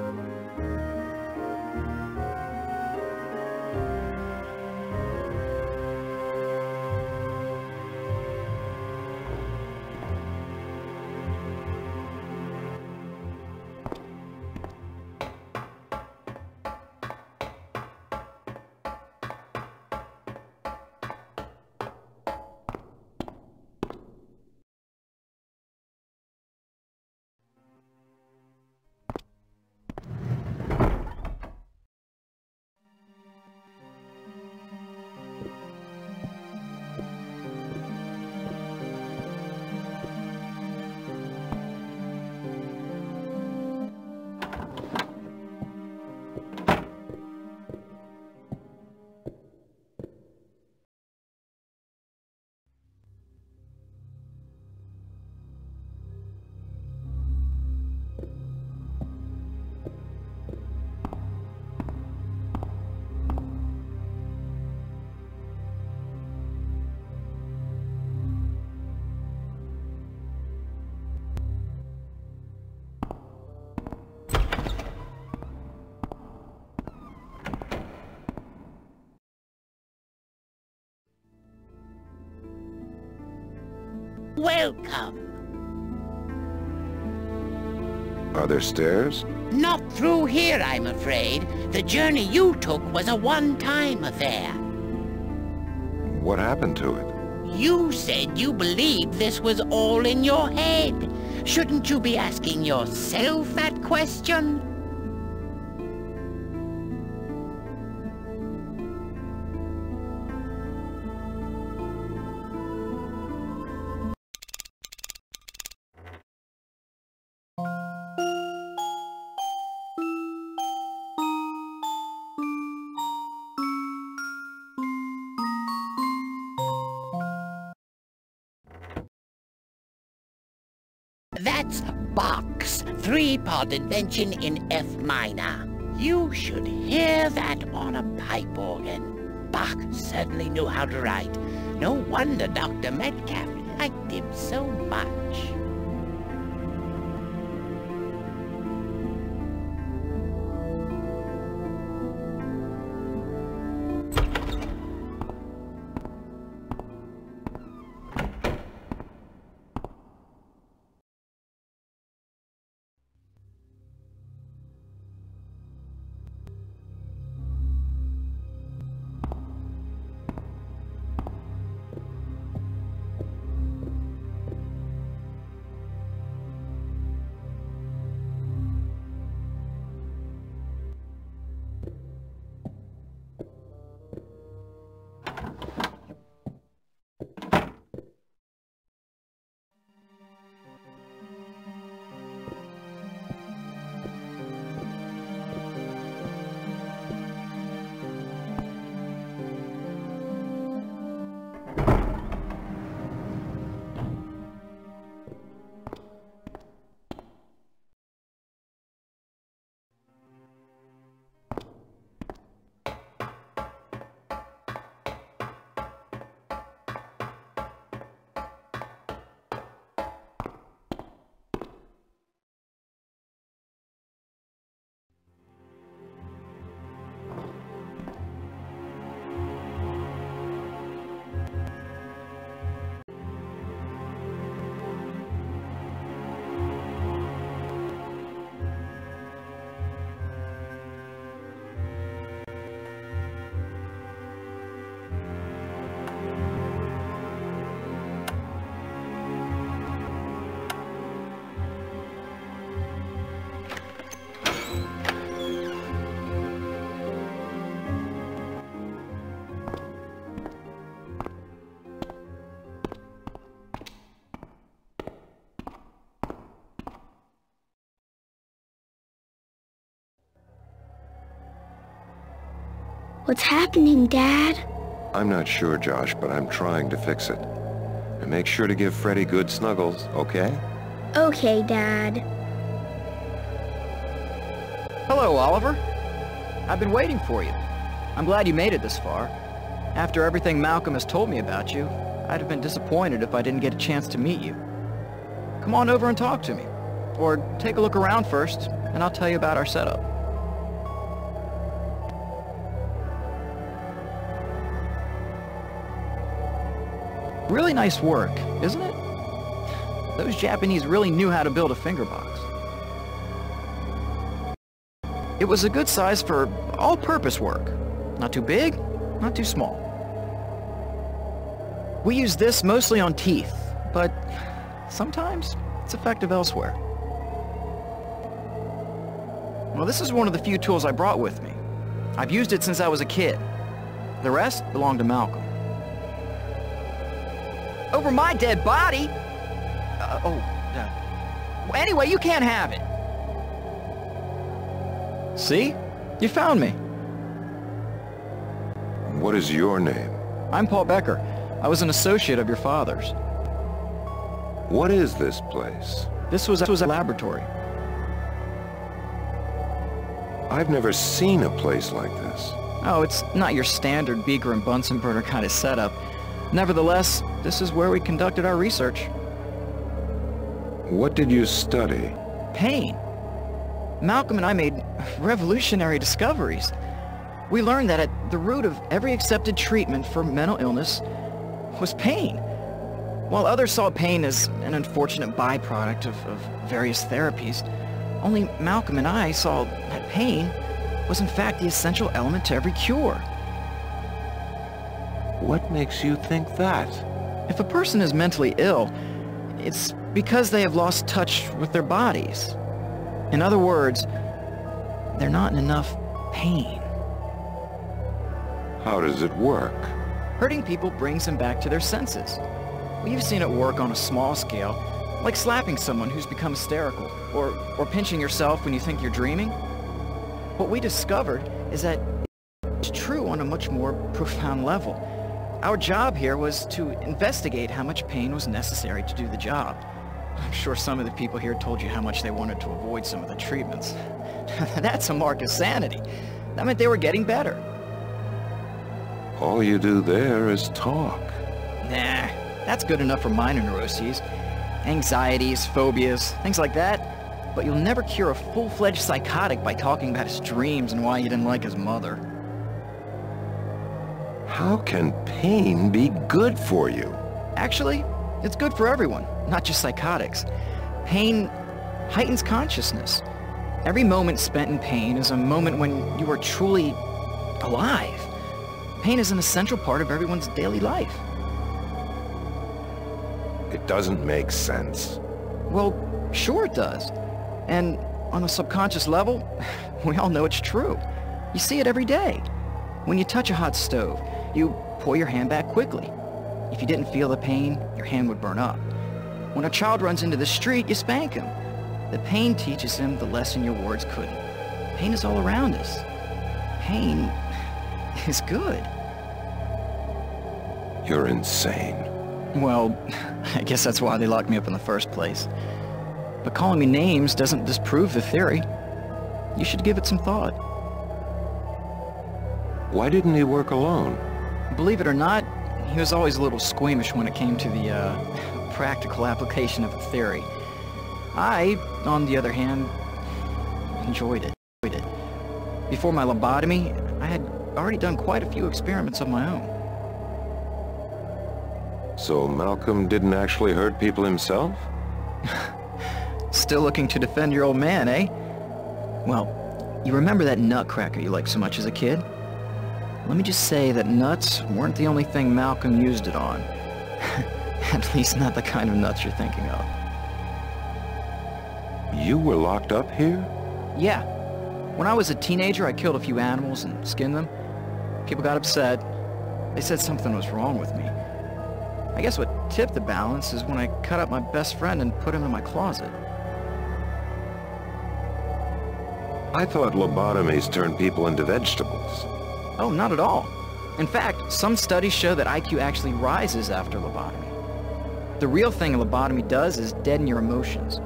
Welcome. Are there stairs? Not through here, I'm afraid. The journey you took was a one-time affair. What happened to it? You said you believed this was all in your head. Shouldn't you be asking yourself that question? That's Bach's three-part invention in F minor. You should hear that on a pipe organ. Bach certainly knew how to write. No wonder Dr. Metcalf liked him so much. What's happening, Dad? I'm not sure, Josh, but I'm trying to fix it. And make sure to give Freddy good snuggles, okay? Okay, Dad. Hello, Oliver. I've been waiting for you. I'm glad you made it this far. After everything Malcolm has told me about you, I'd have been disappointed if I didn't get a chance to meet you. Come on over and talk to me. Or take a look around first, and I'll tell you about our setup. Really nice work, isn't it? Those Japanese really knew how to build a finger box. It was a good size for all-purpose work. Not too big, not too small. We use this mostly on teeth, but sometimes it's effective elsewhere. Well, this is one of the few tools I brought with me. I've used it since I was a kid. The rest belong to Malcolm. Over my dead body? Uh, oh, uh, well, anyway, you can't have it. See? You found me. What is your name? I'm Paul Becker. I was an associate of your father's. What is this place? This was, this was a laboratory. I've never seen a place like this. Oh, it's not your standard Beaker and Bunsen burner kind of setup. Nevertheless, this is where we conducted our research. What did you study? Pain. Malcolm and I made <laughs> revolutionary discoveries. We learned that at the root of every accepted treatment for mental illness was pain. While others saw pain as an unfortunate byproduct of, of various therapies, only Malcolm and I saw that pain was in fact the essential element to every cure. What makes you think that? If a person is mentally ill, it's because they have lost touch with their bodies. In other words, they're not in enough pain. How does it work? Hurting people brings them back to their senses. We've seen it work on a small scale, like slapping someone who's become hysterical, or, or pinching yourself when you think you're dreaming. What we discovered is that it's true on a much more profound level. Our job here was to investigate how much pain was necessary to do the job. I'm sure some of the people here told you how much they wanted to avoid some of the treatments. <laughs> That's a mark of sanity. That meant they were getting better. All you do there is talk. Nah, that's good enough for minor neuroses. Anxieties, phobias, things like that. But you'll never cure a full-fledged psychotic by talking about his dreams and why you didn't like his mother. How can pain be good for you? Actually, it's good for everyone, not just psychotics. Pain heightens consciousness. Every moment spent in pain is a moment when you are truly alive. Pain is an essential part of everyone's daily life. It doesn't make sense. Well, sure it does. And on a subconscious level, <laughs> we all know it's true. You see it every day. When you touch a hot stove, you pull your hand back quickly. If you didn't feel the pain, your hand would burn up. When a child runs into the street, you spank him. The pain teaches him the lesson your words couldn't. Pain is all around us. Pain <laughs> is good. You're insane. Well, <laughs> I guess that's why they locked me up in the first place. But calling me names doesn't disprove the theory. You should give it some thought. Why didn't he work alone? Believe it or not, he was always a little squeamish when it came to the uh, practical application of a theory. I, on the other hand, enjoyed it. enjoyed it. Before my lobotomy, I had already done quite a few experiments of my own. So Malcolm didn't actually hurt people himself? <laughs> Still looking to defend your old man, eh? Well, you remember that nutcracker you liked so much as a kid? Let me just say that nuts weren't the only thing Malcolm used it on. <laughs> At least not the kind of nuts you're thinking of. You were locked up here? Yeah. When I was a teenager, I killed a few animals and skinned them. People got upset. They said something was wrong with me. I guess what tipped the balance is when I cut up my best friend and put him in my closet. I thought lobotomies turned people into vegetables. Oh, not at all. In fact, some studies show that IQ actually rises after lobotomy. The real thing a lobotomy does is deaden your emotions.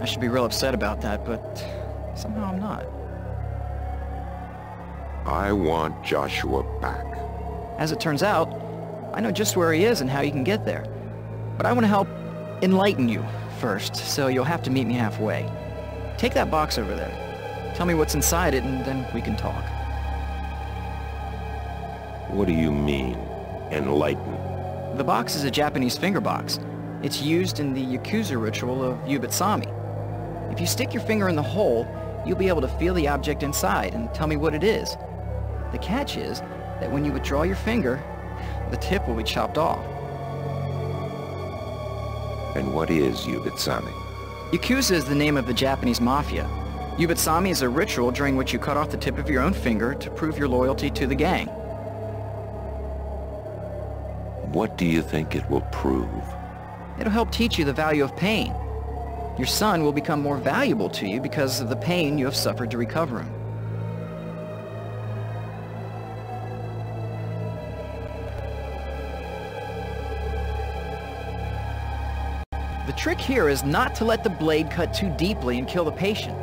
I should be real upset about that, but somehow I'm not. I want Joshua back. As it turns out, I know just where he is and how you can get there. But I want to help enlighten you first, so you'll have to meet me halfway. Take that box over there. Tell me what's inside it, and then we can talk. What do you mean, enlighten? The box is a Japanese finger box. It's used in the Yakuza ritual of Yubitsume. If you stick your finger in the hole, you'll be able to feel the object inside and tell me what it is. The catch is that when you withdraw your finger, the tip will be chopped off. And what is Yubitsume? Yakuza is the name of the Japanese mafia. Yubitsume is a ritual during which you cut off the tip of your own finger to prove your loyalty to the gang. What do you think it will prove? It'll help teach you the value of pain. Your son will become more valuable to you because of the pain you have suffered to recover him. The trick here is not to let the blade cut too deeply and kill the patient.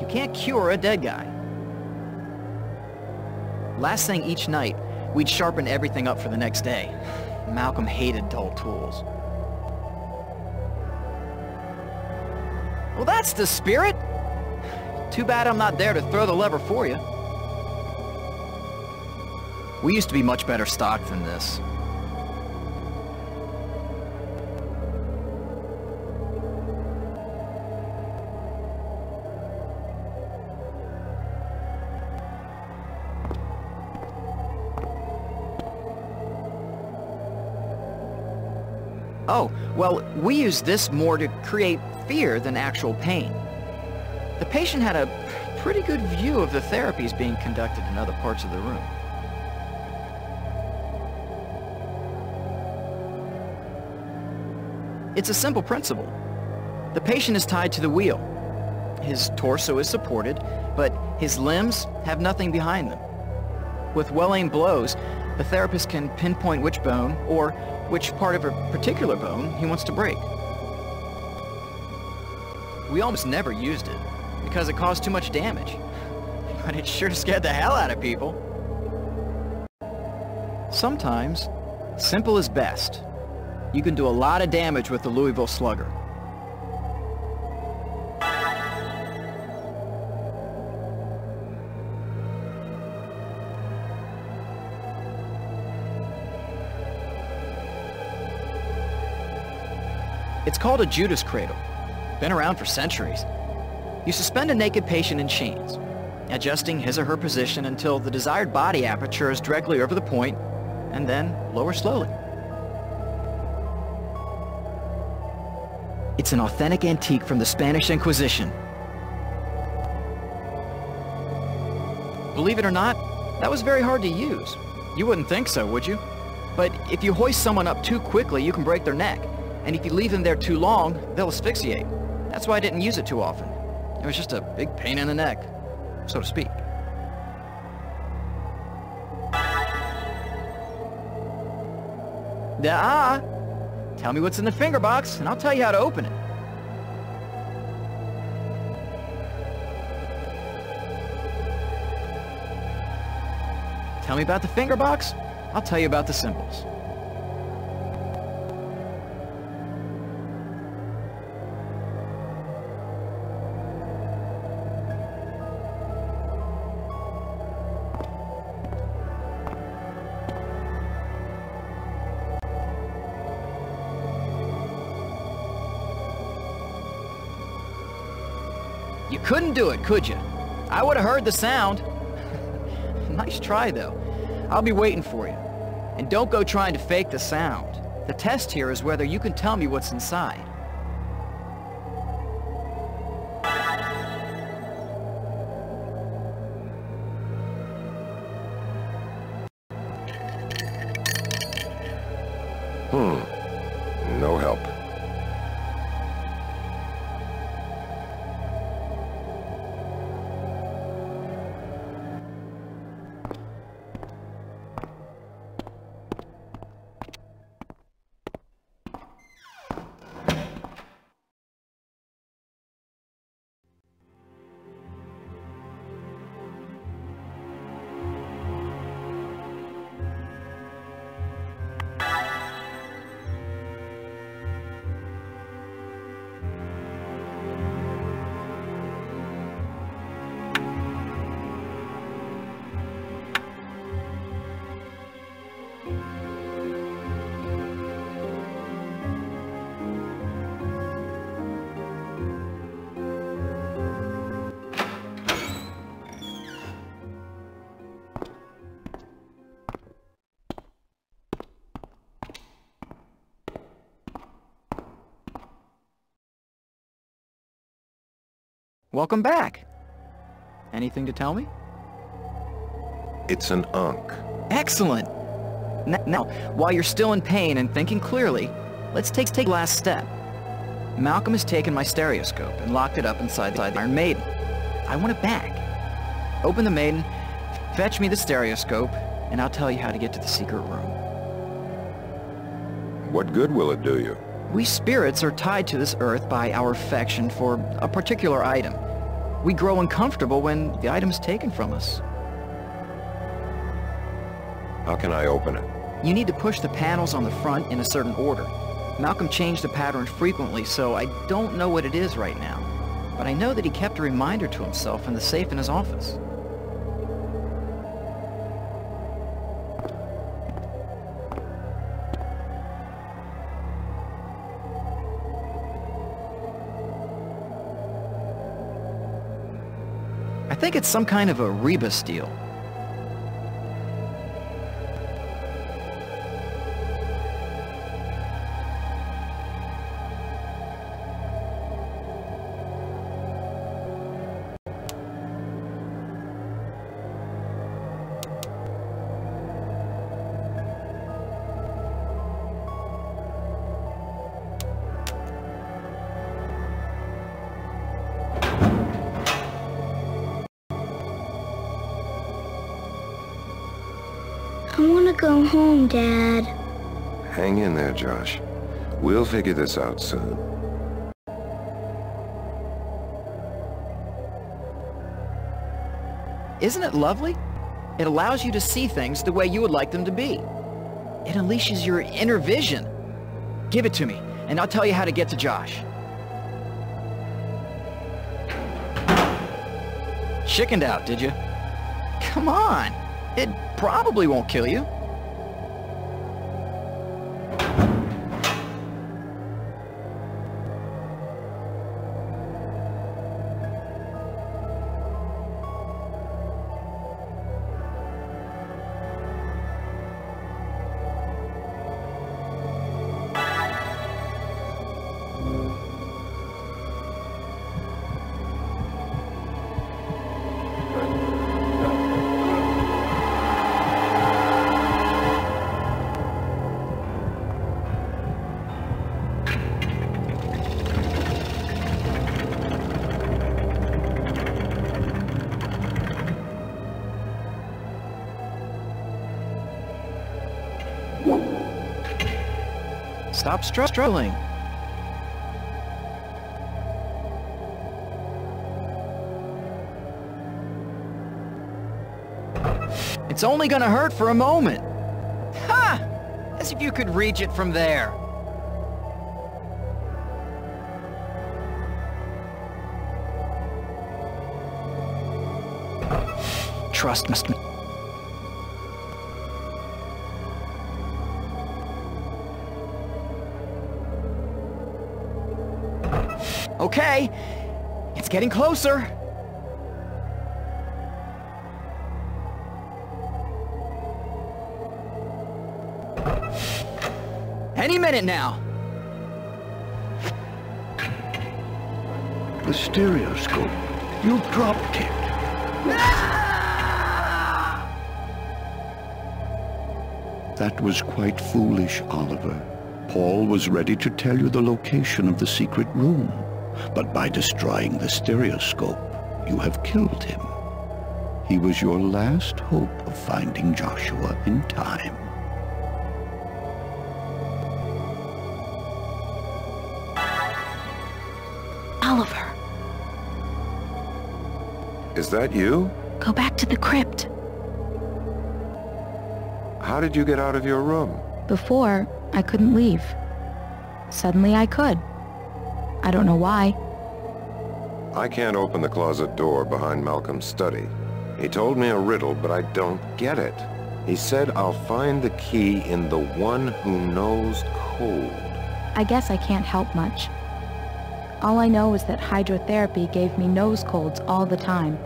You can't cure a dead guy. Last thing each night, we'd sharpen everything up for the next day. Malcolm hated dull tools. Well, that's the spirit! Too bad I'm not there to throw the lever for you. We used to be much better stocked than this. We use this more to create fear than actual pain. The patient had a pretty good view of the therapies being conducted in other parts of the room. It's a simple principle. The patient is tied to the wheel. His torso is supported, but his limbs have nothing behind them. With well-aimed blows, the therapist can pinpoint which bone, or which part of a particular bone he wants to break. We almost never used it, because it caused too much damage. <laughs> But it sure scared the hell out of people. Sometimes, simple is best. You can do a lot of damage with the Louisville Slugger. It's called a Judas cradle. Been around for centuries. You suspend a naked patient in chains, adjusting his or her position until the desired body aperture is directly over the point, and then lower slowly. It's an authentic antique from the Spanish Inquisition. Believe it or not, that was very hard to use. You wouldn't think so, would you? But if you hoist someone up too quickly, you can break their neck. And if you leave them there too long, they'll asphyxiate. That's why I didn't use it too often. It was just a big pain in the neck, so to speak. Ah, tell me what's in the finger box, and I'll tell you how to open it. Tell me about the finger box, I'll tell you about the symbols. Couldn't do it, could you? I would have heard the sound. <laughs> nice try, though. I'll be waiting for you. And don't go trying to fake the sound. The test here is whether you can tell me what's inside. Welcome back. Anything to tell me? It's an Ankh. Excellent! N now, while you're still in pain and thinking clearly, let's take take last step. Malcolm has taken my stereoscope and locked it up inside the Iron Maiden. I want it back. Open the Maiden, fetch me the stereoscope, and I'll tell you how to get to the secret room. What good will it do you? We spirits are tied to this earth by our affection for a particular item. We grow uncomfortable when the item is taken from us. How can I open it? You need to push the panels on the front in a certain order. Malcolm changed the pattern frequently, so I don't know what it is right now. But I know that he kept a reminder to himself in the safe in his office. Think it's some kind of a Reba steel. Figure this out soon. Isn't it lovely? It allows you to see things the way you would like them to be. It unleashes your inner vision. Give it to me, and I'll tell you how to get to Josh. Chickened out, did you? Come on. It probably won't kill you. Stop str struggling. It's only gonna hurt for a moment. Ha! As if you could reach it from there. Trust must... It's getting closer. Any minute now. The stereoscope. You dropped it. That was quite foolish, Oliver. Paul was ready to tell you the location of the secret room. But by destroying the stereoscope, you have killed him. He was your last hope of finding Joshua in time. Oliver, Is that you? go back to the crypt. How did you get out of your room? Before, I couldn't leave. Suddenly I could. I don't know why. I can't open the closet door behind Malcolm's study. He told me a riddle, but I don't get it. He said I'll find the key in the one who knows cold. I guess I can't help much. All I know is that hydrotherapy gave me nose colds all the time,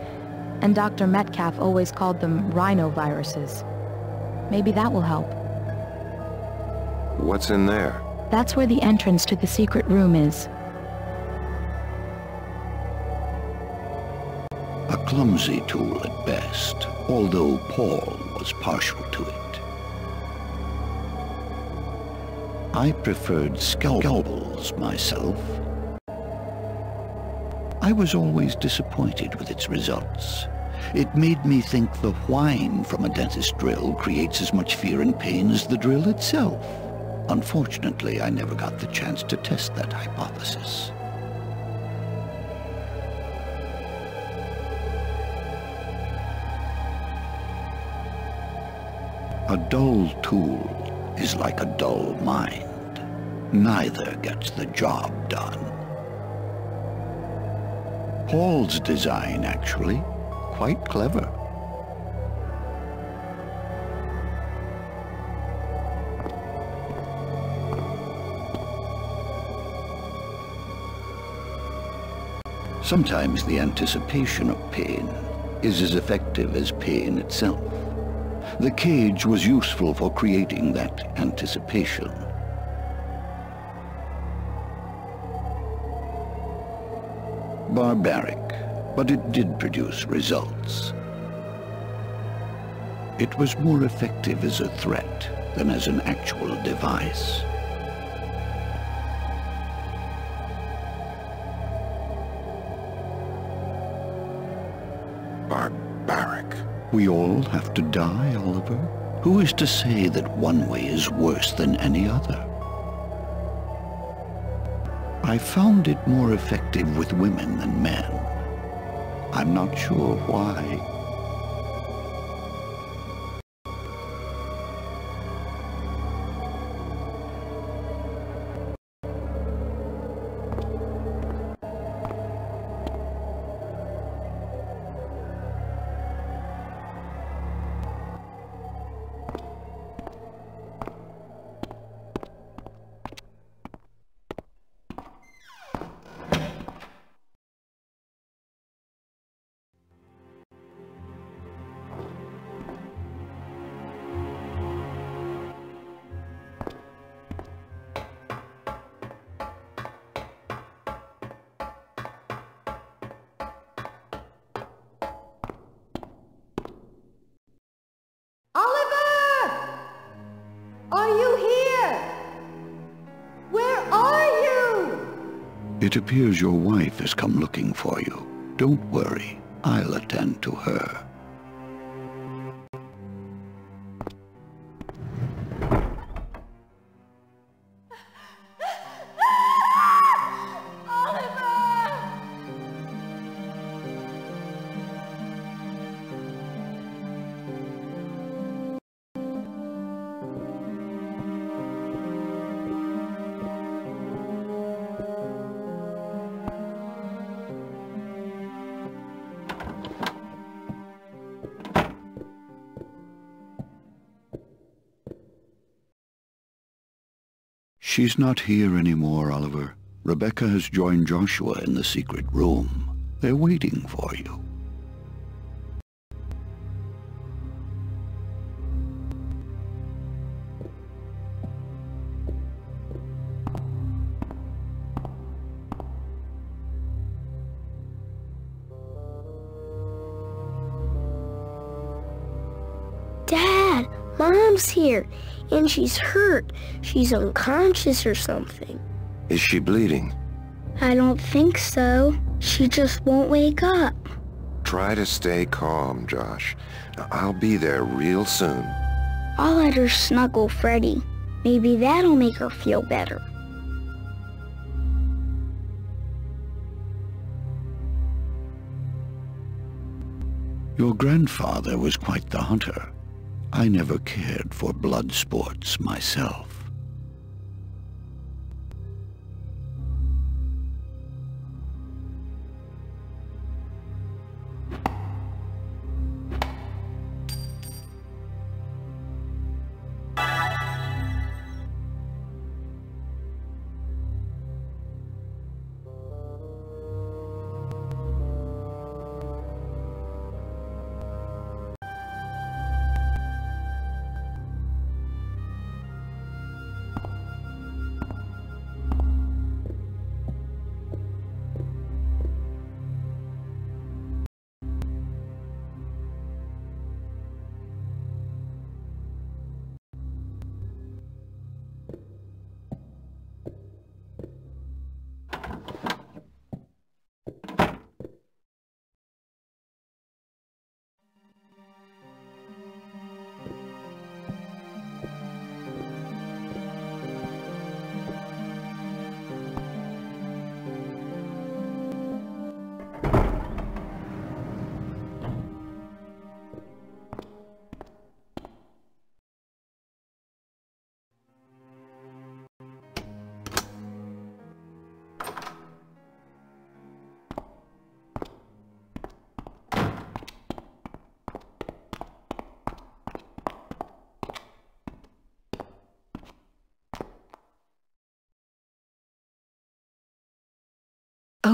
and Dr. Metcalf always called them rhinoviruses. Maybe that will help. What's in there? That's where the entrance to the secret room is. Clumsy tool at best, although Paul was partial to it. I preferred scalpels myself. I was always disappointed with its results. It made me think the whine from a dentist drill creates as much fear and pain as the drill itself. Unfortunately, I never got the chance to test that hypothesis. A dull tool is like a dull mind. Neither gets the job done. Paul's design, actually, quite clever. Sometimes the anticipation of pain is as effective as pain itself. The cage was useful for creating that anticipation. Barbaric, but it did produce results. It was more effective as a threat than as an actual device. We all have to die, Oliver. Who is to say that one way is worse than any other? I found it more effective with women than men. I'm not sure why. It appears your wife has come looking for you. Don't worry, I'll attend to her. She's not here anymore, Oliver. Rebecca has joined Joshua in the secret room. They're waiting for you. Dad, Mom's here. And she's hurt. She's unconscious or something. Is she bleeding? I don't think so. She just won't wake up. Try to stay calm, Josh. I'll be there real soon. I'll let her snuggle Freddy. Maybe that'll make her feel better. Your grandfather was quite the hunter. I never cared for blood sports myself.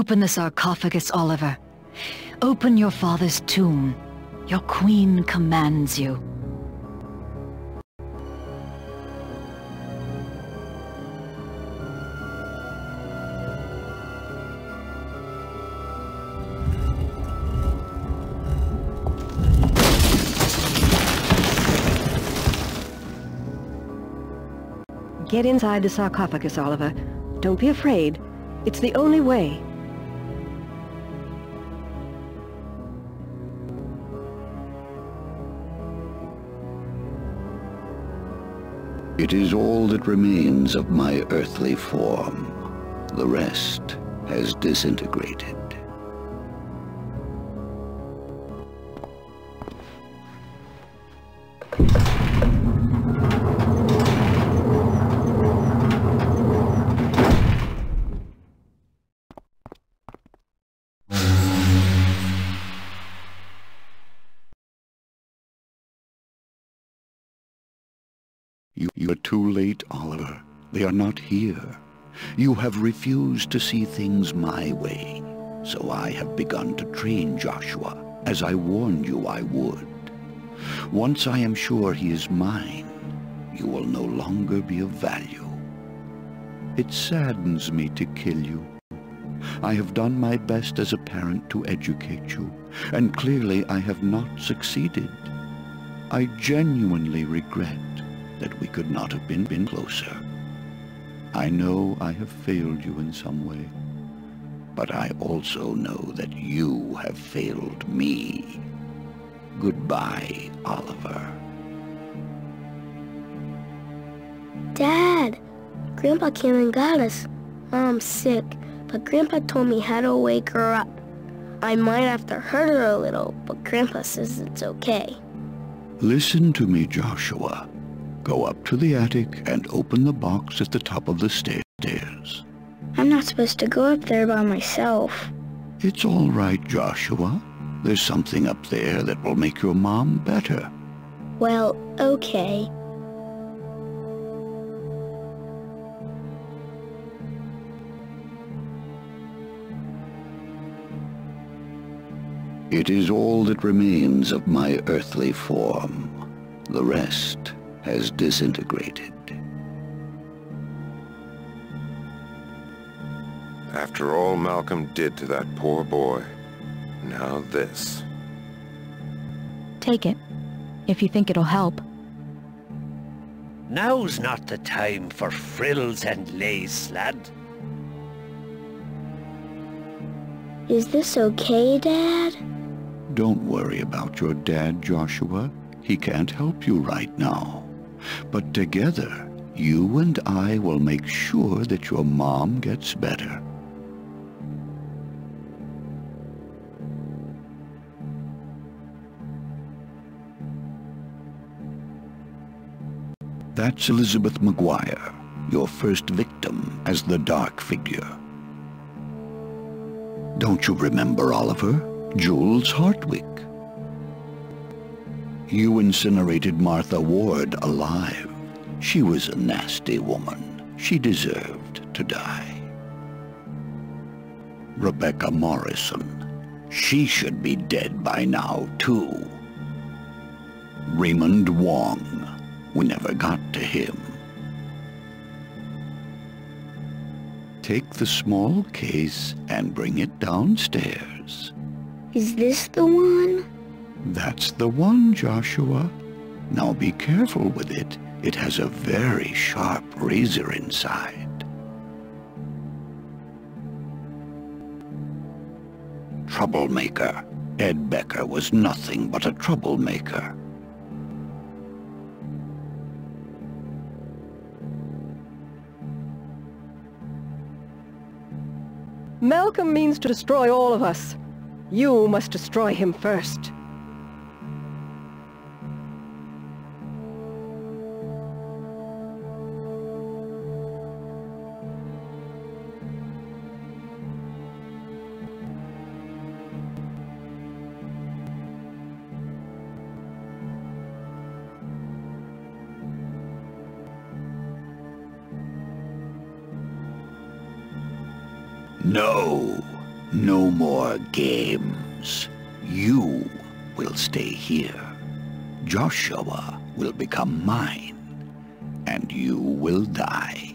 Open the sarcophagus, Oliver. Open your father's tomb. Your queen commands you. Get inside the sarcophagus, Oliver. Don't be afraid. It's the only way. It is all that remains of my earthly form. The rest has disintegrated. Not here. You have refused to see things my way. So I have begun to train Joshua, as I warned you I would. Once I am sure he is mine, you will no longer be of value. It saddens me to kill you. I have done my best as a parent to educate you, and clearly I have not succeeded. I genuinely regret that we could not have been, been closer. I know I have failed you in some way, but I also know that you have failed me. Goodbye, Oliver. Dad, Grandpa came and got us. Mom's sick, but Grandpa told me how to wake her up. I might have to hurt her a little, but Grandpa says it's okay. Listen to me, Joshua. Go up to the attic and open the box at the top of the stairs. I'm not supposed to go up there by myself. It's all right, Joshua. There's something up there that will make your mom better. Well, okay. It is all that remains of my earthly form. The rest has disintegrated. After all Malcolm did to that poor boy, now this. Take it, if you think it'll help. Now's not the time for frills and lace, lad. Is this okay, Dad? Don't worry about your dad, Joshua. He can't help you right now. But together, you and I will make sure that your mom gets better. That's Elizabeth McGuire, your first victim as the Dark Figure. Don't you remember Oliver? Jules Hartwick. You incinerated Martha Ward alive. She was a nasty woman. She deserved to die. Rebecca Morrison. She should be dead by now, too. Raymond Wong. We never got to him. Take the small case and bring it downstairs. Is this the one? That's the one, Joshua. Now be careful with it. It has a very sharp razor inside. Troublemaker. Ed Becker was nothing but a troublemaker. Malcolm means to destroy all of us. You must destroy him first. No, No more games. You will stay here. Joshua will become mine, and you will die.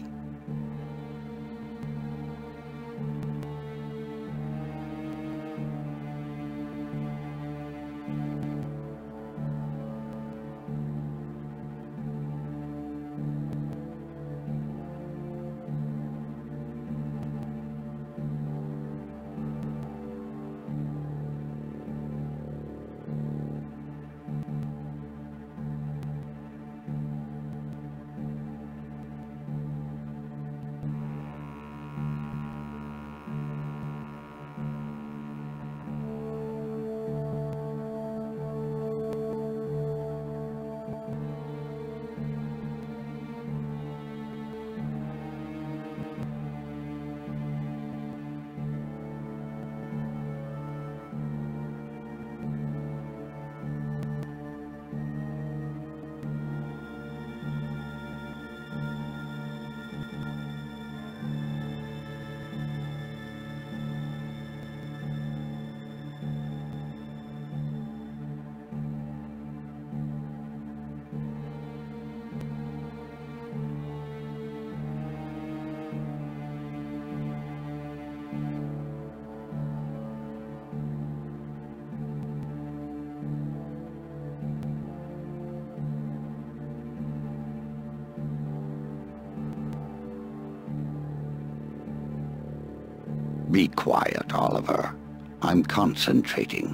Concentrating.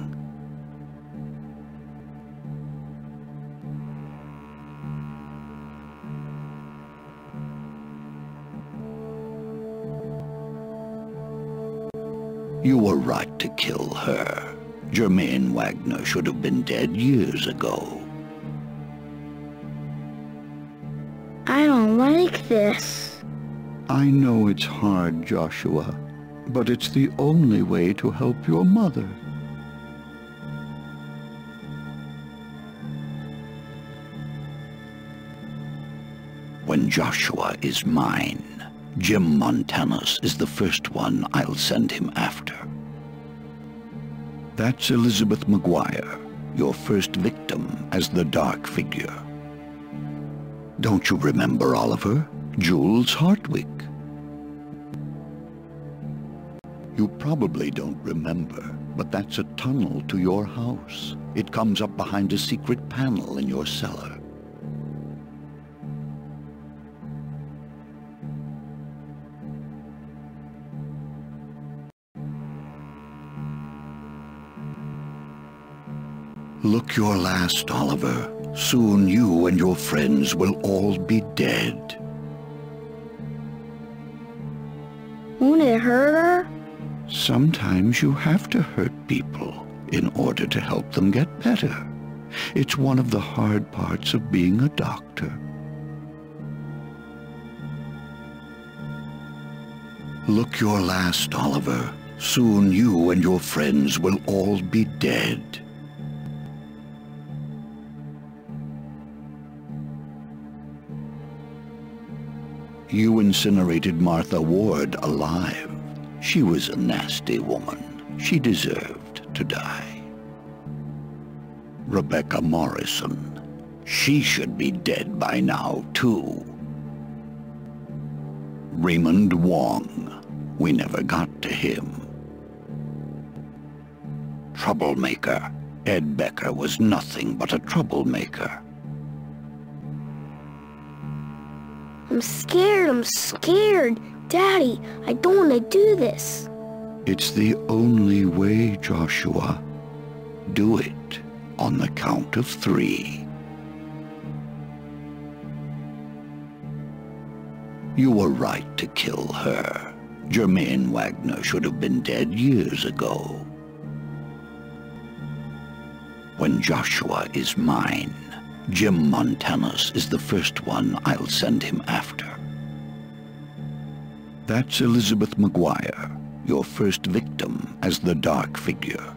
You were right to kill her. Germaine Wagner should have been dead years ago. I don't like this. I know it's hard, Joshua, but it's the only way to help your mother. When Joshua is mine, Jim Montanus is the first one I'll send him after. That's Elizabeth McGuire, your first victim as the Dark Figure. Don't you remember Oliver? Jules Hartwick. You probably don't remember, but that's a tunnel to your house. It comes up behind a secret panel in your cellar. Look your last, Oliver. Soon you and your friends will all be dead. Sometimes you have to hurt people in order to help them get better. It's one of the hard parts of being a doctor. Look your last, Oliver. Soon you and your friends will all be dead. You incinerated Martha Ward alive. She was a nasty woman. She deserved to die. Rebecca Morrison. She should be dead by now, too. Raymond Wong. We never got to him. Troublemaker. Ed Becker was nothing but a troublemaker. I'm scared, I'm scared. Daddy, I don't want to do this. It's the only way, Joshua. Do it on the count of three. You were right to kill her. Germaine Wagner should have been dead years ago. When Joshua is mine, Jim Montanus is the first one I'll send him after. That's Elizabeth McGuire, your first victim as the Dark Figure.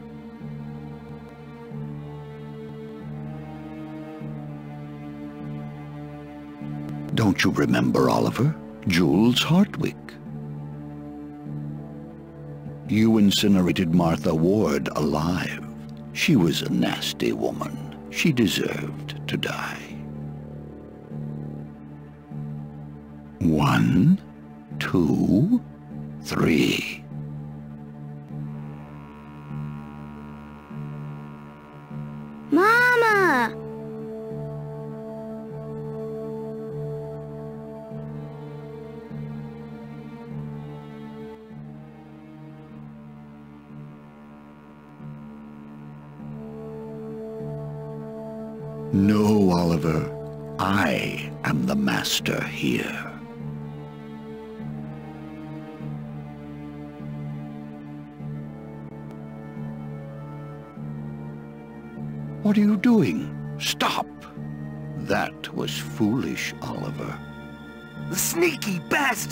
Don't you remember Oliver? Jules Hartwick. You incinerated Martha Ward alive. She was a nasty woman. She deserved to die. One, two, three.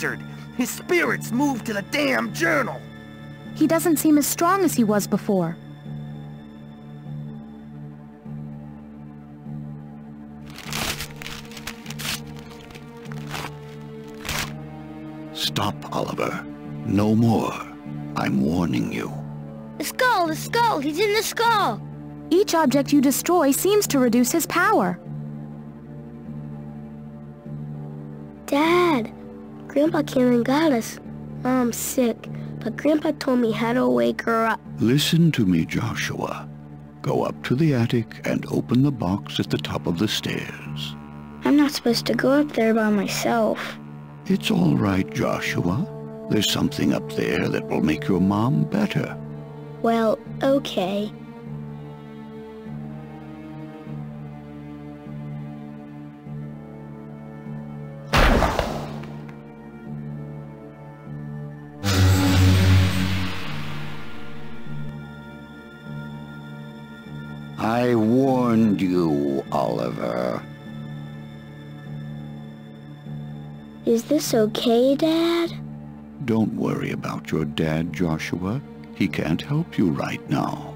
Bastard! His spirits moved to the damn journal! He doesn't seem as strong as he was before. Stop, Oliver. No more. I'm warning you. The skull, the skull, he's in the skull! Each object you destroy seems to reduce his power. Grandpa came and got us. Mom's sick, but Grandpa told me how to wake her up. Listen to me, Joshua. Go up to the attic and open the box at the top of the stairs. I'm not supposed to go up there by myself. It's all right, Joshua. There's something up there that will make your mom better. Well, okay. Warned you, Oliver. Is this okay, Dad? Don't worry about your dad, Joshua. He can't help you right now.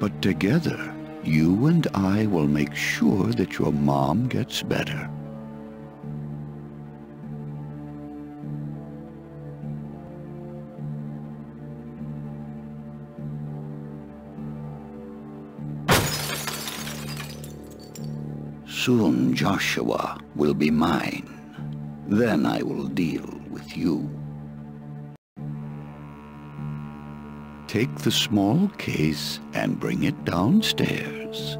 But together, you and I will make sure that your mom gets better. Soon Joshua will be mine. Then I will deal with you. Take the small case and bring it downstairs.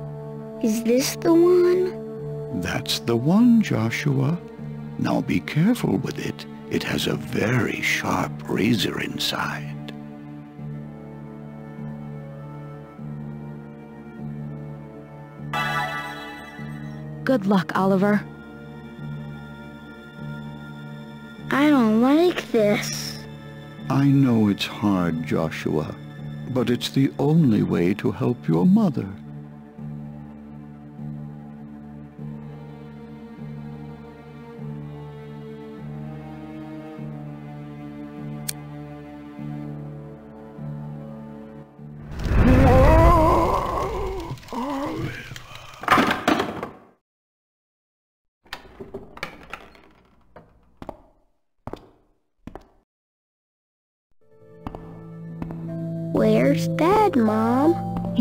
Is this the one? That's the one, Joshua. Now be careful with it. It has a very sharp razor inside. Good luck, Oliver. I don't like this. I know it's hard, Joshua, but it's the only way to help your mother.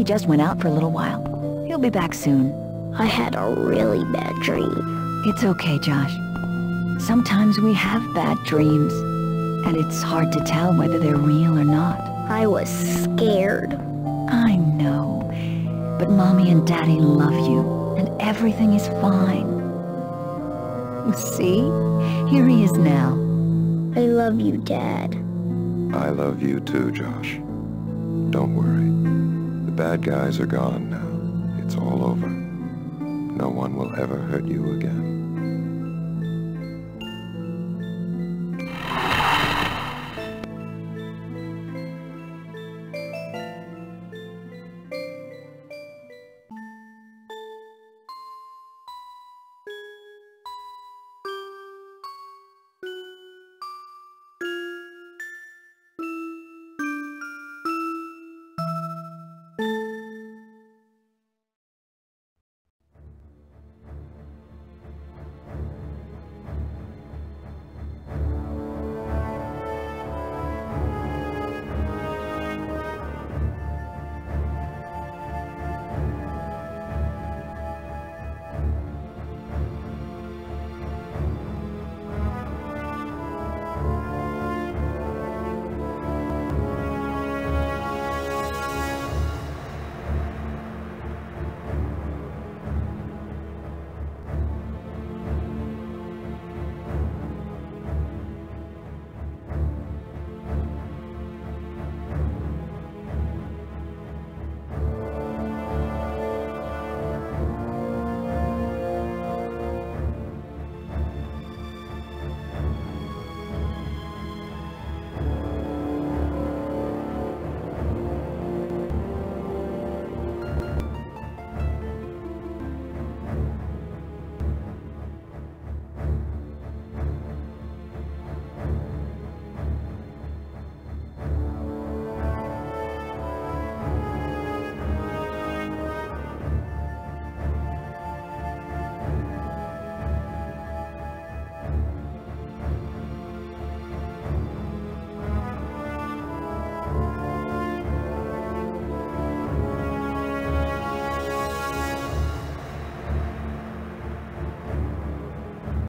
Just went out for a little while. He'll be back soon. I had a really bad dream. It's okay, Josh. Sometimes we have bad dreams, and it's hard to tell whether they're real or not. I was scared. I know, but Mommy and Daddy love you, and everything is fine. See? Here he is now. I love you, Dad. I love you too, Josh. Don't worry. Bad guys are gone now. It's all over. No one will ever hurt you again.